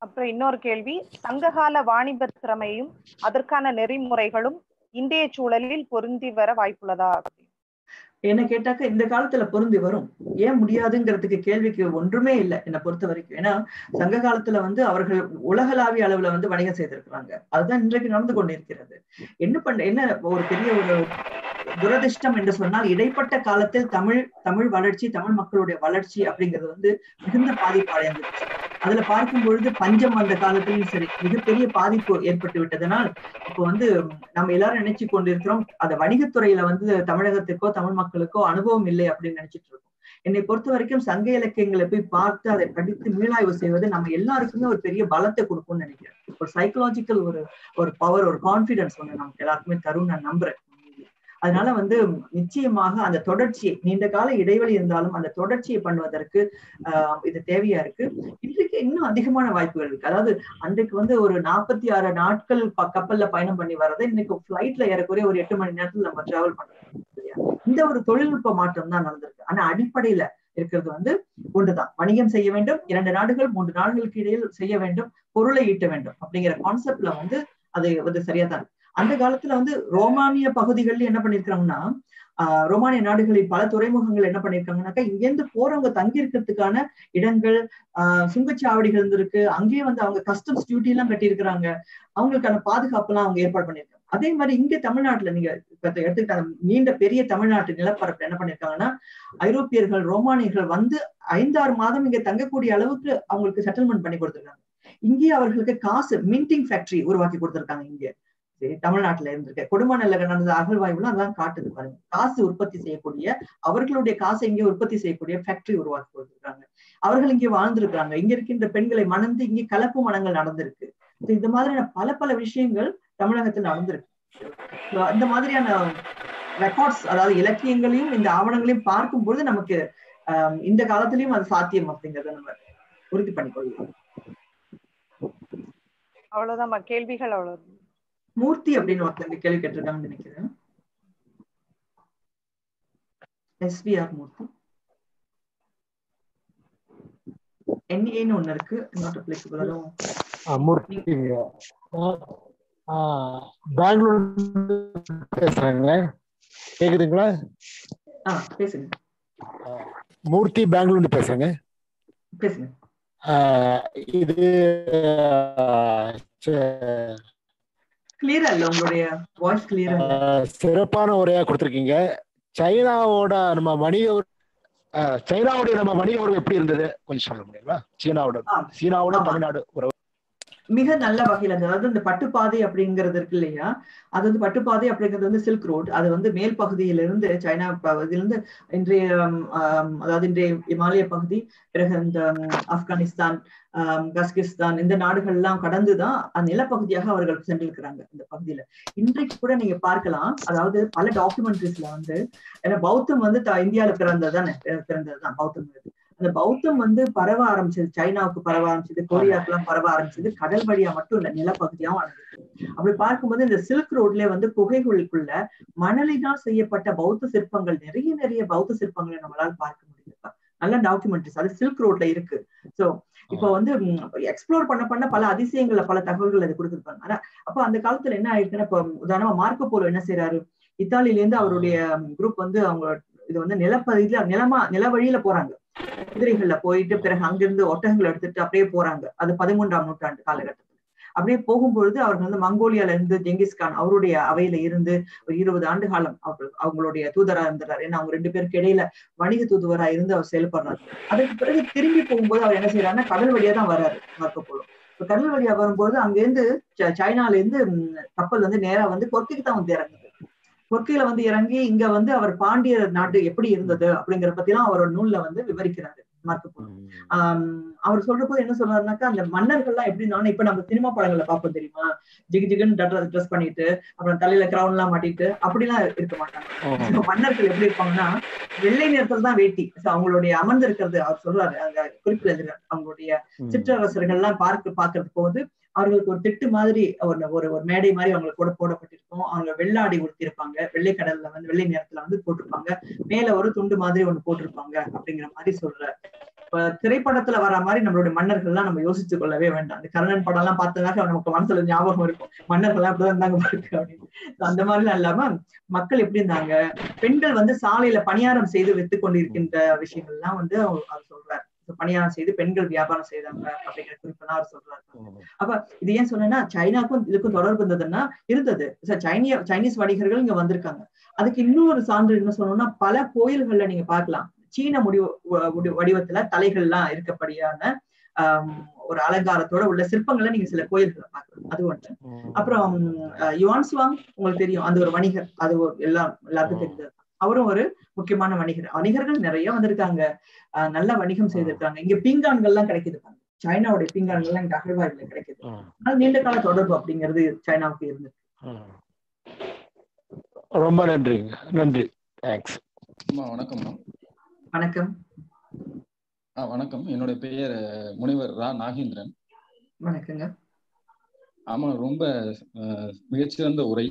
அப்புறம் இன்னொரு கேள்வி. சங்ககால வாணிப திறமையும் அதற்கான நெறிமுறைகளும் இன்றைய சூழலில் பொருந்தி வர வாய்ப்புள்ளதா? என்ன கேட்டாக்க இந்த காலத்துல பொருந்தி வரும். ஏன் முடியாதுங்கிறதுக்கு கேள்விக்கு ஒன்றுமே இல்லை என்னை பொறுத்த வரைக்கும். ஏன்னா சங்க காலத்துல வந்து அவர்கள் உலகளாவிய அளவுல வந்து வணிகம் செய்திருக்கிறாங்க. அதுதான் இன்றைக்கு நடந்து கொண்டிருக்கிறது. என்ன பண்ண என்ன ஒரு பெரிய ஒரு துரதிர்ஷ்டம் என்று சொன்னால் இடைப்பட்ட காலத்தில் தமிழ் தமிழ் வளர்ச்சி தமிழ் மக்களுடைய வளர்ச்சி அப்படிங்கிறது வந்து மிகுந்த பாதிப்பு அடைந்துருச்சு அதுல பார்க்கும் பொழுது பஞ்சம் வந்த காலத்திலும் சரி மிகப்பெரிய பாதிப்பு ஏற்பட்டு விட்டதனால் இப்போ வந்து நம்ம எல்லாரும் நினைச்சு கொண்டிருக்கிறோம் அந்த வணிகத்துறையில வந்து தமிழகத்துக்கோ தமிழ் மக்களுக்கோ அனுபவம் இல்லை அப்படின்னு நினைச்சிட்டு இருக்கோம். என்னை பொறுத்த வரைக்கும் சங்க இலக்கியங்களை போய் பார்த்து அதை படித்து மீளாய்வு செய்வது நம்ம எல்லாருக்குமே ஒரு பெரிய பலத்தை கொடுக்கும்னு நினைக்கிறேன். ஒரு சைக்கலாஜிக்கல் ஒரு ஒரு பவர் ஒரு கான்பிடன்ஸ் ஒண்ணு நமக்கு எல்லாருக்குமே தரும் நான் நம்புறேன். அதனால வந்து நிச்சயமாக அந்த தொடர்ச்சியை நீண்ட கால இடைவெளி இருந்தாலும் அந்த தொடர்ச்சியை பண்ணுவதற்கு ஆஹ் இது தேவையா இருக்கு. இன்றைக்கு இன்னும் அதிகமான வாய்ப்புகள் இருக்கு. அதாவது அன்றைக்கு வந்து ஒரு நாற்பத்தி ஆறு நாட்கள் கப்பல்ல பயணம் பண்ணி வர்றதை இன்னைக்கு பிளைட்ல ஏறக்குறைய ஒரு எட்டு மணி நேரத்துல நம்ம டிராவல் பண்றோம் இந்த ஒரு தொழில்நுட்ப மாற்றம் தான் நடந்திருக்கு. ஆனா அடிப்படையில இருக்கிறது வந்து ஒன்றுதான். வணிகம் செய்ய வேண்டும் இரண்டு நாடுகள் மூன்று நாடுகளுக்கு இடையில் செய்ய வேண்டும் பொருளை ஈட்ட வேண்டும் அப்படிங்கிற கான்செப்ட்ல வந்து அது வந்து சரியா தான் அந்த காலத்துல வந்து ரோமானிய பகுதிகள்ல என்ன பண்ணிருக்காங்கன்னா ஆஹ் ரோமானிய நாடுகளில் பல துறைமுகங்கள் என்ன பண்ணிருக்காங்கன்னாக்கா இங்கேருந்து போறவங்க தங்கி இருக்கிறதுக்கான இடங்கள் ஆஹ் சுங்கச்சாவடிகள் இருந்திருக்கு. அங்கேயே வந்து அவங்க கஸ்டம்ஸ் டியூட்டி எல்லாம் கட்டியிருக்கிறாங்க. அவங்களுக்கான பாதுகாப்பு எல்லாம் அவங்க ஏற்பாடு பண்ணிருக்காங்க அதே மாதிரி இங்க தமிழ்நாட்டுல நீங்க இப்ப எடுத்துக்கிட்ட நீண்ட பெரிய தமிழ்நாட்டு நிலப்பரப்பு என்ன பண்ணிருக்காங்கன்னா ஐரோப்பியர்கள் ரோமானியர்கள் வந்து ஐந்தாறு மாதம் இங்க தங்கக்கூடிய அளவுக்கு அவங்களுக்கு செட்டில்மெண்ட் பண்ணி கொடுத்துருக்காங்க. இங்கே அவர்களுக்கு காசு மின்டிங் ஃபேக்டரி உருவாக்கி கொடுத்துருக்காங்க இங்க. சரி, தமிழ்நாட்டுல குடும்ப கொடுமணல்ல நடந்த அகழ்வாய்வுல அதெல்லாம் காட்டுது பாருங்க. காசு உற்பத்தி செய்யக்கூடிய அவர்களுடைய காசை இங்கே உற்பத்தி செய்யக்கூடிய ஃபேக்டரி உருவாக்கி கொடுத்துருக்காங்க அவர்கள் இங்கே வாழ்ந்திருக்காங்க இங்க இருக்கின்ற பெண்களை மணந்து இங்கே கலப்பு மனங்கள் நடந்திருக்கு. இந்த மாதிரியான பல பல விஷயங்கள் தமிழகத்தில் நடந்திருக்கு. அந்த மாதிரியான ரெக்கார்ட்ஸ் அதாவது இலக்கியங்களையும் இந்த ஆவணங்களையும் பார்க்கும்போது நமக்கு ஆஹ் இந்த காலத்திலயும் அது சாத்தியம் அப்படிங்கறத நம்ம உறுதி பண்ணிக்கொள்ளலாம் அவ்வளவுதான் கேள்விகள் அவ்வளவு. மூர்த்தி அப்படின்னு ஒருத்தங்க கேள்வி கேட்டிருக்காங்கன்னு நினைக்கிறேன். எஸ்பிஆர் மூர்த்தி. என்ஏன்னு ஒண்ணு இருக்கு. நாட் பெங்களூர் பேசுறேங்க கேக்குதுங்களா? பேசுங்க. மூர்த்தி பெங்களூர்ல பேசுறேங்க. பேசுங்க. ஆஹ் இது கிளியரா இல்ல உங்களுடைய வாய்ஸ் கிளியரா இல்ல ஆஹ் சிறப்பான உரையா கொடுத்துருக்கீங்க. சைனாவோட நம்ம வணிக சைனாவுடைய நம்ம வணிக உறவு எப்படி இருந்தது? கொஞ்சம் சொல்ல முடியுங்களா? சீனாவோட சீனாவோட. தமிழ்நாடு உறவு. மிக நல்ல வகையில இருந்தது அதாவது இந்த பட்டுப்பாதை அப்படிங்கிறது இருக்கு இல்லையா? அது வந்து பட்டுப்பாதை அப்படிங்கிறது வந்து சில்க் ரோட் அது வந்து மேல் பகுதியிலிருந்து சைனா பகுதியிலிருந்து இன்றைய அதாவது இன்றைய இமாலய பகுதி பிறகு இந்த ஆப்கானிஸ்தான் கஸ்கிஸ்தான் இந்த நாடுகள்லாம் கடந்துதான் அந்த நிலப்பகுதியாக அவர்கள் சென்றிருக்கிறாங்க இந்த பகுதியில. இன்றைக்கு கூட நீங்க பார்க்கலாம். அதாவது பல டாக்குமெண்ட்ரிஸ்ல வந்து ஏன்னா பௌத்தம் வந்து இந்தியாவில இந்தியால பிறந்தது தானே பிறந்ததுதான் பௌத்தம் அந்த பௌத்தம் வந்து பரவ ஆரம்பிச்சது சைனாவுக்கு பரவ ஆரம்பிச்சது கொரியாக்கெல்லாம் பரவ ஆரம்பிச்சது கடல் வழியா மட்டும் இல்ல நிலப்பகுதியாவும் வளர்ந்தது அப்படி பார்க்கும்போது இந்த சில்க் ரோட்ல வந்து குகைகளுக்குள்ள மணலினால் செய்யப்பட்ட பௌத்த சிற்பங்கள் நிறைய நிறைய பௌத்த சிற்பங்களை நம்மளால பார்க்க முடியுது. நல்ல டாக்குமெண்ட்ரிஸ். அது சில்க் ரோட்ல இருக்கு. சோ இப்போ வந்து எக்ஸ்ப்ளோர் பண்ண பண்ண பல அதிசயங்கள்ல பல தகவல்கள் அது கொடுத்துருப்பாங்க ஆனா அப்ப அந்த காலத்துல என்ன ஆயிருக்குன்னா இப்போ உதாரணமா மார்க்கோ போலோ என்ன செய்யறாரு இத்தாலியில இருந்து அவருடைய குரூப் வந்து அவங்க இது வந்து நிலப்பகுதியில நிலமா நில வழியில போறாங்க. குதிரைகள்ல போயிட்டு பிறகு அங்கிருந்து ஒட்டகங்கள் எடுத்துட்டு அப்படியே போறாங்க. அது பதிமூன்றாம் நூற்றாண்டு காலகட்டத்தில். அப்படியே போகும்பொழுது அவர்கள் வந்து மங்கோலியால இருந்து ஜெங்கிஸ்கான் அவருடைய அவையில இருந்து ஒரு இருபது ஆண்டு காலம் அவர் அவங்களுடைய தூதரா இருந்தார் ஏன்னா அவங்க ரெண்டு பேருக்கு இடையில வணிக தூதுவரா இருந்து அவர் செயல்படுறாரு. அதுக்கு பிறகு திரும்பி போகும்போது அவர் என்ன செய்யறாருன்னா கடல் வழியா தான் வர்றாரு மார்க்கோ போலோ. இப்ப கடல் வழியா வரும்போது அங்க இருந்து சைனால இருந்து கப்பல் வந்து நேரா வந்து கொர்க்கைக்கு தான் வந்து இறங்குது. கொர்க்கையில வந்து இறங்கி இங்க வந்து அவர் பாண்டிய நாட்டு எப்படி இருந்தது அப்படிங்கிற பத்தி எல்லாம் அவரோட நூல்ல வந்து விவரிக்கிறாரு. அவர் சொல்றப்போ என்ன சொல்றாருனாக்கா அந்த மன்னர்கள்லாம் எப்படி இருந்தாலும் இப்ப நம்ம சினிமா படங்கள்ல பார்ப்போம் தெரியுமா? ஜிகு ஜிகுன்னு ட்ரெஸ் பண்ணிட்டு அப்புறம் தலையில கிரவுன் எல்லாம் மாட்டிட்டு அப்படிலாம் இருக்க மாட்டாங்க. மன்னர்கள் எப்படி இருப்பாங்கன்னா வெள்ளை நிறத்துல தான் வேட்டி. அவங்களுடைய அமர்ந்து இருக்கிறது அவர் சொல்றாரு அந்த குறிப்பில் எழுதுறாரு. அவங்களுடைய சிற்றரசர்கள் எல்லாம் பார்க்க பாக்குறது போது அவர்களுக்கு ஒரு திட்டு மாதிரி ஒரு ஒரு ஒரு மேடை மாதிரி அவங்களுக்கு கூட போடப்பட்டிருக்கும். அவங்க வெள்ளாடி உடுத்திருப்பாங்க வெள்ளை கடல்ல வந்து வெள்ளை நேரத்துல வந்து போட்டிருப்பாங்க. மேல ஒரு துண்டு மாதிரி ஒண்ணு போட்டிருப்பாங்க அப்படிங்கிற மாதிரி சொல்ற. இப்ப திரைப்படத்துல வர மாதிரி நம்மளுடைய மன்னர்கள் எல்லாம் நம்ம யோசிச்சு கொள்ளவே வேண்டாம். அந்த கர்ணன் படம் எல்லாம் பார்த்ததாக நமக்கு மனசுல ஞாபகம் இருக்கும். மன்னர்கள் எல்லாம் இருந்தாங்க பாருக்கு அப்படின்னு. அந்த மாதிரி எல்லாம் இல்லாம மக்கள் எப்படி இருந்தாங்க? பெண்கள் வந்து சாலையில பணியாரம் செய்து வித்து கொண்டிருக்கின்ற விஷயங்கள்லாம் வந்து அவர் சொல்றாரு. பணியாரம் செய்து பெண்கள் வியாபாரம் செய்தாங்க அப்படிங்கிற குறிப்பெல்லாம் அவர் சொல்றாரு. அப்ப இது ஏன் சொன்னேன்னா சைனாக்கும் இதுக்கும் தொடர்பு இருந்ததுன்னா இருந்தது. சைனிய சைனீஸ் வணிகர்கள் இங்க வந்திருக்காங்க. அதுக்கு இன்னொரு சான்று என்ன சொல்லணும்னா பல கோயில்கள்ல நீங்க பார்க்கலாம். சீன முடிவு வடிவத்துல தலைகள்லாம் இருக்கப்படியான ஆஹ் ஒரு அலங்காரத்தோட உள்ள சிற்பங்களை நீங்க சில கோயில்களை பார்க்கலாம். அது ஒன்று அப்புறம் அஹ், யுவான் சுவாங் உங்களுக்கு தெரியும். அந்த ஒரு வணிகர். அது எல்லாம் எல்லாருக்கும் தெரிஞ்சது அவரும் ஒரு முக்கியமான வணிகர். வணிகர்கள் நிறைய வந்திருக்காங்க. அஹ், நல்ல வணிகம் செய்திருக்காங்க. இங்க பீங்கான்கள்லாம் கிடைக்குது பாருங்க. சைனாவுடைய பீங்கான்கள்லாம் இங்க அகழ்வாய்வுல கிடைக்குது. அதனால நீண்ட கால தொடர்பு அப்படிங்கிறது சைனாவுக்கு இருந்து ரொம்ப நன்றிங்க நன்றி. தேங்க்ஸ் வணக்கம் ஆ வணக்கம். என்னோட பெயர் முனைவர் ரா. நாகேந்திரன். வணக்கங்க. ஆமா ரொம்ப மிகச்சிறந்த உரை.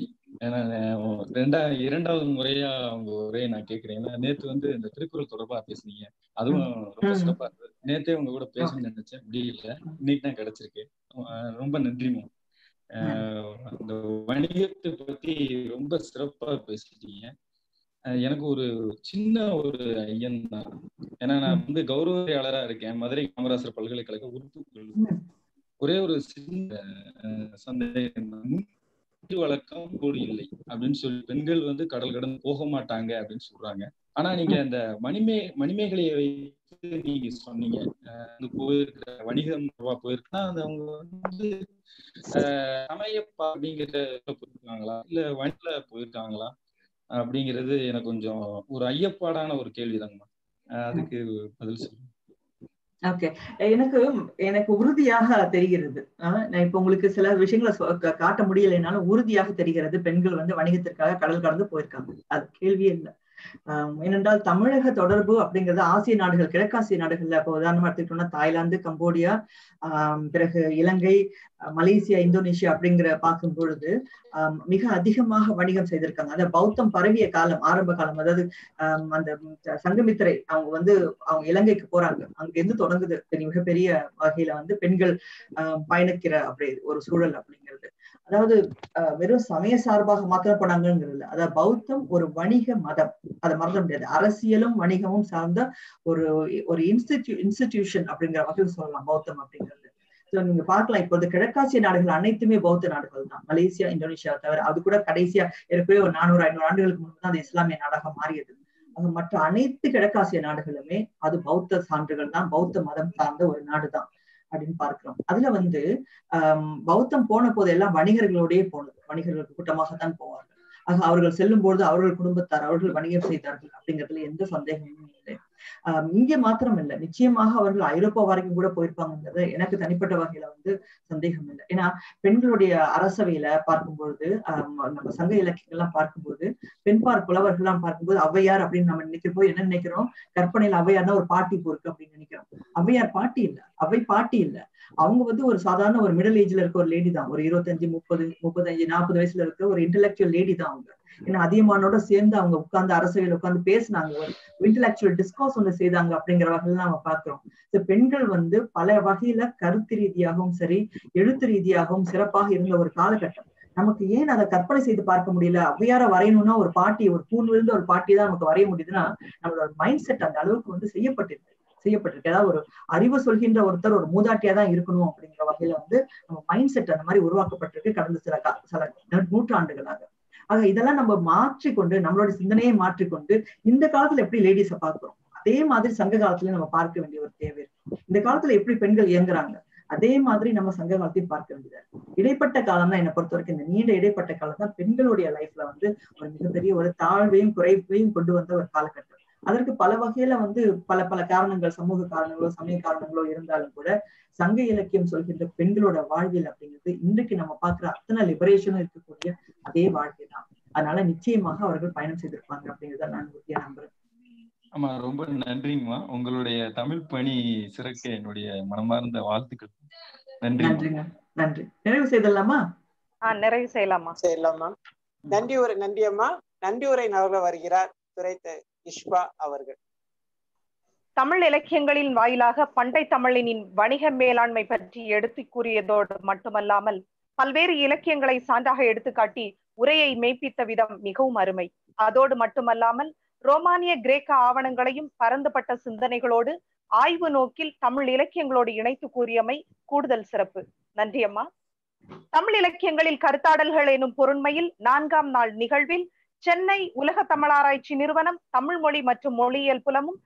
ரெண்டா இரண்டாவது முறையா அவங்க உரையை நான் கேட்கிறேன். ஏன்னா நேத்து வந்து இந்த திருக்குறள் தொடர்பா பேசுனீங்க. அதுவும் ரொம்ப. சிறப்பா இருந்தது. நேத்தே உங்க கூட பேசணும்னு நினைச்சேன். முடியல இன்னைக்கு தான் கிடைச்சிருக்கு. ரொம்ப நன்றிமா அந்த வணிகத்தை பத்தி ரொம்ப சிறப்பா பேசிட்டீங்க. எனக்கு ஒரு சின்ன ஒரு ஐயன் தான். ஏன்னா நான் வந்து கௌரவையாளரா இருக்கேன். மதுரை காமராசர் பல்கலைக்கழக உறுப்பு ஒரே ஒரு சின்ன சந்தேகம் வழக்கம் கூட இல்லை அப்படின்னு சொல்லி பெண்கள் வந்து கடல் கடந்து போக மாட்டாங்க அப்படின்னு சொல்றாங்க. ஆனா நீங்க அந்த மணிமே மணிமேகலையை வைத்து நீங்க சொன்னீங்க. அஹ், போயிருக்கிற வணிகம் போயிருக்குன்னா அந்த அவங்க வந்து சமயப்பா அப்படிங்கிற போயிருக்காங்களா இல்ல வணில போயிருக்காங்களா? அப்படிங்கிறது எனக்கு கொஞ்சம் ஒரு ஐயப்பாடான ஒரு கேள்விதாங்கம்மா. அதுக்கு பதில் சொல்லுங்க. ஓகே எனக்கு எனக்கு உறுதியாக தெரிகிறது. ஆஹ் நான் இப்ப உங்களுக்கு சில விஷயங்களை காட்ட முடியலைனாலும் உறுதியாக தெரிகிறது பெண்கள் வந்து வணிகத்திற்காக கடல் கடந்து போயிருக்காங்க. அது கேள்வியே இல்லை. ஏனென்றால் தமிழக தொடர்பு அப்படிங்கிறது ஆசிய நாடுகள் கிழக்காசிய நாடுகள்ல இப்போ உதாரணமா எடுத்துக்கிட்டோம்னா தாய்லாந்து கம்போடியா ஆஹ் பிறகு இலங்கை அஹ் மலேசியா இந்தோனேஷியா அப்படிங்கிற பார்க்கும் பொழுது ஆஹ் மிக அதிகமாக வணிகம் செய்திருக்காங்க. அந்த பௌத்தம் பரவிய காலம் ஆரம்ப காலம் அதாவது ஆஹ் அந்த சங்கமித்திரை அவங்க வந்து அவங்க இலங்கைக்கு போறாங்க. அங்கிருந்து தொடங்குது. மிகப்பெரிய வகையில வந்து பெண்கள் பயணிக்கிற அப்படி ஒரு சூழல் அப்படிங்கிறது. அதாவது ஆஹ் வெறும் சமய சார்பாக மாத்திரம் போனாங்கிறது அதாவது பௌத்தம் ஒரு வணிக மதம். அதை மறந்துட முடியாது. அரசியலும் வணிகமும் சார்ந்த ஒரு ஒரு இன்ஸ்டிடியூ இன்ஸ்டிடியூஷன் அப்படிங்கிற வகையில் சொல்லலாம் பௌத்தம் அப்படிங்கிறது. ஸோ நீங்க பார்க்கலாம். இப்போது கிழக்காசிய நாடுகள் அனைத்துமே பௌத்த நாடுகள் தான். மலேசியா இந்தோனேஷியா தவிர அது கூட கடைசியா ஏற்கனவே ஒரு நானூறு ஐநூறு ஆண்டுகளுக்கு முன்பு தான் அது இஸ்லாமிய நாடாக மாறியது. மற்ற அனைத்து கிழக்காசிய நாடுகளுமே அது பௌத்த சான்றுகள் தான் பௌத்த மதம் சார்ந்த ஒரு நாடுதான் அப்படின்னு பார்க்கிறோம். அதுல வந்து ஆஹ் பௌத்தம் போன போது எல்லாம் வணிகர்களோடயே போனது. வணிகர்கள் கூட்டமாகத்தான் போவார்கள். ஆக அவர்கள் செல்லும் பொழுது அவர்கள் குடும்பத்தார் அவர்கள் வணிகம் செய்தார்கள் அப்படிங்கிறதுல எந்த சந்தேகமும் இல்லை. ஆஹ் இங்க மாத்திரம் இல்ல நிச்சயமாக அவர்கள் ஐரோப்பா வரைக்கும் கூட போயிருப்பாங்கிறது எனக்கு தனிப்பட்ட வகையில வந்து சந்தேகம் இல்லை. ஏன்னா பெண்களுடைய அரசவையில பார்க்கும்பொழுது ஆஹ் நம்ம சங்க இலக்கியங்கள்லாம் பார்க்கும்போது பெண்பார் புலவர்கள் எல்லாம் பார்க்கும்போது ஔவையார் அப்படின்னு நம்ம நினைக்கும் போது என்ன நினைக்கிறோம்? கற்பனையில் ஔவையார்னா ஒரு பாட்டி போருக்கு அப்படின்னு நினைக்கிறோம். ஔவையார் பாட்டி இல்ல. அவை பாட்டி இல்ல. அவங்க வந்து ஒரு சாதாரண ஒரு மிடில் ஏஜ்ல இருக்க ஒரு லேடி தான். ஒரு இருபத்தஞ்சு முப்பது முப்பத்தஞ்சு நாற்பது வயசுல இருக்க ஒரு இன்டலெக்சுவல் லேடி தான் அவங்க. ஏன்னா அதியமானோட சேர்ந்து அவங்க உட்கார்ந்து அரசவையில் உட்கார்ந்து பேசினாங்க. ஒரு டிஸ்கோஸ் ஒன்று செய்தாங்க அப்படிங்கிற வகையில நம்ம பாக்குறோம் இந்த பெண்கள் வந்து பல வகையில கருத்து ரீதியாகவும் சரி எழுத்து ரீதியாகவும் சிறப்பாக இருந்த ஒரு காலகட்டம். நமக்கு ஏன் அதை கற்பனை செய்து பார்க்க முடியல? ஔவையார வரையணும்னா ஒரு பாட்டி ஒரு தூண் விழுந்த ஒரு பாட்டி தான் நமக்கு வரைய முடியுதுன்னா நம்மளோட மைண்ட் செட் அந்த அளவுக்கு வந்து செய்யப்பட்டிருக்கு. செய்யப்பட்டிருக்கு. ஏதாவது ஒரு அறிவு சொல்கின்ற ஒருத்தர் ஒரு மூதாட்டியா தான் இருக்கணும் அப்படிங்கிற வகையில வந்து நம்ம மைண்ட் செட் அந்த மாதிரி உருவாக்கப்பட்டிருக்கு கடந்த சில சில நூற்றாண்டுகளாக. ஆக இதெல்லாம் நம்ம மாற்றிக்கொண்டு நம்மளோட சிந்தனையை மாற்றிக்கொண்டு இந்த காலத்துல எப்படி லேடிஸை பாக்குறோம் அதே மாதிரி சங்க காலத்துல நம்ம பார்க்க வேண்டிய ஒரு தேவை இருக்கு. இந்த காலத்துல எப்படி பெண்கள் இயங்குறாங்க? அதே மாதிரி நம்ம சங்க காலத்தையும் பார்க்க வேண்டியது இடைப்பட்ட காலம் தான் என்னை பொறுத்த வரைக்கும் இந்த நீண்ட இடைப்பட்ட காலம் தான் பெண்களுடைய லைஃப்ல வந்து ஒரு மிகப்பெரிய ஒரு தாழ்வையும் குறைவையும் கொண்டு வந்த ஒரு காலகட்டம். அதற்கு பல வகையில வந்து பல பல காரணங்கள் சமூக காரணங்களோ சமய காரணங்களோ இருந்தாலும் கூட சங்க இலக்கியம் சொல்கின்ற பெண்களோட வாழ்வியல் அப்படிங்கிறது இன்றைக்கு நம்ம பார்க்கிற அத்தனை லிபரேஷனும் இருக்கக்கூடிய அதே வாழ்க்கை தான். அதனால நிச்சயமாக அவர்கள் பயணம் செய்திருப்பாங்க அப்படிங்கிறத நான் உறுதியா நம்புறேன். ஆமா ரொம்ப நன்றிங்கம்மா. உங்களுடைய தமிழ் பணி சிறக்க என்னுடைய மனமார்ந்த வாழ்த்துக்கள். நன்றி நன்றிங்க. நன்றி. நிறைவு செய்தலாமா? ஆஹ் நிறைவு செய்யலாமா? செய்யலாமா நன்றி உரை நன்றி அம்மா நன்றி உரை நகர வருகிறார் துரைத்த. இஷ்பா அவர்கள். தமிழ் இலக்கியங்களின் வாயிலாக பண்டை தமிழினின் வணிக மேலாண்மை பற்றி எடுத்து கூறியதோடு மட்டுமல்லாமல் பல்வேறு இலக்கியங்களை சான்றாக எடுத்துக்காட்டி உரையை மெய்ப்பித்த விதம் மிகவும் அருமை. அதோடு மட்டுமல்லாமல் ரோமானிய கிரேக்க ஆவணங்களையும் பரந்துபட்ட சிந்தனைகளோடு ஆய்வு நோக்கில் தமிழ் இலக்கியங்களோடு இணைத்து கூறியமை கூடுதல் சிறப்பு. நன்றி அம்மா. தமிழ் இலக்கியங்களில் கருத்தாடல்கள் எனும் பொருண்மையில் நான்காம் நாள் நிகழ்வில் சென்னை உலக தமிழாராய்ச்சி நிறுவனம் தமிழ் மொழி மற்றும் மொழியியல் புலமும்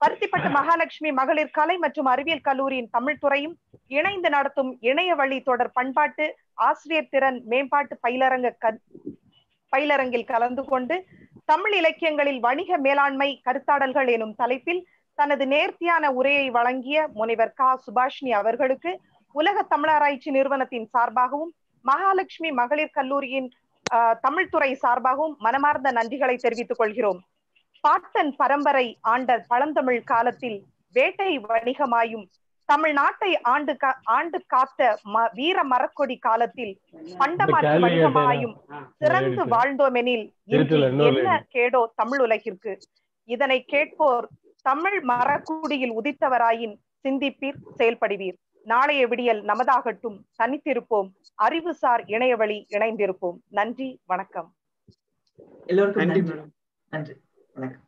பருத்திப்பட்டு மகாலட்சுமி மகளிர் கலை மற்றும் அறிவியல் கல்லூரியின் தமிழ் துறையும் இணைந்து நடத்தும் இணைய வழி தொடர் பண்பாட்டு ஆசிரியர் திறன் மேம்பாட்டு பயிலரங்க பயிலரங்கில் கலந்து கொண்டு தமிழ் இலக்கியங்களில் வணிக மேலாண்மை கருத்தாடல்கள் எனும் தலைப்பில் தனது நேர்த்தியான உரையை வழங்கிய முனைவர் கா. சுபாஷினி அவர்களுக்கு உலக தமிழாராய்ச்சி நிறுவனத்தின் சார்பாகவும் மகாலட்சுமி மகளிர் கல்லூரியின் தமிழ்துறை சார்பாகவும் மனமார்ந்த நன்றிகளை தெரிவித்துக் கொள்கிறோம் பாட்டன் பரம்பரை ஆண்ட பழந்தமிழ் காலத்தில் வேட்டை வணிகமாயும் தமிழ்நாட்டை ஆண்டு ஆண்டு காத்த வீர மரக்கொடி காலத்தில் பண்டமாற்று வணிகமாயும். சிறந்து. வாழ்ந்தோமெனில் என்ன. கேடோ தமிழ் உலகிற்கு இதனை கேட்போர் தமிழ் மரக்குடியில் உதித்தவராயின் சிந்திப்பீர் செயல்படுவீர் நாளைய விடியல் நமதாகட்டும். தனித்திருப்போம் அறிவுசார் இணையவழி இணைந்திருப்போம். நன்றி வணக்கம். எல்லோருக்கும் நன்றி நன்றி. மேடம். நன்றி. வணக்கம்.